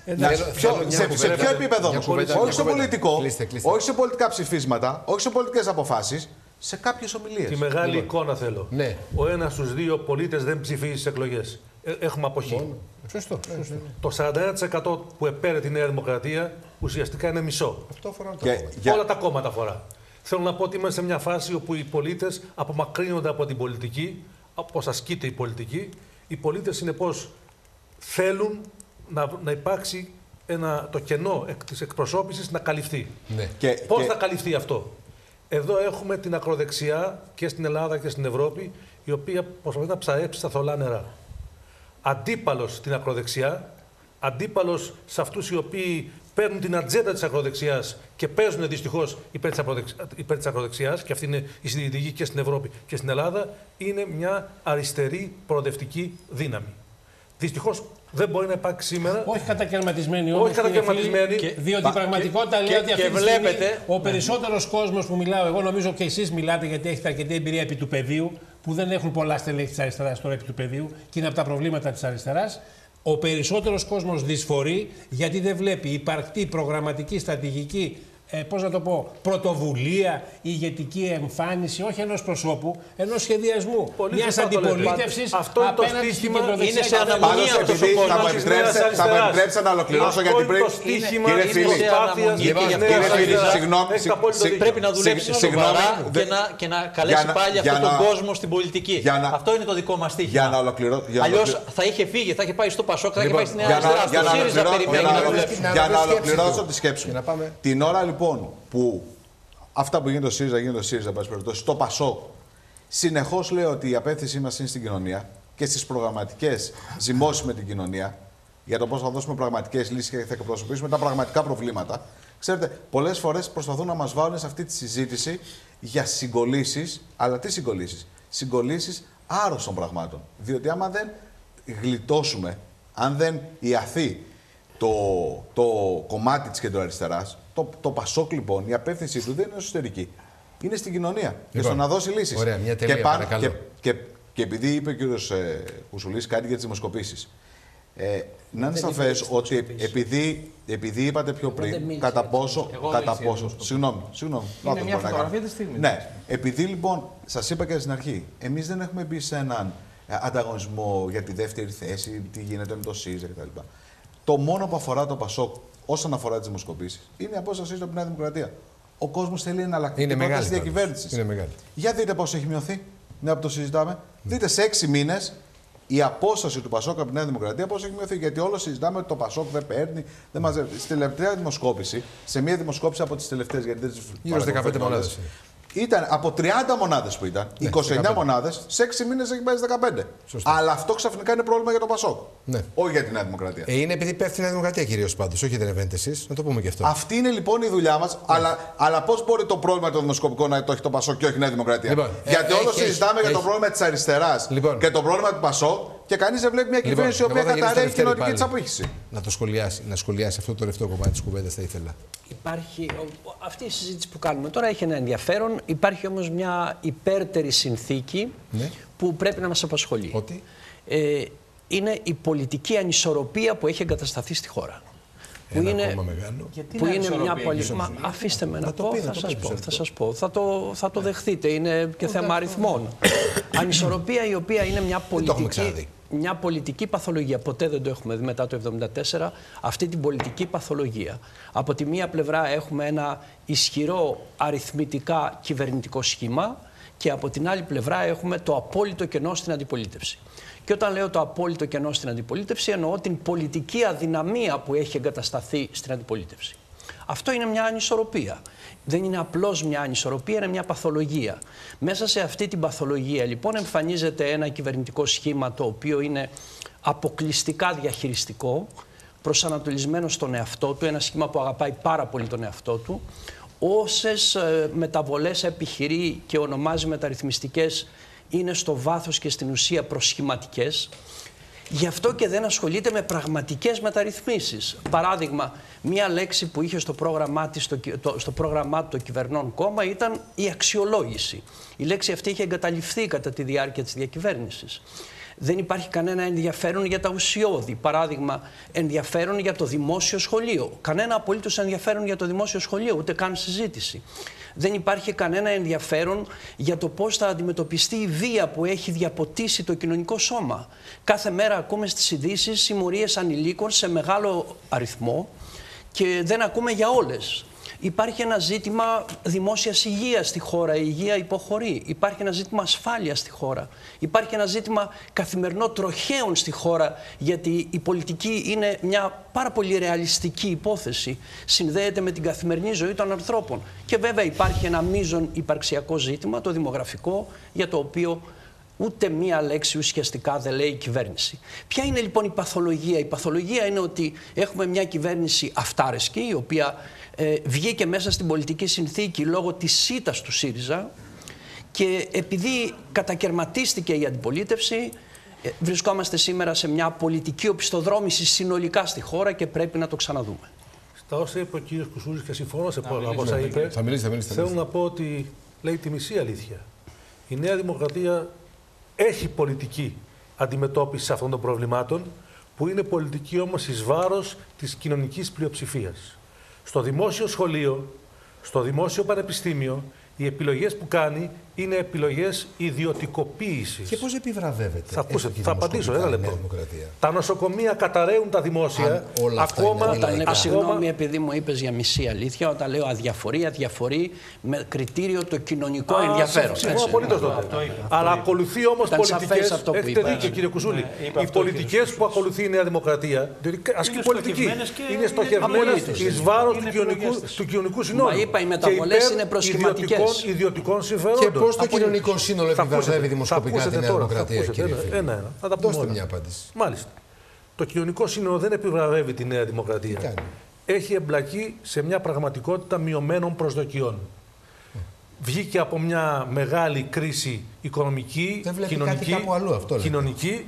Να- εντάξει. ποιο- θέλω μια σε, κουβέντα. σε ποιο επίπεδο Μια όμω, κουβέντα, όχι μια σε κουβέντα. πολιτικό, Κλείστε, κλείστε. όχι σε πολιτικά ψηφίσματα, όχι σε πολιτικές αποφάσεις, σε κάποιες ομιλίες. Τη μεγάλη εικόνα θέλω. Ναι. Ο ένας στους δύο πολίτες δεν ψηφίζει στις εκλογές. Έχουμε αποχή. Σωστό. σωστό. Ναι. Το 41% που επέρε τη Νέα Δημοκρατία ουσιαστικά είναι μισό. Αυτό αφορά το Και, κόμμα. για- Όλα τα κόμματα αφορά. Θέλω να πω ότι είμαστε σε μια φάση όπου οι πολίτες απομακρύνονται από την πολιτική, πώ ασκείται η πολιτική. Οι πολίτες συνεπώς θέλουν να, να υπάρξει ένα, το κενό εκ, της εκπροσώπησης να καλυφθεί. Ναι. και, Πώς και- θα καλυφθεί αυτό; Εδώ έχουμε την ακροδεξιά και στην Ελλάδα και στην Ευρώπη, η οποία προσπαθεί να ψαρέψει στα θολά νερά. Αντίπαλος στην ακροδεξιά, αντίπαλος σε αυτούς οι οποίοι παίρνουν την ατζέντα της ακροδεξιάς και παίζουν δυστυχώς υπέρ της, ακροδεξ... υπέρ της ακροδεξιάς, και αυτή είναι η συντηρητική και στην Ευρώπη και στην Ελλάδα, είναι μια αριστερή προοδευτική δύναμη. Δυστυχώς δεν μπορεί να υπάρξει σήμερα. Όχι κατακαιρματισμένη Όχι όμως, κύριε κατακαιρματισμένη. φίλη, Και- διότι Πα- η πραγματικότητα και- λέει ότι και- αυτή και τη στιγμή βλέπετε- ο περισσότερος κόσμος που μιλάω, εγώ νομίζω και εσείς μιλάτε γιατί έχετε αρκετή εμπειρία επί του πεδίου, που δεν έχουν πολλά στελέχη της αριστεράς τώρα επί του πεδίου και είναι από τα προβλήματα της αριστεράς. Ο περισσότερος κόσμος δυσφορεί γιατί δεν βλέπει υπαρκτή προγραμματική στρατηγική ε, πώς να το πω, πρωτοβουλία, ηγετική εμφάνιση, όχι ενός προσώπου, ενός σχεδιασμού. Πολύ Μιας σωστά το λέτε. αντιπολίτευσης Αυτό είναι το απέναντι στην στίχημα, κεντροδεξιά είναι σε και αναμονή απέναντι- Πάντως, αυτός ο επειδή θα κόσμος μου της επιτρέψετε- θα μου επιτρέψετε να ολοκληρώσω Αυτό γιατί είναι πρέπει. το στίχημα Κύριε της Φίλη, προσπάθειας κύριε της Φίλη, νέας κύριε Φίλη, αριστεράς. συγγνώμη, Έχετε συγ- απόλυτο συγ- δίκιο. Πρέπει να δουλέψει Συγ- σοβαρά συγγνώμη, και δε- να, και να καλέσει να- πάλι για αυτόν τον να- κόσμο στην πολιτική. για να- Αυτό είναι το δικό μας στίχημα. Για να ολοκληρώ- για να Αλλιώς ολοκληρώ- θα είχε φύγει, θα είχε πάει στο Πασόκ, θα είχε Λοιπόν, πάει στη Νέα Για να, Αριστερά. για Στο να ΣΥΡΙΖΑ ολοκληρώ- περιμένει για να να- δουλέψει. Να για να ολοκληρώσει ολοκληρώσω του. τη σκέψη Και μου. να πάμε. Την ώρα λοιπόν που αυτά που γίνεται στο ΣΥΡΙΖΑ γίνονται στο ΣΥΡΙΖΑ, εν πάση περιπτώσει, στο ΠΑΣΟΚ, συνεχώς λέω ότι η απέθυνσή μας είναι στην κοινωνία και στις προγραμματικές ζυμώσεις με την κοινωνία για το πώς θα δώσουμε πραγματικές λύσεις και θα εκπροσωπήσουμε τα πραγματικά προβλήματα. Ξέρετε, πολλές φορές προσπαθούν να μας βάλουν σε αυτή τη συζήτηση για συγκολήσεις, αλλά τι συγκολήσεις; Συγκολήσεις άρρωστων πραγμάτων. Διότι άμα δεν γλιτώσουμε, αν δεν ιαθεί το, το κομμάτι της κεντροαριστεράς, το, το Πασόκ λοιπόν, η απεύθυνσή του δεν είναι εσωτερική. Είναι στην κοινωνία. και Λοιπόν, στο να δώσει λύσεις. ωραία, μια τελεία, και, πάνω- παρακαλώ. και, και, και επειδή είπε ο κύριος ε, Κουσουλής κάτι για τις δημοσκοπήσεις. Ε, να είναι Δεν είπε σαφές για τις ότι δημοσκοπήσεις. επειδή, επειδή είπατε πιο δεν πριν, μίλησα κατά για τις πόσο. Εγώ Κατά μίλησα για πόσο. τις Συγγνώμη, συγγνώμη. Είναι λάθος μια μπορεί να φωτογραφία κάνω. της στιγμής. Ναι, επειδή λοιπόν, σας είπα και στην αρχή, εμείς δεν έχουμε μπει σε έναν ε, ανταγωνισμό για τη δεύτερη θέση, τι γίνεται με το ΣΥΡΙΖΑ κτλ. Το μόνο που αφορά το ΠΑΣΟΚ όσον αφορά τις δημοσκοπήσεις είναι η απόστασή του από τη Νέα Δημοκρατία. Ο κόσμος θέλει εναλλακτική Είναι μεγάλη. πρόταση πάντως. διακυβέρνησης. Είναι μεγάλη. Για δείτε πώς έχει μειωθεί, μια που το συζητάμε. Δείτε σε έξι μήνες η απόσταση του Πασόκ από τη Νέα Δημοκρατία πώς έχει μειωθεί. Γιατί όλο συζητάμε ότι το Πασόκ δεν παίρνει, δεν μαζεύει. Στην τελευταία δημοσκόπηση, σε μια δημοσκόπηση από τις τελευταίες, γιατί δεν τις Γύρω στις 15 παρακολουθώ μονάδες όλες, είναι. Ήταν από 30 μονάδες που ήταν, Ναι, 29 15. μονάδες, σε 6 μήνες έχει πάει 15. Σωστό. Αλλά αυτό ξαφνικά είναι πρόβλημα για το Πασόκ. Ναι. Όχι για τη Νέα Δημοκρατία. Ε, είναι επειδή πέφτει η Νέα Δημοκρατία κυρίως πάντως, όχι δεν επένετε εσεί. Να το πούμε και αυτό. Αυτή είναι λοιπόν η δουλειά μας. Αλλά, αλλά πώς μπορεί το πρόβλημα των δημοσκοπικών να το έχει το Πασόκ και όχι η Νέα Δημοκρατία; Λοιπόν, Γιατί ε, όλο έχει, συζητάμε έχει, για το έχει. πρόβλημα της αριστεράς Λοιπόν. και το πρόβλημα του Πασόκ και κανείς δεν βλέπει μια κυβέρνηση Λοιπόν, η εγώ οποία θα γυρίσω καταραίει στο κοινωνική Λευτέρη τη πάλι. απόχηση. Να το σχολιάσει, να σχολιάσει αυτό το τελευταίο κομμάτι της κουβέντας θα ήθελα. Υπάρχει, ο- αυτή η συζήτηση που κάνουμε τώρα έχει ένα ενδιαφέρον. Υπάρχει όμως μια υπέρτερη συνθήκη Ναι. που πρέπει να μας απασχολεί. Ότι; Ε, είναι η πολιτική ανισορροπία που έχει εγκατασταθεί στη χώρα. Που Ένα είναι, ακόμα μεγάλο. Γιατί που είναι είναι μια ανισορροπία, πολι... κύριε Μα, Σοφία; αφήστε με να, Να το πω, πει, να θα το σας πει, πω, πιστεύω. θα σας πω. Θα το, θα το δεχτείτε, είναι και θέμα αριθμών. Ανισορροπία η οποία είναι μια το έχουμε πολιτική, ξαναδεί. Μια πολιτική παθολογία. Ποτέ δεν το έχουμε δει μετά το 1974, αυτή την πολιτική παθολογία. Από τη μία πλευρά έχουμε ένα ισχυρό αριθμητικά κυβερνητικό σχήμα και από την άλλη πλευρά έχουμε το απόλυτο κενό στην αντιπολίτευση. Και όταν λέω το απόλυτο κενό στην αντιπολίτευση, εννοώ την πολιτική αδυναμία που έχει εγκατασταθεί στην αντιπολίτευση. Αυτό είναι μια ανισορροπία. Δεν είναι απλώς μια ανισορροπία, είναι μια παθολογία. Μέσα σε αυτή την παθολογία λοιπόν εμφανίζεται ένα κυβερνητικό σχήμα το οποίο είναι αποκλειστικά διαχειριστικό, προσανατολισμένο στον εαυτό του, ένα σχήμα που αγαπάει πάρα πολύ τον εαυτό του, όσες ε, μεταβολές επιχειρεί και ονομάζει μεταρρυθμιστικές είναι στο βάθος και στην ουσία προσχηματικές. Γι' αυτό και δεν ασχολείται με πραγματικές μεταρρυθμίσεις. Παράδειγμα, μία λέξη που είχε στο πρόγραμμά, της, στο, κυ- το, στο πρόγραμμά του το κυβερνών κόμμα ήταν η αξιολόγηση. Η λέξη αυτή είχε εγκαταλειφθεί κατά τη διάρκεια της διακυβέρνησης. Δεν υπάρχει κανένα ενδιαφέρον για τα ουσιώδη. Παράδειγμα, ενδιαφέρον για το δημόσιο σχολείο. Κανένα απολύτως ενδιαφέρον για το δημόσιο σχολείο, ούτε καν συζήτηση. Δεν υπάρχει κανένα ενδιαφέρον για το πώς θα αντιμετωπιστεί η βία που έχει διαποτίσει το κοινωνικό σώμα. Κάθε μέρα ακούμε στις ειδήσεις συμμορίες ανηλίκων σε μεγάλο αριθμό και δεν ακούμε για όλες. Υπάρχει ένα ζήτημα δημόσιας υγείας στη χώρα, η υγεία υποχωρεί. Υπάρχει ένα ζήτημα ασφάλειας στη χώρα. Υπάρχει ένα ζήτημα καθημερινό τροχαίων στη χώρα, γιατί η πολιτική είναι μια πάρα πολύ ρεαλιστική υπόθεση. Συνδέεται με την καθημερινή ζωή των ανθρώπων. Και βέβαια υπάρχει ένα μείζον υπαρξιακό ζήτημα, το δημογραφικό, για το οποίο Ούτε μία λέξη ουσιαστικά δεν λέει η κυβέρνηση. Ποια είναι λοιπόν η παθολογία; Η παθολογία είναι ότι έχουμε μια κυβέρνηση αυτάρεσκη, η οποία ε, βγήκε μέσα στην πολιτική συνθήκη λόγω της σίτας του ΣΥΡΙΖΑ και επειδή κατακαιρματίστηκε η αντιπολίτευση, ε, βρισκόμαστε σήμερα σε μια πολιτική οπισθοδρόμηση συνολικά στη χώρα και πρέπει να το ξαναδούμε. Στα όσα είπε ο κύριος Κουσούλης και συμφωνώ σε πολλά από όσα είπε, Θα μιλήσει, θα μιλήσει. θα θέλω μιλήσει. να πω ότι λέει τη μισή αλήθεια. Η Νέα Δημοκρατία έχει πολιτική αντιμετώπιση αυτών των προβλημάτων, που είναι πολιτική όμως εις βάρος της κοινωνικής πλειοψηφίας. Στο δημόσιο σχολείο, στο δημόσιο πανεπιστήμιο, οι επιλογές που κάνει είναι επιλογές ιδιωτικοποίησης. Και πώς επιβραβεύεται. Θα, ακούσετε, έτσι, θα απαντήσω, δημοσκοπικά ένα η Νέα λεπτό. Δημοκρατία. Τα νοσοκομεία καταραίουν τα δημόσια. Αν όλα αυτά ακόμα, είναι Όταν λαϊκά. λέω, ακόμα- συγγνώμη, επειδή μου είπες για μισή αλήθεια, όταν λέω αδιαφορία, διαφορεί με κριτήριο το κοινωνικό Α, ενδιαφέρον. Συμφωνώ έτσι. απολύτως τότε. Αλλά ακολουθεί όμως Ήταν πολιτικέ. σαφές αυτό που Έχετε είπα. δίκιο, κύριε Κουσούλη. Ναι, είπε Οι αυτό ο πολιτικές κύριος που ακολουθεί η Νέα Δημοκρατία. Διότι ασκεί Είναι πολιτική. στοχευμένες και Είναι είναι στοχευμένες απολύτως. εις βάρος Είναι του κοινωνικού, επιλογές της. του κοινωνικού συνόλου. είπα, οι Και μεταβολές υπέρ είναι προσχηματικές. Ιδιωτικών, ιδιωτικών συμφερόντων. Και πώ το Απολύτως. κοινωνικό σύνολο Θα επιβραβεύει ακούσετε, δημοσκοπικά θα τη Νέα ακούσετε τώρα, θα Δημοκρατία, ακούσετε. κύριε Ένα- Φίλη. Ένα-ένα. Θα τα πούμε Δώστε όλα. μια απάντηση. Μάλιστα. Το κοινωνικό σύνολο δεν επιβραβεύει τη Νέα Δημοκρατία. Τι κάνει; Έχει εμπλακεί σε μια πραγματικότητα μειωμένων προσδοκιών. Βγήκε από μια μεγάλη κρίση οικονομική, Δεν βλέπει κοινωνική, κάτι κάπου αλλού, αυτό λέτε. κοινωνική.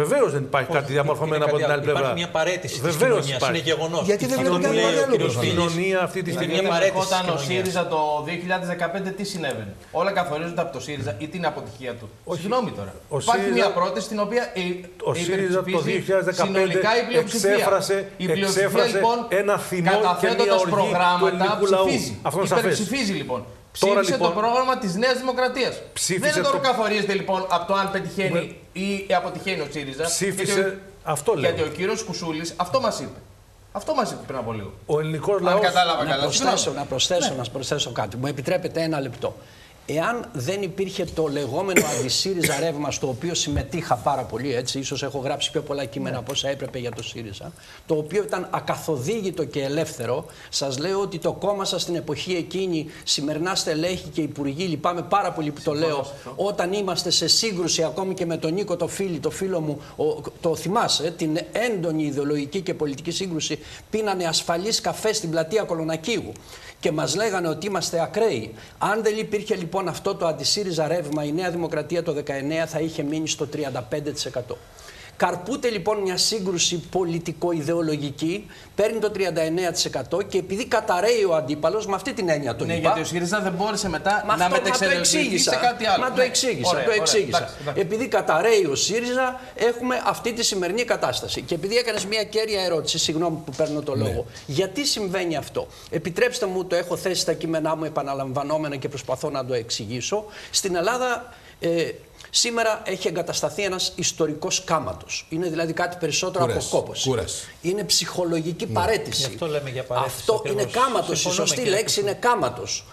Βεβαίως δεν υπάρχει κάτι διαμορφωμένο είναι από κάτι την άλλη άλλο. πλευρά. Υπάρχει μια παρέτηση της Βεβαίως κοινωνίας. υπάρχει. Είναι γεγονός. Γιατί δεν βλέπει κάτι άλλο, Η κοινωνία αυτή τη Είναι στιγμή. μια Γιατί παρέτηση της ερχόταν ο κοινωνίας. ΣΥΡΙΖΑ το 2015, τι συνέβαινε; Όλα καθορίζονται από το ΣΥΡΙΖΑ ή την αποτυχία του; Συγγνώμη τώρα. ο Υπάρχει ΣΥΡΙΖΑ- μια πρόταση την οποία η, Ο η ΣΥΡΙΖΑ το υπερψηφίζει 2015 συνολικά η πλειοψηφία. εξέφρασε, η πλειοψηφία εξέφρασε λοιπόν ένα θυμό και μια καταθέτοντας οργή του προγράμματα ελληνικού λαού. ψηφίζει. Αυτό είναι σαφές. Υπερψηφίζει λοιπόν. Τώρα, Ψήφισε λοιπόν, το πρόγραμμα της Νέας Δημοκρατίας. ψήφισε Δεν τώρα το- καθορίζεται λοιπόν από το αν πετυχαίνει ή αποτυχαίνει ο ΣΥΡΙΖΑ. Ψήφισε. Γιατί ο- Αυτό λέω. Γιατί ο κύριος Κουσούλης αυτό μας είπε. Αυτό μας είπε πριν από λίγο. Ο ελληνικός Αν λαό. κατάλαβα Να καλά. προσθέσω, Συγγνώμη. να προσθέσω, να προσθέσω κάτι. Μου επιτρέπετε ένα λεπτό. Εάν δεν υπήρχε το λεγόμενο αντισύριζα ρεύμα, στο οποίο συμμετείχα πάρα πολύ, έτσι, ίσως έχω γράψει πιο πολλά κείμενα από όσα έπρεπε για το ΣΥΡΙΖΑ, το οποίο ήταν ακαθοδήγητο και ελεύθερο, σας λέω ότι το κόμμα σας στην εποχή εκείνη, σημερινά στελέχη και υπουργοί, λυπάμαι πάρα πολύ που το λέω, όταν είμαστε σε σύγκρουση ακόμη και με τον Νίκο το φίλο, το φίλο μου, ο- το θυμάσαι, την έντονη ιδεολογική και πολιτική σύγκρουση, πίνανε ασφαλείς καφέ στην πλατεία Κολονακίου και μας λέγανε ότι είμαστε ακραίοι. Αν δεν υπήρχε λοιπόν αυτό το αντισύριζα ρεύμα, η Νέα Δημοκρατία το 19 θα είχε μείνει στο 35%. Καρπούται λοιπόν μια σύγκρουση πολιτικο-ιδεολογική, παίρνει το 39% και επειδή καταραίει ο αντίπαλος, με αυτή την έννοια τον Ναι, είπα. γιατί ο ΣΥΡΙΖΑ δεν μπόρεσε μετά Μα να αυτό- μα το μετεξελιχθεί εξήγησα. σε κάτι άλλο. Μα το Ναι. εξήγησα. Ωραία, το ωραία. εξήγησα. Εντάξει, εντάξει. Επειδή καταραίει ο ΣΥΡΙΖΑ, έχουμε αυτή τη σημερινή κατάσταση. Και επειδή έκανες μια κέρια ερώτηση, συγγνώμη που παίρνω το Ναι. λόγο, γιατί συμβαίνει αυτό; Επιτρέψτε μου, το έχω θέσει στα κείμενά μου επαναλαμβανόμενα και προσπαθώ να το εξηγήσω. Στην Ελλάδα. Ε, Σήμερα έχει εγκατασταθεί ένας ιστορικός κάματος. Είναι δηλαδή κάτι περισσότερο Κούρας, από κόπωση. κούρας. Είναι ψυχολογική παρέτηση. Γι' αυτό λέμε για παρέτηση, Αυτό ακριβώς. είναι κάματος. Η Συμφωνούμε, σωστή κύριε λέξη είναι κάματος.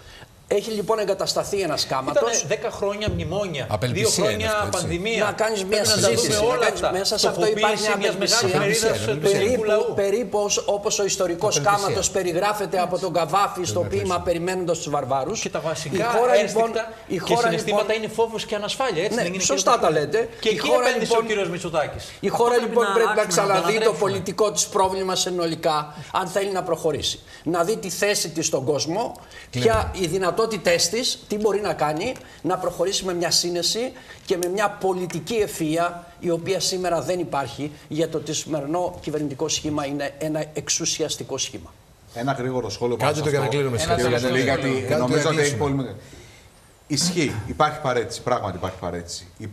Έχει λοιπόν εγκατασταθεί ένας κάματος. Ήταν 10 χρόνια μνημόνια, Απελπισία δύο χρόνια είναι αυτό, έτσι. πανδημία. Να κάνεις μια Πρέπει να τα δούμε συζήτηση. όλα να κάνεις- αυτά. Μέσα σε αυτό υπάρχει Στοχοποίηση μιας μιας μεγάλης απελπισία. μερίδας Απελπισία, του ελληνικού Περίπου, λαού. περίπου ως- όπως ο ιστορικός Απελπισία. κάματος περιγράφεται από τον Καβάφη στο ποίημα «Περιμένοντας τους βαρβάρους». Και τα βασικά η χώρα, ένστικτα λοιπόν, η και χώρα, συναισθήματα λοιπόν, είναι φόβος και ανασφάλεια. Έτσι Ναι, δεν είναι σωστά κύριε τα Παπαδόπουλου; λέτε. Και Η εκεί χώρα, επένδυσε λοιπόν, ο κύριος Μητσοτάκης. Η χώρα πρέπει λοιπόν να πρέπει να αλλάξουμε, να το ξαναδεί το ανατρέψουμε. πολιτικό της πρόβλημα συνολικά, αν θέλει να προχωρήσει. Να δει τη θέση της στον κόσμο, ποια οι δυνατότητές της, τι μπορεί να κάνει, να προχωρήσει με μια σύνεση και με μια πολιτική ευφυΐα, η οποία σήμερα δεν υπάρχει, για το ότι σημερινό κυβερνητικό σχήμα είναι ένα εξουσιαστικό σχήμα. Ένα γρήγορο σχόλιο πάνω Κάντε σε το για να αυτό. κλείνουμε. Ένα Κύριε τελευταίο Γιαννουλή, σχόλιο. γιατί Κάντε το νομίζω για να ότι έχει κλείσουμε. πολύ μεγάλη. Ισχύει, υπάρχει παρέτηση, πράγματι υπάρχει παρέτηση. Η-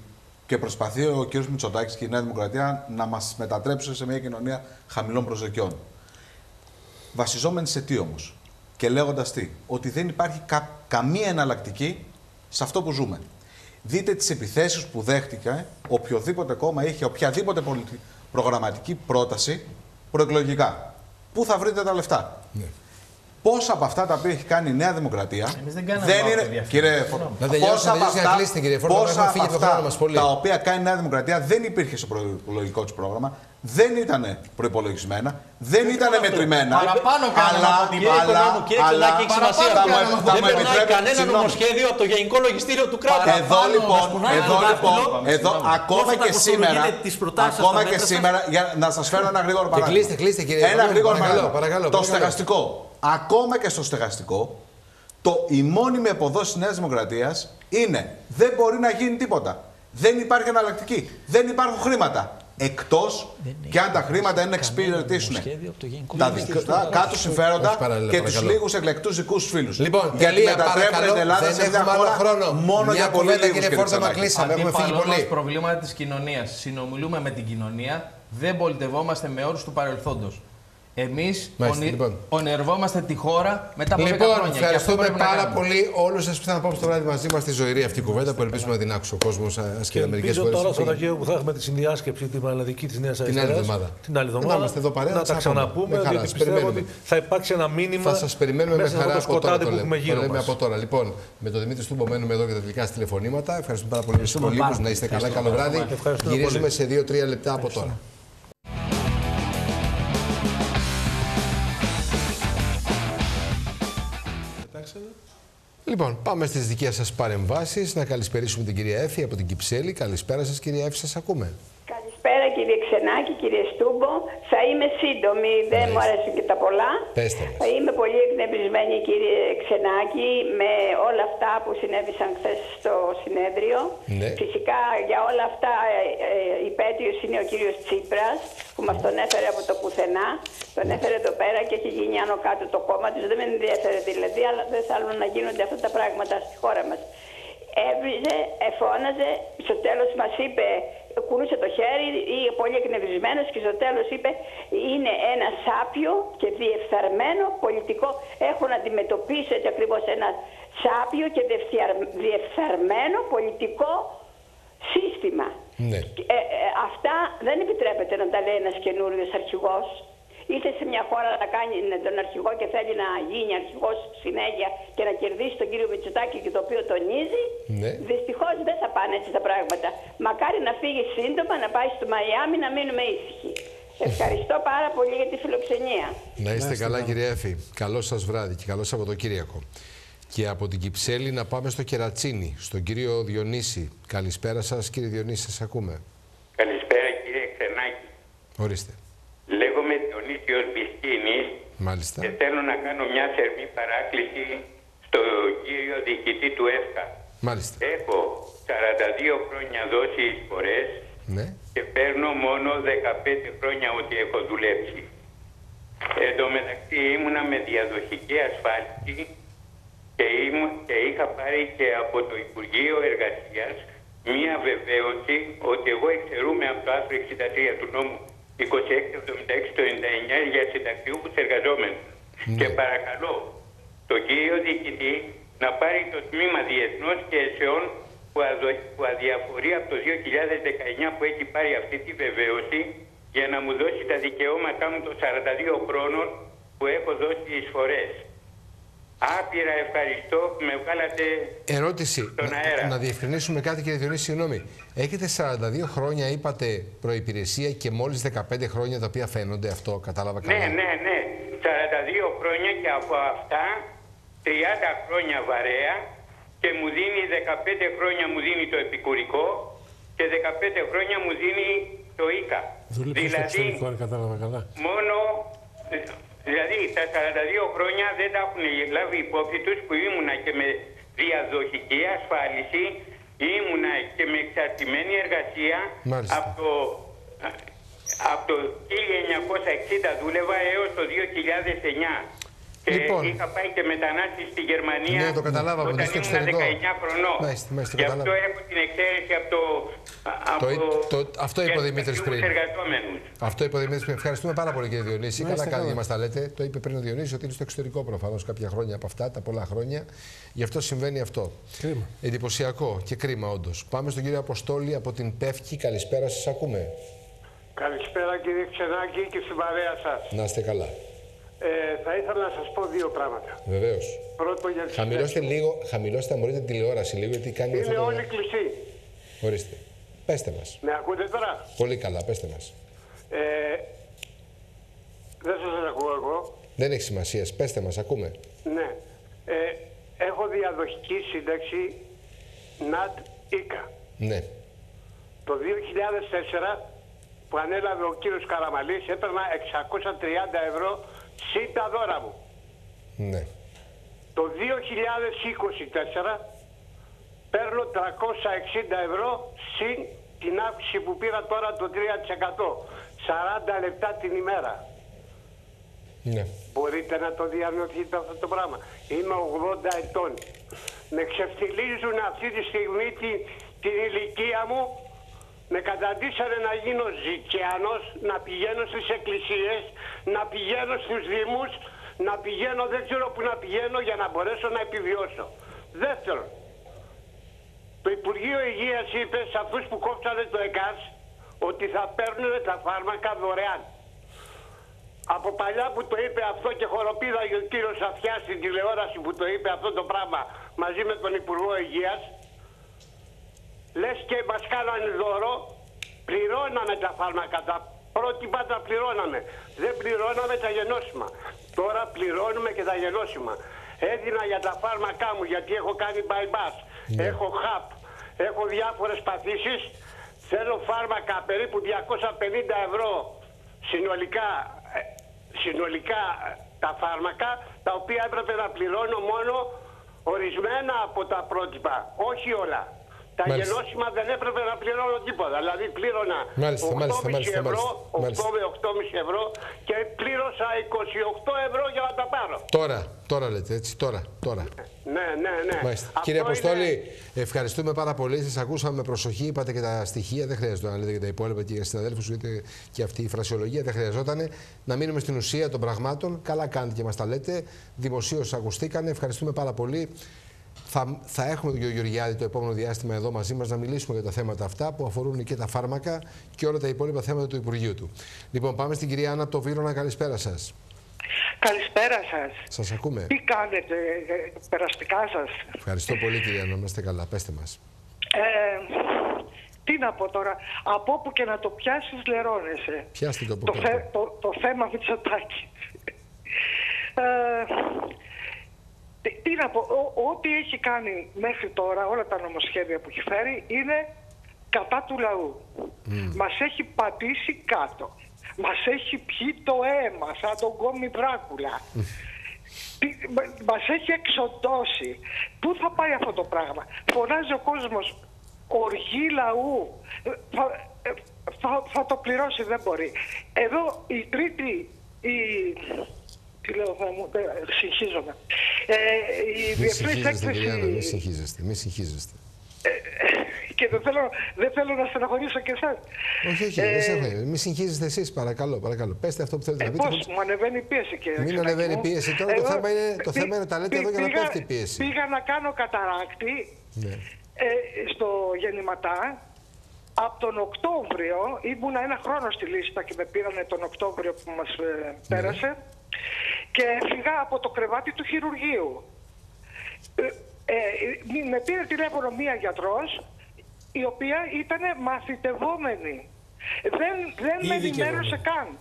Και προσπαθεί ο κ. Μητσοτάκης και η Νέα Δημοκρατία να μας μετατρέψουν σε μια κοινωνία χαμηλών προσδοκιών. Βασιζόμενοι σε τι όμως, και λέγοντας τι, ότι δεν υπάρχει κα- καμία εναλλακτική σε αυτό που ζούμε. Δείτε τις επιθέσεις που δέχτηκε οποιοδήποτε κόμμα είχε οποιαδήποτε πολιτι- προγραμματική πρόταση προεκλογικά. Πού θα βρείτε τα λεφτά; Πόσα από αυτά τα οποία έχει κάνει η Νέα Δημοκρατία Εμείς δεν κάναμε είναι. autoδιαφήμιση. Κύριε Φω- Να τελειώσουμε, πόσα από τελειώσει για να αυτά, κλείσετε, κύριε Φόρμα, πόσα έχουμε από φύγει από το αυτά χρόνο μας πολύ. τα οποία κάνει η Νέα Δημοκρατία δεν υπήρχε στο προεκλογικό της πρόγραμμα, δεν ήταν προπολογισμένα, δεν ήταν μετρημένα. Παραπάνω κάναμε αλλά, από την Κύριε αλλά, Οικονόμου, κύριε αλλά, Ξενάκη, έχει σημασία θα αυτό. μου- θα Δεν μου περνάει επιτρέπετε- κανένα συγγνώμη. νομοσχέδιο από το Γενικό Λογιστήριο του κράτους. Εδώ λοιπόν, κουνάει εδώ το λοιπόν, δάχτυλο. εδώ, ακόμα θα και σήμερα, κοστολογείτε τις προτάσεις σας, ακόμα τα και μέτρα σας; σήμερα, για να σας φέρω ένα γρήγορο παράδειγμα. κλείστε, κλείστε, κύριε Ένα Οικονόμου, γρήγορο παρακαλώ, παράδειγμα. παρακαλώ, Το παρακαλώ. στεγαστικό. Ακόμα και στο στεγαστικό, το, η μόνιμη αποδόση της Νέας Δημοκρατίας είναι δεν μπορεί να γίνει τίποτα. Δεν υπάρχει εναλλακτική. Δεν υπάρχουν χρήματα. Εκτός και αν τα χρήματα είναι να εξυπηρετήσουν νομοσχέδιο από το Γενικό τα Λογιστήριο δικά κάτω συμφέροντα Όχι παράλληλα, και τους παρακαλώ. λίγους εκλεκτούς δικούς φίλους. Λοιπόν, Γιατί τελεία, μετατρέπουν παρακαλώ. την Ελλάδα Δεν σε μια έχουμε άλλο χώρα χρόνο. μόνο Μια για πολύ κουβέντα, λίγους, κύριε κύριε Φόρταμα, Ξενάκη. κλείσαμε. Έχουμε φύγει Αντίπαλο πολύ. μας προβλήματα της κοινωνίας. Συνομιλούμε με την κοινωνία, δεν πολιτευόμαστε με όρους του παρελθόντος. Εμείς Μάλιστα, ονει- λοιπόν. ονειρευόμαστε τη χώρα μετά από 10 Λοιπόν, χρόνια. Και αυτό ευχαριστούμε πρέπει να πάρα κάνουμε. πολύ όλους σα που ήρθαν απόψε το βράδυ μαζί μας στη ζωηρή αυτή η κουβέντα που ελπίζουμε να την άκουσε ο κόσμος Και ασκείται μερικές ελπίζω φορές. τώρα στο Ταγέο που θα έχουμε τη συνδιάσκεψη την Πανελλαδική της Νέας Αριστερά. άλλη εβδομάδα. Την άλλη Να εβδομάδα. είμαστε εδώ παρέα, να να τα σας πούμε. ξαναπούμε. Με χαρά, διότι σας πιστεύω περιμένουμε. ότι θα υπάρξει ένα μήνυμα. Θα σας περιμένουμε με μέσα σε χαρά αυτό το από τώρα. σκοτάδι Το που λέμε, έχουμε το γύρω λέμε μας. από τώρα. Λοιπόν, με τον Δημήτρη Στου μένουμε εδώ για τα τελικά στη τηλεφωνήματα. Ευχαριστούμε πάρα πολύ τους υπολείπου. Να είστε καλά. Καλό βράδυ. Ευχαριστούμε Γυρίζουμε πολύ. σε 2-3 λεπτά από τώρα. Λοιπόν, πάμε στις δικές σας παρεμβάσεις. Να καλησπερίσουμε την κυρία Έφη από την Κυψέλη. Καλησπέρα σας, κυρία Έφη, σας ακούμε. Καλησπέρα κύριε Ξενάκη, κύριε Στούμπο. Θα είμαι σύντομη, δεν μου αρέσουν και τα πολλά. Πέστε μας. Θα είμαι πολύ εκνευρισμένη κύριε Ξενάκη με όλα αυτά που συνέβησαν χθες στο συνέδριο. Ναι. Φυσικά για όλα αυτά ε, ε, υπέτειος είναι ο κύριος Τσίπρας που μας τον έφερε από το πουθενά. Τον έφερε εδώ πέρα και έχει γίνει άνω κάτω το κόμμα τους. Δεν με ενδιαφέρει δηλαδή, αλλά δεν θέλουν να γίνονται αυτά τα πράγματα στη χώρα μας. Έβριζε, εφώναζε, στο τέλος μας είπε, κουνούσε το χέρι, ή πολύ εκνευρισμένος και στο τέλος είπε είναι ένα σάπιο και διεφθαρμένο πολιτικό. Έχω να αντιμετωπίσω έτσι ακριβώς ένα σάπιο και διεφθαρ- διεφθαρμένο πολιτικό σύστημα. Ναι. Ε, ε, αυτά δεν επιτρέπεται να τα λέει ένας καινούριος αρχηγός. Ήρθε σε μια χώρα να κάνει τον αρχηγό και θέλει να γίνει αρχηγός συνέχεια και να κερδίσει τον κύριο Μητσοτάκη και το οποίο τονίζει. Ναι. Δυστυχώς δεν θα πάνε έτσι τα πράγματα. Μακάρι να φύγει σύντομα, να πάει στο Μαϊάμι, να μείνουμε ήσυχοι. Ευχαριστώ πάρα πολύ για τη φιλοξενία. Να είστε καλά, κυρία Έφη. Καλό σας βράδυ και καλό Σαββατοκύριακο. Και από την Κυψέλη να πάμε στο Κερατσίνι, στον κύριο Διονύση. Καλησπέρα σας, κύριε Διονύση, σας ακούμε. Καλησπέρα κύριε Ξενάκη. Ορίστε. Λέγομαι Διονύσιος Μπισκίνης Μάλιστα. και θέλω να κάνω μια θερμή παράκληση στο κύριο διοικητή του ΕΦΚΑ. Μάλιστα. Έχω 42 χρόνια δώσει εισφορές Ναι. και παίρνω μόνο 15 χρόνια ότι έχω δουλέψει. Εν τω μεταξύ ήμουνα με διαδοχική ασφάλιση και, ήμουν, και είχα πάρει και από το Υπουργείο Εργασίας μία βεβαίωση ότι εγώ εξαιρούμαι από το άρθρο 63 του νόμου 2676 το 99 για συνταξιούχους εργαζόμενους. Και παρακαλώ το κύριο διοικητή να πάρει το τμήμα διεθνών σχέσεων που, αδο- που αδιαφορεί από το 2019 που έχει πάρει αυτή τη βεβαίωση για να μου δώσει τα δικαιώματά μου των 42 χρόνων που έχω δώσει εισφορές. Άπειρα ευχαριστώ που με βγάλατε Ερώτηση. Στον να, αέρα. να διευκρινίσουμε κάτι, κύριε Διονύση, συγγνώμη. Έχετε 42 χρόνια, είπατε, προϋπηρεσία και μόλις 15 χρόνια τα οποία φαίνονται αυτό, κατάλαβα καλά. Ναι, ναι, ναι. 42 χρόνια και από αυτά 30 χρόνια βαρέα και μου δίνει 15 χρόνια μου δίνει το επικουρικό και 15 χρόνια μου δίνει το ΙΚΑ. Δούλεψε στο εξωτερικό, αν κατάλαβα καλά. μόνο, δηλαδή τα 42 χρόνια δεν τα έχουν λάβει υπόψη τους που ήμουνα και με διαδοχική ασφάλιση, ήμουνα και με εξαρτημένη εργασία Μάλιστα. από το, από το 1960 δούλευα έως το 2009. Και Λοιπόν. είχα πάει και μετανάστη στη Γερμανία Ναι, το καταλάβαμε, όταν στο ήμουν εξωτερικό. 19 χρονών. Μάλιστα, μάλιστα, το Γι' αυτό καταλάβαμε. έχω την εξαίρεση από το... Από Το- το- αυτό είπε ο για τους Δημήτρης εργαζόμενους πριν. εργαζόμενους. Αυτό είπε ο Δημήτρης πριν. Ευχαριστούμε πάρα πολύ, κύριε Διονύση. Να Καλά είστε κάνετε καλά. και μας τα λέτε. Το είπε πριν ο Διονύσης ότι είναι στο εξωτερικό προφανώς κάποια χρόνια από αυτά, τα πολλά χρόνια. Γι' αυτό συμβαίνει αυτό. Κρίμα. Εντυπωσιακό και κρίμα, όντως. Πάμε στον κύριο Αποστόλη από την Πεύκη. Καλησπέρα, σας ακούμε. Καλησπέρα κύριε Ξενάκη και στην παρέα σας. Να είστε καλά. Ε, θα ήθελα να σας πω δύο πράγματα. Βεβαίως. Πρώτο για τις Χαμηλώστε λίγο, χαμηλώστε αν μπορείτε την τηλεόραση λίγο, γιατί κάνει αυτό. Είναι το- όλοι κλειστοί. Ορίστε. Πέστε μας. Με ακούτε τώρα; Πολύ καλά, πέστε μας. Ε, δεν σας ακούω εγώ. Δεν έχει σημασία. Πέστε μας, ακούμε. Ναι. Ε, έχω διαδοχική σύνταξη ΝΑΤ ΙΚΑ. Ναι. Το 2004 που ανέλαβε ο κύριος Καραμαλής έπαιρνα 630 ευρώ συν τα δώρα μου. Ναι. Το 2024 παίρνω 360 ευρώ συν την αύξηση που πήρα τώρα το 3%. 40 λεπτά την ημέρα. Ναι. Μπορείτε να το διανοηθείτε αυτό το πράγμα. Είμαι 80 ετών. Με ξεφτιλίζουν αυτή τη στιγμή τη, την ηλικία μου. Με καταντήσανε να γίνω ζητιάνος, να πηγαίνω στις εκκλησίες, να πηγαίνω στους δήμους, να πηγαίνω, δεν ξέρω που να πηγαίνω για να μπορέσω να επιβιώσω. Δεύτερον, το Υπουργείο Υγείας είπε σε αυτούς που κόψανε το ΕΚΑΣ ότι θα παίρνουν τα φάρμακα δωρεάν. Από παλιά που το είπε αυτό και χοροπήδαγε ο κύριος Σαφιάς στην τηλεόραση που το είπε αυτό το πράγμα μαζί με τον Υπουργό Υγείας λες και μας κάνανε δώρο πληρώναμε τα φάρμακα τα πρότυπα τα πληρώναμε. Δεν πληρώναμε τα γενώσιμα. Τώρα πληρώνουμε και τα γενώσιμα. Έδινα για τα φάρμακά μου γιατί έχω κάνει bypass έχω χαπ έχω διάφορες παθήσεις. Θέλω φάρμακα περίπου 250 ευρώ συνολικά, ε, συνολικά ε, τα φάρμακα τα οποία έπρεπε να πληρώνω μόνο ορισμένα από τα πρότυπα, όχι όλα. Τα Μάλιστα. γενώσιμα δεν έπρεπε να πληρώνω τίποτα. Δηλαδή πλήρωνα Μάλιστα, 8,5 μάλιστα, μάλιστα, ευρώ, μάλιστα, 8 μάλιστα. με 8,5 ευρώ και πλήρωσα 28 ευρώ για να τα πάρω. Τώρα, τώρα λέτε έτσι, τώρα, τώρα. Ναι, ναι, ναι. Μάλιστα. Αυτό Κύριε είναι- Αποστόλη, ευχαριστούμε πάρα πολύ. Σας ακούσαμε με προσοχή. Είπατε και τα στοιχεία. Δεν χρειάζεται να λέτε και τα υπόλοιπα και για συναδέλφους, γιατί και αυτή η φρασιολογία δεν χρειαζόταν. Να μείνουμε στην ουσία των πραγμάτων. Καλά κάνετε και μας τα λέτε. Δημοσίως ακουστήκανε. Ευχαριστούμε πάρα πολύ. Θα, θα έχουμε τον κύριο Γεωργιάδη το επόμενο διάστημα εδώ μαζί μας να μιλήσουμε για τα θέματα αυτά που αφορούν και τα φάρμακα και όλα τα υπόλοιπα θέματα του Υπουργείου του. Λοιπόν, πάμε στην κυρία Άννα από το Βύρονα. Καλησπέρα σας. Καλησπέρα σας. Σας ακούμε. Τι κάνετε, ε, περαστικά σας. Ευχαριστώ πολύ, κυρία Άννα. Να είστε καλά. Πέστε μας. Ε, τι να πω τώρα, από όπου και να το πιάσεις λερώνεσαι. Πιάστε το από Το, κάτω. θε- το, το θέμα Μητσοτάκη. Ε, τι, τι να πω, ό- ό,τι έχει κάνει μέχρι τώρα, όλα τα νομοσχέδια που έχει φέρει, είναι κατά του λαού. Μας έχει πατήσει κάτω. Μας έχει πιει το αίμα σαν τον κόμι Δράκουλα. Τι- μα- Μας έχει εξοντώσει. Πού θα πάει αυτό το πράγμα; Φωνάζει ο κόσμος οργή λαού. Ε, φα- ε, θα, θα το πληρώσει, δεν μπορεί. Εδώ η τρίτη, η, τι λέω, θα μου, ε, συγχύζομαι. Ε, η Μην διεθνής συγχύζεστε, κυρία Άννα, μην έκθεση, συγχύζεστε. Μην συγχύζεστε. και δεν θέλω, δεν θέλω να στεναχωρήσω και εσάς. Όχι, όχι, δεν σε έχω. Μην συγχύζεστε εσείς, παρακαλώ, παρακαλώ. Πέστε αυτό που θέλετε Ε, να πείτε. πώς, μου ανεβαίνει η πίεση και Μην ανεβαίνει η πίεση. Τώρα το θέμα είναι- το θέμα είναι τα λέτε εδώ για να πέφτει η πίεση. Πήγα να κάνω καταράκτη Ναι. ε, στο γεννηματά. Από τον Οκτώβριο, ήμουνα ένα χρόνο στη λίστα και με πήρανε τον Οκτώβριο που μας ε, Ναι. Πέρασε και έφυγα από το κρεβάτι του χειρουργείου. Ε, ε, με πήρε τηλέφωνο μία γιατρός η οποία ήταν μαθητευόμενη. Δεν, δεν με Ήδη και ενημέρωσε εγώ. καν.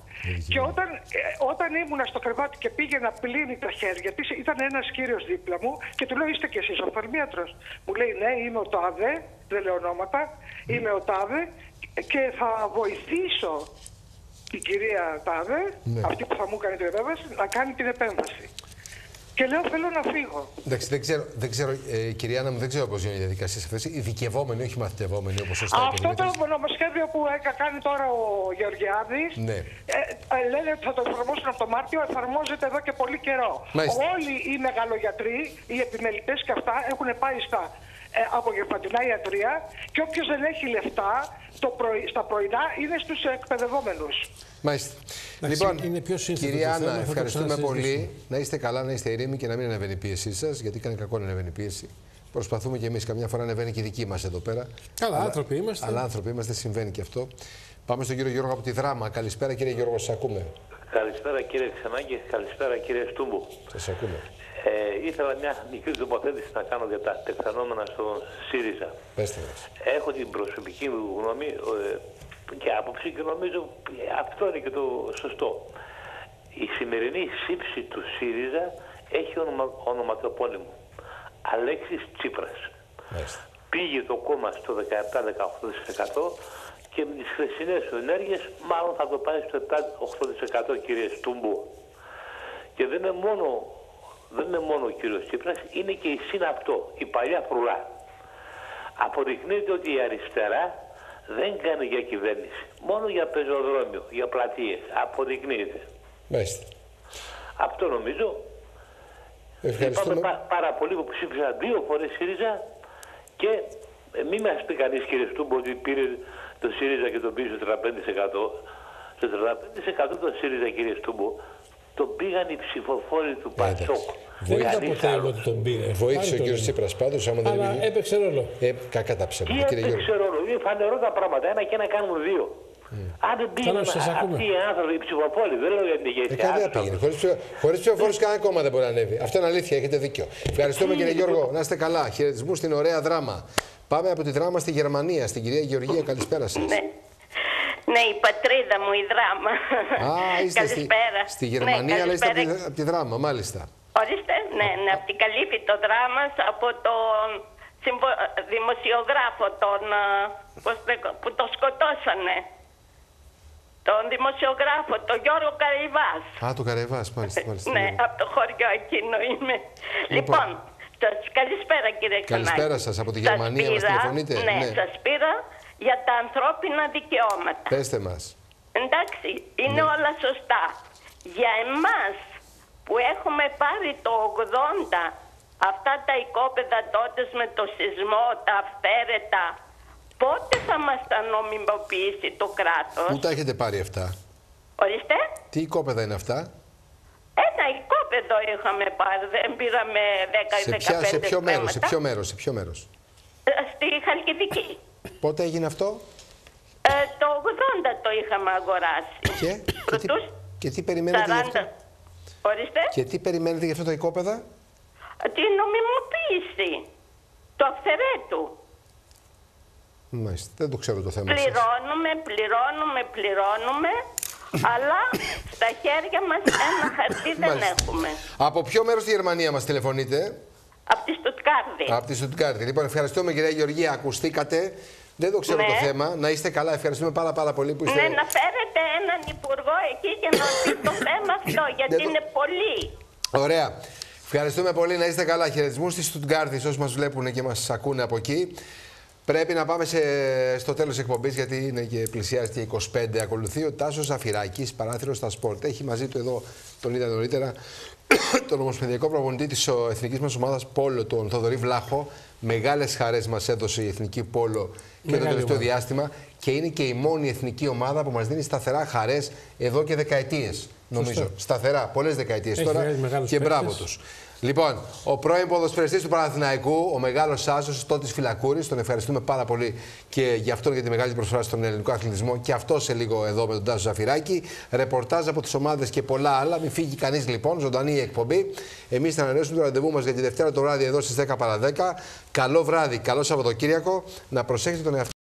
Και όταν, ε, όταν ήμουνα στο κρεβάτι και πήγε να πλύνει τα χέρια της, ήταν ένας κύριος δίπλα μου και του λέω είστε κι εσείς οφθαλμίατρος. Μου λέει ναι είμαι ο Τάδε, δεν λέω ονόματα, είμαι ο Τάδε και θα βοηθήσω την κυρία Τάδε, Ναι. αυτή που θα μου έκανε την επέμβαση, να κάνει την επέμβαση. Και λέω θέλω να φύγω. Εντάξει, δεν ξέρω, δεν ξέρω ε, κυρία Άννα μου, δεν ξέρω πώς είναι η διαδικασία αυτές. Ειδικευόμενοι, όχι μαθητευόμενοι, όπως σωστά Αυτό το υπενθυμίσατε. νομοσχέδιο που έκα κάνει τώρα ο Γεωργιάδης Ναι. ε, ε, λένε ότι θα το εφαρμόσουν από το Μάρτιο, εφαρμόζεται εδώ και πολύ καιρό. Μάλιστα. Όλοι οι μεγαλογιατροί, οι επιμελητές και αυτά έχουν πάει στα ε, απογευματινά ιατρία και όποιος δεν έχει λεφτά το πρωί, στα πρωινά είναι στους εκπαιδευόμενους. Μάλιστα. Εντάξει, λοιπόν, είναι πιο σύνθετο κυρία το Άννα, θέμα, θα το ευχαριστούμε πολύ. ξανασυζητήσουμε. Να είστε καλά, να είστε ηρέμοι και να μην ανεβαίνει η πίεσή σας, γιατί κάνει κακό να ανεβαίνει η πίεση. Προσπαθούμε κι εμείς. Καμιά φορά ανεβαίνει και η δική μας εδώ πέρα. Καλά, άνθρωποι είμαστε. Αλλά άνθρωποι είμαστε, συμβαίνει και αυτό. Πάμε στον κύριο Γιώργο από τη Δράμα. Καλησπέρα, κύριε Γιώργο, σας ακούμε. Καλησπέρα κύριε Ξενάκη, καλησπέρα κύριε Στούμπου. Σας ακούμε. Ε, ήθελα μια μικρή τοποθέτηση να κάνω για τα τεκτανόμενα στο ΣΥΡΙΖΑ. Πέστε μας. Έχω την προσωπική μου γνώμη ε, και άποψη και νομίζω αυτό είναι και το σωστό. Η σημερινή σύψη του ΣΥΡΙΖΑ έχει όνομα, ονοματοπώνυμο. Αλέξης Τσίπρας. Μάλιστα. Πήγε το κόμμα στο 17-18% και με τις χθεσινές του ενέργειες μάλλον θα το πάει στο 7-8% κύριε Στούμπου. Και δεν είναι μόνο, δεν είναι μόνο ο κύριος Τσίπρας, είναι και η συναπτό, η παλιά φρουλά. Αποδεικνύεται ότι η αριστερά δεν κάνει για κυβέρνηση. Μόνο για πεζοδρόμιο, για πλατείες. Αποδεικνύεται. Μάλιστα. Αυτό νομίζω. Ευχαριστούμε. Λυπάμαι πά- πάρα πολύ που ψήφισα δύο φορές ΣΥΡΙΖΑ και ε, μην μας πει κανείς κύριε Στούμπο ότι πήρε το ΣΥΡΙΖΑ και τον πήγε στο 35%. Στο 35% το ΣΥΡΙΖΑ κύριε Στούμπο τον πήγαν οι ψηφοφόροι του Πασόκ. Δεν είδα Κανείς ποτέ εγώ άλλος. ότι τον πήρε. Βοήθησε ο Πάλι κύριος τον- Τσίπρας πάντως, άμα δεν Αλλά είναι. έπαιξε ρόλο. Ε, κακά τα ψέματα, Τι κύριε Γιώργο. έπαιξε ρόλο, είναι φανερό τα πράγματα. Ένα και ένα κάνουν δύο. Αν δεν πήγαιναν Καλώς, σας ακούμε. αυτοί οι άνθρωποι, οι ψηφοφόροι, δεν λέω για την Ε, ηγεσία. κάτι δεν άκουσα. πήγαινε. Χωρίς ψηφοφόρους κανένα κόμμα δεν μπορεί να ανέβει. Αυτό είναι αλήθεια, έχετε δίκιο. Ευχαριστούμε κύριε Γιώργο. Να είστε καλά. Χαιρετισμού στην ωραία δράμα. Πάμε από τη δράμα στη Γερμανία, στην κυρία Γεωργία. Καλησπέρα σας. Ναι. Ναι, η πατρίδα μου, η δράμα. Α, είστε στη, καλησπέρα. στη Γερμανία, ναι, αλλά είστε από τη, καλησπέρα. από τη δράμα, μάλιστα. Ορίστε, ναι, ναι, από την καλύφη το δράμα από τον συμβο- δημοσιογράφο τον, α, πώς λέγω, που το σκοτώσανε. Τον δημοσιογράφο, τον Γιώργο Καραϊβάς. Α, το Καρεβά, μάλιστα. μάλιστα Ναι, από το χωριό εκείνο είμαι. Λοιπόν, σας καλησπέρα κύριε Ξανάκη. Καλησπέρα σας, από τη Σας Γερμανία μας πήρα- τηλεφωνείτε, Ναι, ναι. σας πήρα για τα ανθρώπινα δικαιώματα. Πέστε μας. Εντάξει, είναι Ναι. όλα σωστά. Για εμάς που έχουμε πάρει το 80 αυτά τα οικόπεδα τότε με το σεισμό, τα αυθαίρετα, πότε θα μας τα νομιμοποιήσει το κράτος; Πού τα έχετε πάρει αυτά; Ορίστε, Τι οικόπεδα είναι αυτά; ένα οικόπεδο είχαμε πάρει, δεν πήραμε 10-15 Σε, ποια, σε ποιο μέρος, σε στρέμματα. ποιο μέρος, σε ποιο μέρος; Ε, Στη Χαλκιδική. Πότε έγινε αυτό; Ε, το 80 το είχαμε αγοράσει. και, και, τι, Πρωτούς και τι περιμένετε γι' 40. αυτό. Ορίστε; Και τι περιμένετε για αυτά τα οικόπεδα. Την νομιμοποίηση του αυθαιρέτου. Μάλιστα, δεν το ξέρω το θέμα σας. Πληρώνουμε, πληρώνουμε, πληρώνουμε, αλλά στα χέρια μας ένα χαρτί δεν Μάλιστα. έχουμε. Από ποιο μέρος στη Γερμανία μας τηλεφωνείτε; Από τη Στουτκάρδη. Από τη Στουτγκάρδη. Λοιπόν, ευχαριστούμε κυρία Γεωργία. Ακουστήκατε. Δεν το ξέρω Ναι. το θέμα. Να είστε καλά. Ευχαριστούμε πάρα, πάρα πολύ που είστε. Ναι, να φέρετε έναν υπουργό εκεί και να δει το θέμα αυτό, γιατί Δεν το- είναι πολύ. Ωραία. Ευχαριστούμε πολύ. Να είστε καλά. Χαιρετισμούς στη Στουτγκάρδη, όσοι μας βλέπουν και μας ακούνε από εκεί. Πρέπει να πάμε σε, στο τέλος της εκπομπής, γιατί είναι και πλησιάζει και 25. Ακολουθεί ο Τάσος Ζαφυράκη, παράθυρος στα σπορτ. Έχει μαζί του εδώ, τον είδα νωρίτερα, τον ομοσπονδιακό προπονητή της εθνικής μας ομάδας Πόλο, τον Θοδωρή Βλάχο. Μεγάλες χαρές μας έδωσε η εθνική Πόλο και το Μεγάλη τελευταίο ομάδα. διάστημα. Και είναι και η μόνη εθνική ομάδα που μας δίνει σταθερά χαρές εδώ και δεκαετίες. Νομίζω. Σταθερά, πολλές δεκαετίες Έχει τώρα. βγάλει μεγάλους Και μπράβο παίκτες. τους. Λοιπόν, ο πρώην ποδοσφαιριστής του Παναθηναϊκού, ο μεγάλος Άσο, Τότης Φυλακούρης, τον ευχαριστούμε πάρα πολύ και για αυτόν για τη μεγάλη προσφορά στον ελληνικό αθλητισμό. Και αυτό σε λίγο εδώ με τον Τάσο Ζαφυράκη. Ρεπορτάζ από τις ομάδες και πολλά άλλα. Μην φύγει κανείς λοιπόν, ζωντανή η εκπομπή. Εμείς θα ανανεώσουμε το ραντεβού μας για τη Δευτέρα το βράδυ εδώ στις 10 παρα 10. Καλό βράδυ, καλό Σαββατοκύριακο. Να προσέχετε τον εαυτό